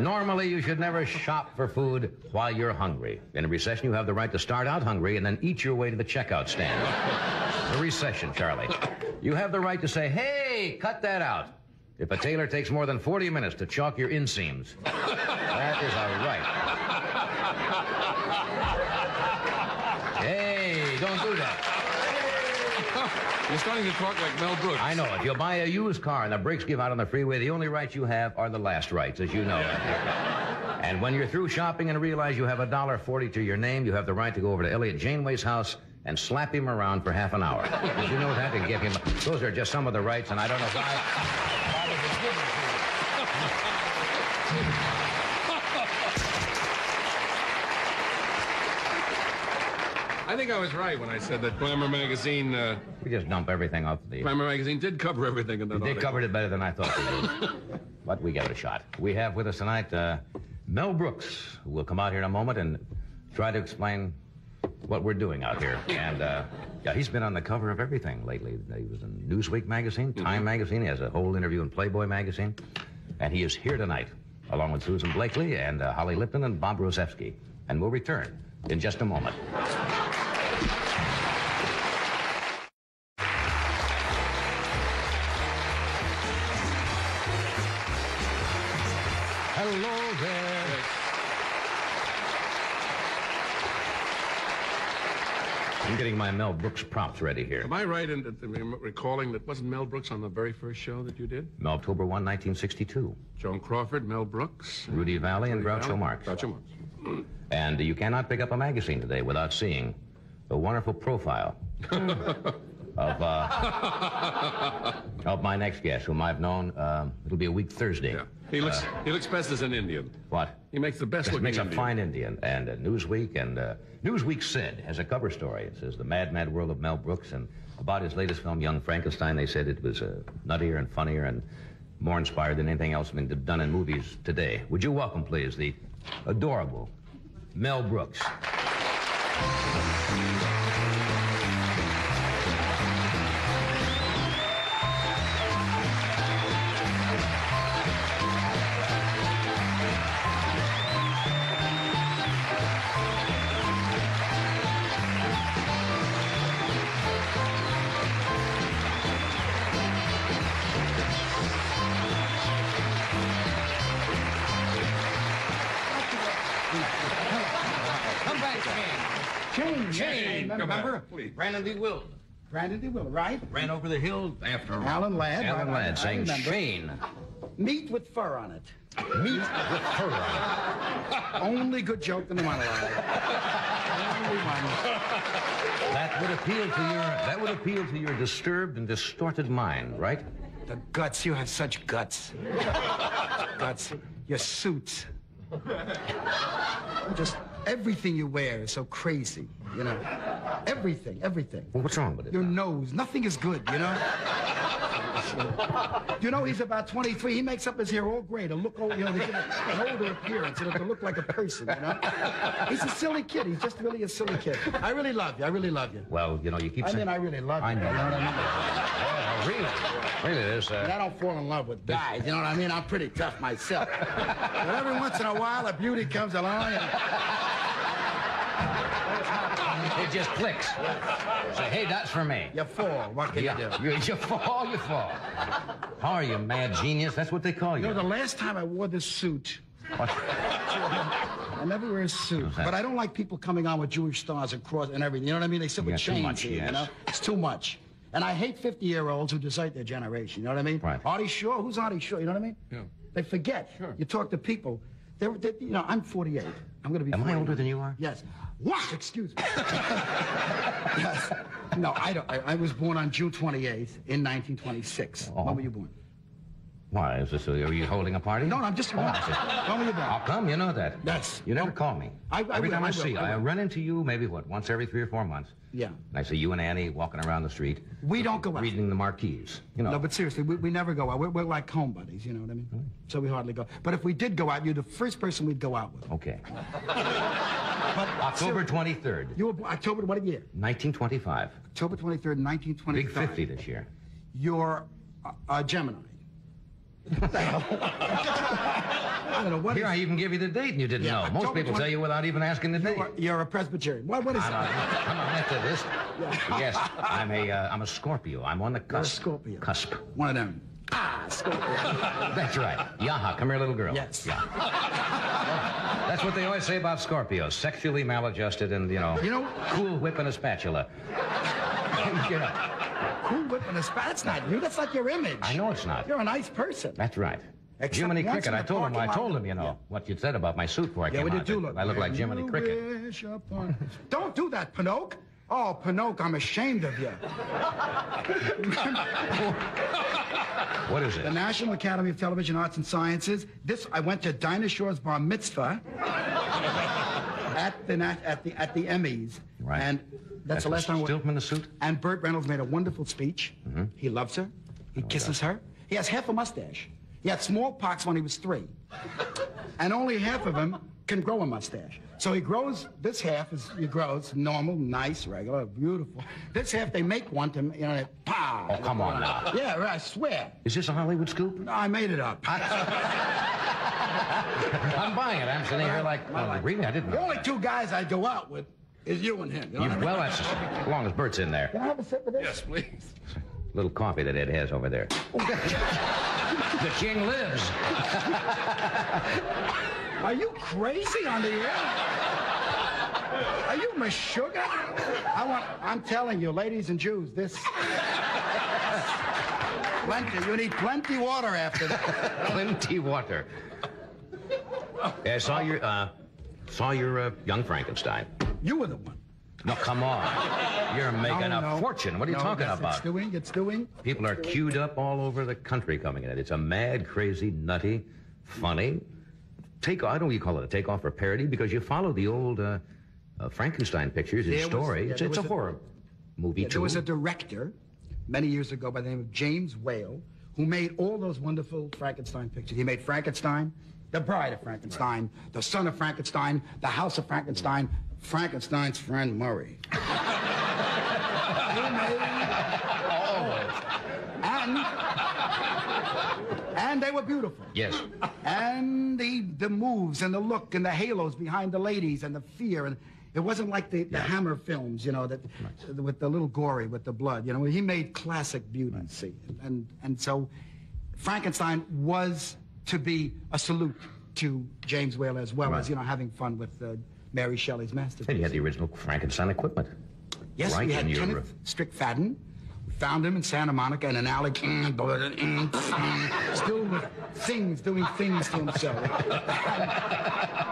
Normally, you should never shop for food while you're hungry. In a recession, you have the right to start out hungry and then eat your way to the checkout stand. A recession, Charlie. You have the right to say, hey, cut that out. If a tailor takes more than 40 minutes to chalk your inseams, that is a right. Hey, don't do that. You're starting to talk like Mel Brooks. I know. If you buy a used car and the brakes give out on the freeway, the only rights you have are the last rights, as you know. and when you're through shopping and realize you have a dollar forty to your name, you have the right to go over to Eliot Janeway's house and slap him around for half an hour. Did you know that? And give him. Those are just some of the rights, and I don't know why. I think I was right when I said that Glamour magazine. Uh, we just dump everything off the. Glamour magazine did cover everything in that. They article. covered it better than I thought they did. but we give it a shot. We have with us tonight uh, Mel Brooks, who will come out here in a moment and try to explain what we're doing out here. And uh, yeah, he's been on the cover of everything lately. He was in Newsweek magazine, Time magazine. He has a whole interview in Playboy magazine. And he is here tonight, along with Susan Blakely and uh, Holly Lipton and Bob Rosefsky. And we'll return in just a moment. Hello there. I'm getting my Mel Brooks props ready here. Am I right in in recalling that wasn't Mel Brooks on the very first show that you did? October 1, 1962. Joan Crawford, Mel Brooks, Rudy Vallee and Rudy Groucho Vallee, Marx. Groucho Marx. And you cannot pick up a magazine today without seeing the wonderful profile of uh, of my next guest, whom I've known. Um, it'll be a week Thursday. Yeah. He looks he looks best as an Indian. What? He makes the best He looking makes a fine Indian. And uh, Newsweek and uh, Newsweek said has a cover story. It says the Mad Mad World of Mel Brooks and about his latest film, Young Frankenstein. They said it was uh, nuttier and funnier and more inspired than anything else been done in movies today. Would you welcome, please, the adorable Mel Brooks? Brandon deWilde. Brandon D. Willard, right? Ran over the hill after Alan Ladd. Alan right, Ladd remember. Shane. Meat with fur on it. Meat with fur on it. Only good joke in the monologue. That would appeal to your that would appeal to your disturbed and distorted mind, right? The guts, you have such guts. guts. Your suits. Just everything you wear is so crazy, you know. Everything, everything. Well, what's wrong with it? Your nose, nothing is good, you know. You know, he's about 23. He makes up his hair all gray to look old, you know, to give an older appearance, you know, to look like a person, you know. He's a silly kid. He's just really a silly kid. I really love you. I really love you. Well, you know, you keep I saying. mean, I really love you. I know. You know what I mean? Yeah, really, really, this. And I Uh, don't fall in love with guys, you know what I mean? I'm pretty tough myself. but every once in a while, a beauty comes along and it just clicks. Say, hey, that's for me. you fall. What can you do? Yeah, you, you fall, you fall. How are you, mad genius? That's what they call You you. know, the last time I wore this suit, What? I never wear a suit, but I don't like people coming on with Jewish stars and cross and everything. You know what I mean? They sit with Yeah, too chains much, here, you know? It's too much. And I hate 50-year-olds who desert their generation. You know what I mean? Right. Artie Shaw, who's Artie Shaw? You know what I mean? Yeah. They forget. Sure. You talk to people. They're, you know, I'm 48. I'm going to be. Am I 49. older than you are? Yes. What? Excuse me. yes. No, I don't. I, I was born on June 28th in 1926. Oh. When were you born? Why Cecilia. Are you holding a party? No, no, I'm just. Oh, I see. when were you born? How come? You know that. Yes. You never call me. I- I every will, time I, I will, see you, I I, run into you maybe what once every three or four months. Yeah. And I see you and Annie walking around the street. We don't go out. reading the marquees. You know. No, but seriously, we, we never go out. We're, we're like home buddies, you know what I mean? So we hardly go. But if we did go out, you're the first person we'd go out with. Okay. But October twenty third, You were October, what year? nineteen twenty five. October 23rd, 1925. Big fifty this year. You're a, a Gemini. What? I don't know what Here, is- I even give you the date and you didn't Yeah, know. Most people 20 tell you without even asking the date. You're, you're a Presbyterian. What, what is I'm a, that? I'm a Methodist. Yes, I'm a uh, I'm a Scorpio. I'm on the You're a cusp. Scorpio. Cusp. One of them. Ah, Scorpio. That's right. Yaha, come here, little girl. Yes. Yeah. That's what they always say about Scorpios. Sexually maladjusted and, you know, You know- cool whip and a spatula. you know, Cool whip and a spat. That's not you. That's not your image. I know it's not. You're a nice person. That's right. Except Jiminy Cricket. I told him. I told him. You know Yeah. what you'd said about my suit before I Yeah, came out. do look. I look like Jiminy Cricket. Don't do that, Pinocchio. Oh, Pinocchio, I'm ashamed of you. What is it? The? National Academy of Television Arts and Sciences. This I went to Dinah Shore's bar mitzvah at the at the at the Emmys, Right. and that's, the last time. Stiltman the suit. And Burt Reynolds made a wonderful speech. Mm-hmm. He loves her. He Oh, kisses her. He has half a mustache. He had smallpox when he was three, and only half of him can grow a mustache. So he grows this half is he grows normal, nice, regular, beautiful. This half they make one to you know, pow. Oh, come on now. Yeah, right, I swear. Is this a Hollywood scoop? No, I made it up. I'm buying it. I'm sitting here like, oh, really? I didn't The only two guys I go out with is you and him. You know You- what well, that's as long as Burt's in there. Can I have a sip of this? Yes, please. Little coffee that Ed has over there. the king lives. Are you crazy on the air? Are you Meshuggah? I want. I'm telling you, ladies and Jews, this. plenty. You need plenty water after that. Plenty water. Yeah, I saw your, uh, saw your uh, young Frankenstein. You were the one. No, come on. You're making No, a no. fortune. What are you No, talking it's- about? It's doing. It's doing. People are queued up all over the country coming in. It's a mad, crazy, nutty, funny take. I don't know what you call it a takeoff or parody because you follow the old uh, uh, Frankenstein pictures, his There was- yeah, it's it's a a- horror movie Yeah, too. there was a director many years ago by the name of James Whale who made all those wonderful Frankenstein pictures. He made Frankenstein, The Bride of Frankenstein, The Son of Frankenstein, The House of Frankenstein, Frankenstein's friend Murray. he made all those. And, and they were beautiful. yes. And the the moves and the look and the halos behind the ladies and the fear and it wasn't like the, the Hammer films, you know, that with the little gory with the blood. You know, he made classic beauty. See, and and so Frankenstein was to be a salute to James Whale as well as you know having fun with uh, Mary Shelley's masterpiece. And you had the original Frankenstein equipment. Yes, right we had your Kenneth Strickfaden. We found him in Santa Monica in an alley, still with things, doing things to himself.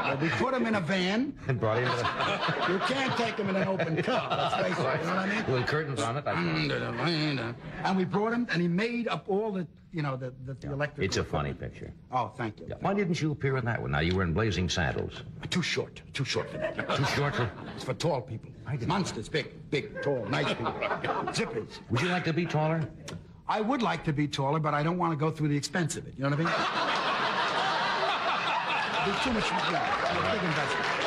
And we put him in a van. And brought him to the... You can't take him in an open car, let's face it, you know what I mean? With curtains on it. Uh, I- uh, And we brought him, and he made up all the, you know, the, the, the electric. It's a funny picture. Oh, thank you. Why didn't you appear in that one? Now, you were in Blazing Saddles. Too short, too short for that. Too short for... It's for tall people. Monsters, big, big, tall, nice people. Zippers. Would you like to be taller? I would like to be taller, but I don't want to go through the expense of it. You know what I mean? There's too much, yeah, big investment.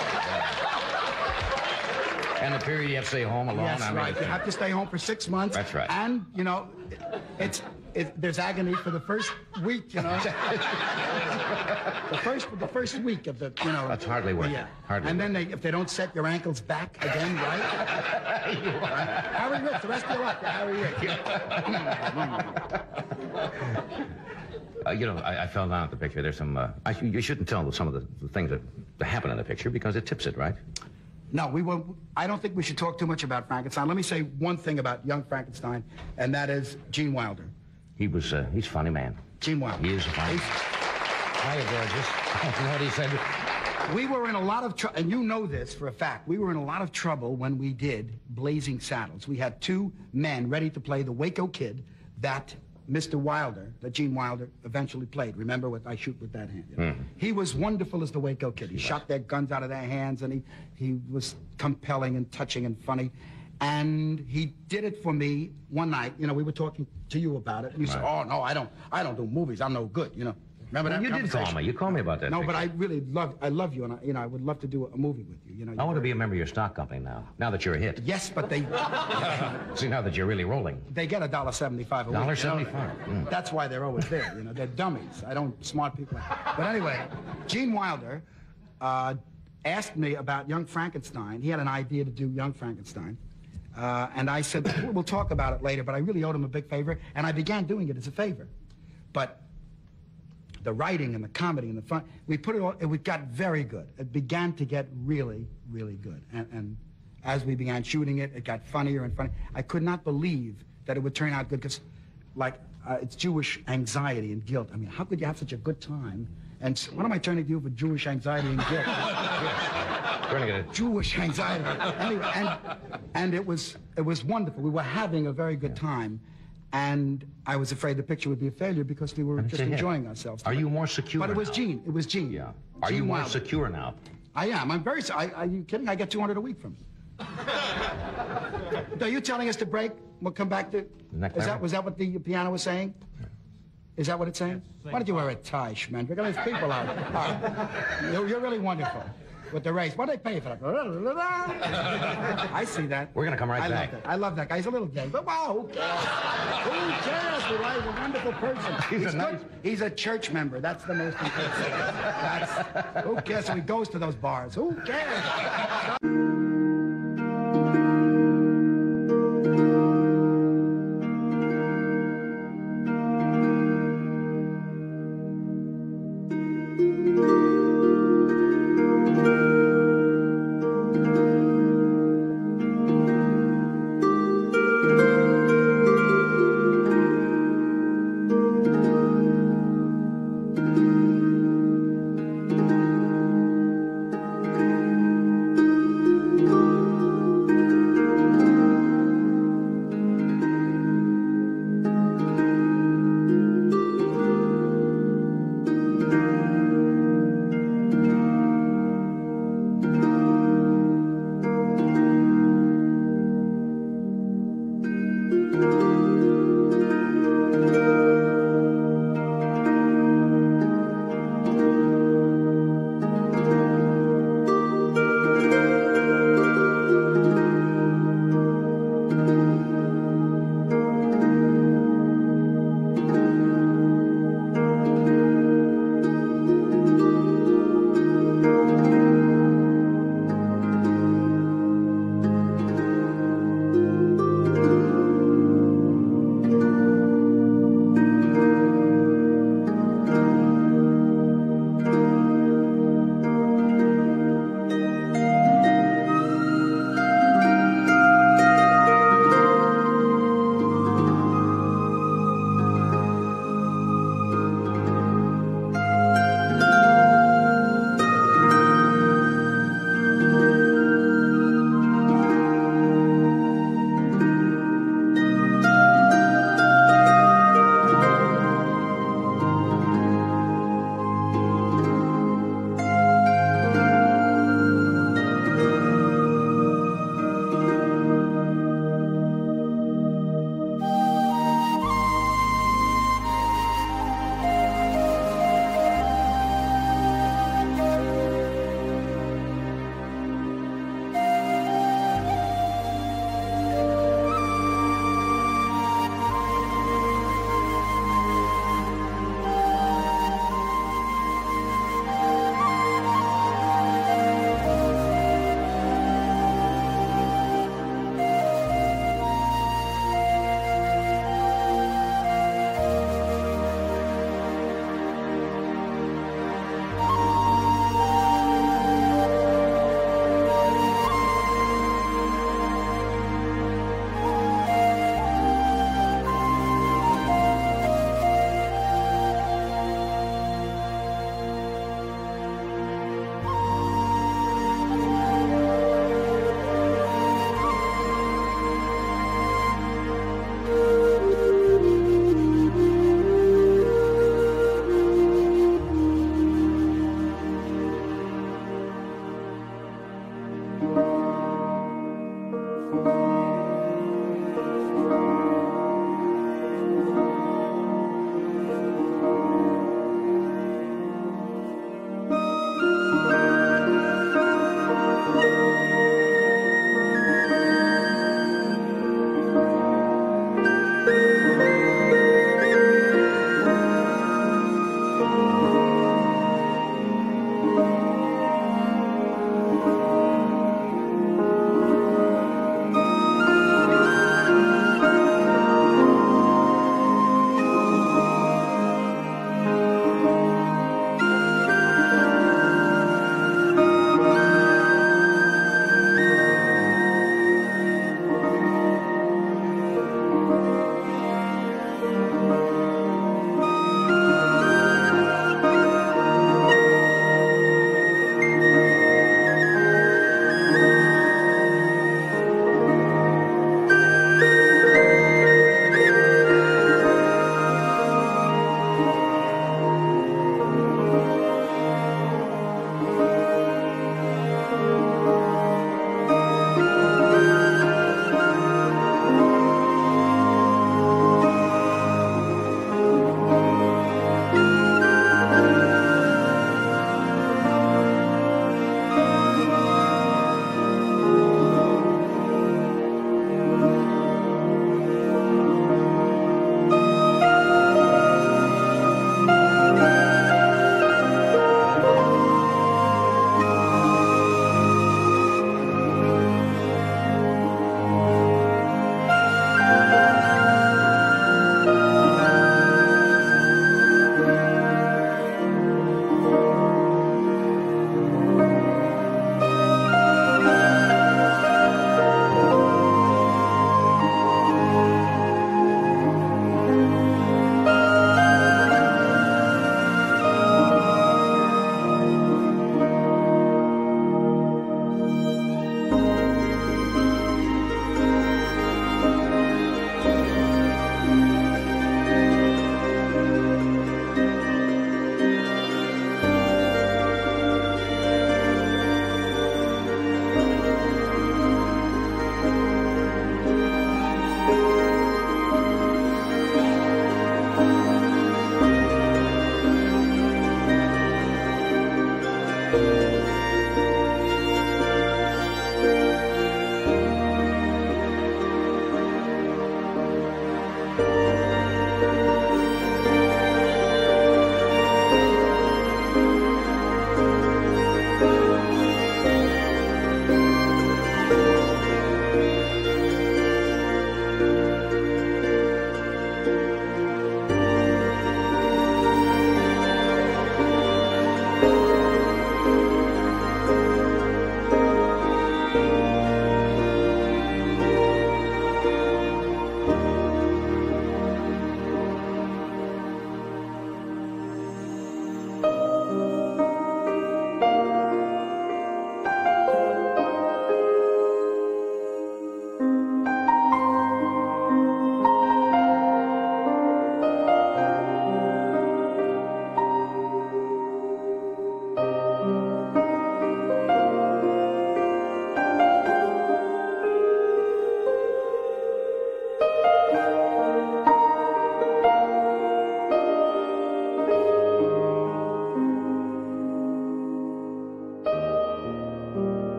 And the period you have to stay home alone? Yes, I mean, right. You have to stay home for six months. That's right. And, you know, it's, it, there's agony for the first week, you know. the first the first week of the, you know. That's hardly worth it. Yeah. Hardly and then they, if they don't set your ankles back again, right? right? Harry Rich, the rest of your life, Harry Rich. Uh, you know, I, I fell down at the picture. There's some. Uh, I, you shouldn't tell some of the, the things that, that happen in the picture because it tips it, right? No, we won't. I don't think we should talk too much about Frankenstein. Let me say one thing about young Frankenstein, and that is Gene Wilder. He was. Uh, he's a funny man. Gene Wilder. He is a funny. Hiya, gorgeous. know what he said? We were in a lot of trouble, and you know this for a fact. We were in a lot of trouble when we did Blazing Saddles. We had two men ready to play the Waco Kid that Mr. Wilder, that Gene Wilder eventually played. Remember what I shoot with that hand? you know? Hmm. He was wonderful as the Waco Kid. He shot their guns out of their hands, and he, he was compelling and touching and funny. And he did it for me one night. You know, we were talking to you about it, and you said, "Oh no, I don't, I don't do movies. I'm no good." You know. Remember Well, that? you did call me. You called me about that. No, picture. but I really love, I love you, and I, you know, I would love to do a movie with you. You know. I want to be a member of your stock company now. Now that you're a hit. Yes, but they See, now that you're really rolling. they get a dollar seventy-five a week. you know? Mm. That's why they're always there. You know, they're dummies. I don't smart people. But anyway, Gene Wilder uh, asked me about Young Frankenstein. He had an idea to do Young Frankenstein. Uh, and I said, "We'll- talk about it later, but I really owed him a big favor, and I began doing it as a favor. But the writing and the comedy and the fun, we put it all, it got very good. It began to get really, really good. And, and as we began shooting it, it got funnier and funnier. I could not believe that it would turn out good because, like, uh, it's Jewish anxiety and guilt. I mean, how could you have such a good time? And what am I turning to you for Jewish anxiety and guilt? Get it. Jewish anxiety. anyway, and, and it was it was wonderful. We were having a very good time, and I was afraid the picture would be a failure because we were just enjoying ourselves. Are you more secure But it was now? Gene. It was Gene. Yeah. Are Gene you more Wilder. secure now? I am. I'm very. I, are you kidding? I get 200 a week from. Are you telling us to break? We'll come back to. Is that was that what the piano was saying? Is that what it's saying? Why don't you wear a tie, Schmendrick? There's people out. All right. You're, you're really wonderful with the race. What do they pay for that? I see that. We're gonna come right I back. Love that. I love that guy. He's a little gay, but wow, who cares? who cares? We like a wonderful person. He's a nice- He's a church member. That's the most important thing. That's, who cares? So he goes to those bars. Who cares?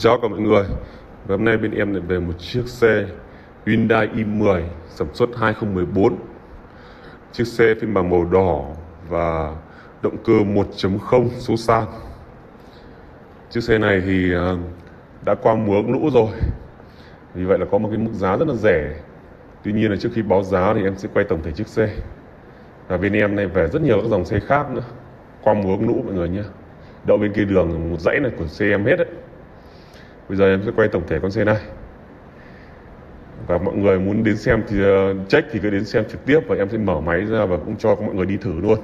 chào cả mọi người. Và hôm nay bên em lại về một chiếc xe Hyundai i10 sản xuất 2014 Chiếc xe phiên bản màu đỏ và động cơ 1.0 số sàn. Chiếc xe này thì à, đã qua mùa lũ rồi. Vì vậy là có một cái mức giá rất là rẻ. Tuy nhiên là trước khi báo giá thì em sẽ quay tổng thể chiếc xe. Và bên em này về rất nhiều các dòng xe khác nữa. Qua mùa lũ mọi người nhé. Đậu bên kia đường một dãy này của xe em hết đấy. Bây giờ em sẽ quay tổng thể con xe này. Và mọi người muốn đến xem thì ờ, check thì cứ đến xem trực tiếp và em sẽ mở máy ra và cũng cho mọi người đi thử luôn.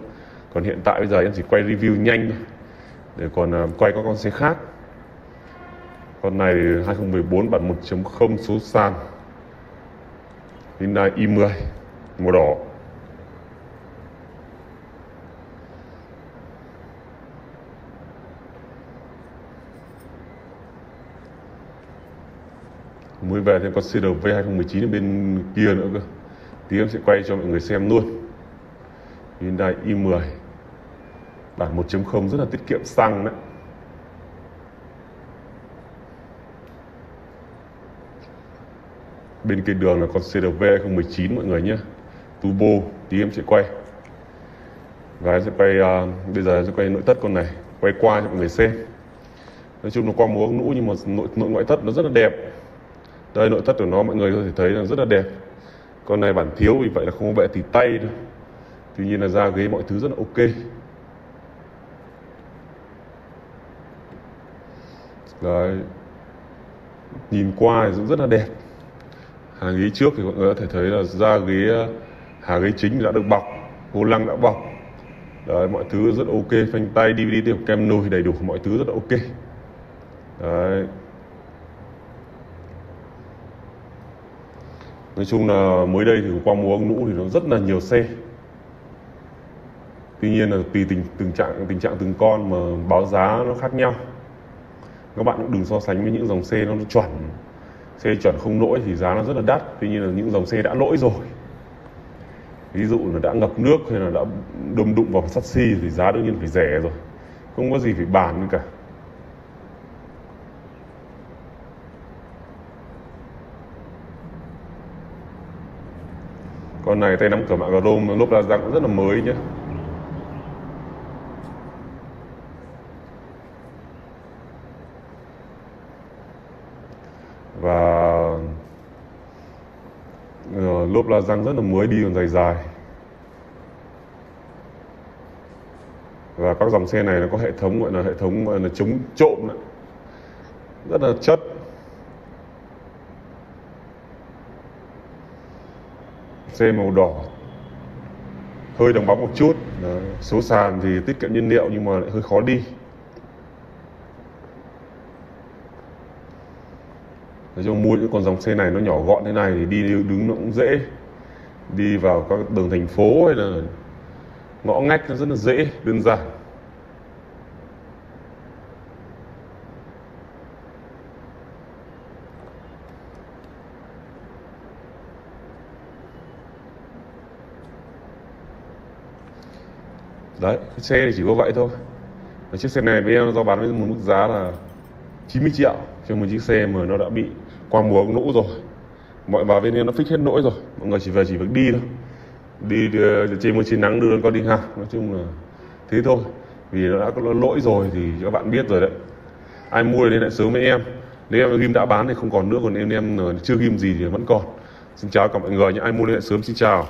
Còn hiện tại bây giờ em chỉ quay review nhanh thôi. Để còn ờ, quay các con xe khác. Con này 2014 bản 1.0 số sàn Hyundai i10 màu đỏ. Mới về thêm con CRV 2019 ở bên kia nữa cơ. Tí em sẽ quay cho mọi người xem luôn. Hyundai i10 bản 1.0 rất là tiết kiệm xăng đấy. Bên kia đường là con CRV 2019 mọi người nhé. Turbo tí em sẽ quay. Và em sẽ quay uh, bây giờ em sẽ quay nội thất con này quay qua cho mọi người xem. Nói chung nó qua mùa nũ nhưng mà nội, nội ngoại thất nó rất là đẹp đây nội thất của nó, mọi người có thể thấy là rất là đẹp. Con này bản thiếu, vì vậy là không có bệ tỉ tay đâu. Tuy nhiên là da ghế mọi thứ rất là ok. Đấy. Nhìn qua thì cũng rất là đẹp. Hàng ghế trước thì mọi người có thể thấy là da ghế à, hàng ghế chính đã được bọc, vô lăng đã bọc. Đấy, mọi thứ rất ok. Phanh tay dvd tiểu kem nồi đầy đủ, mọi thứ rất là ok. Đấy. Nói chung là mới đây thì qua mùa ông lũ thì nó rất là nhiều xe. Tuy nhiên là tùy tình tình trạng tình trạng từng con mà báo giá nó khác nhau. Các bạn cũng đừng so sánh với những dòng xe nó chuẩn. Xe chuẩn không lỗi thì giá nó rất là đắt. Tuy nhiên là những dòng xe đã lỗi rồi. Ví dụ là đã ngập nước hay là đã đâm đụng vào sắt xi thì giá đương nhiên phải rẻ rồi. Không có gì phải bàn nữa cả. Con này tay nắm cửa mạng chrome lốp la răng cũng rất là mới nhé và ờ, lốp la răng rất là mới, đi còn dài dài. Và các dòng xe này nó có hệ thống, gọi là hệ thống, gọi là chống trộm đấy. rất là chất. Xe màu đỏ. Hơi đồng bóng một chút. Đấy. số sàn thì tiết kiệm nhiên liệu nhưng mà lại hơi khó đi. Nói chung mua những con dòng xe này nó nhỏ gọn thế này thì đi đứng nó cũng dễ. Đi vào các đường thành phố hay là ngõ ngách nó rất là dễ, đơn giản. Đấy cái xe thì chỉ có vậy thôi. Và chiếc xe này với em do bán với một mức giá là 90 triệu. Cho một chiếc xe mà nó đã bị qua mùa lũ rồi mọi bà bên em nó fix hết nỗi rồi. Mọi người chỉ về chỉ việc đi thôi. Đi, trên một trường nắng đưa con đi học. Nói chung là thế thôi. Vì nó đã có lỗi rồi thì các bạn biết rồi đấy. Ai mua thì lại sớm với em. Nếu em ghim đã bán thì không còn nữa còn em em chưa ghim gì thì vẫn còn. Xin chào cả mọi người những ai mua liên hệ sớm. Xin chào.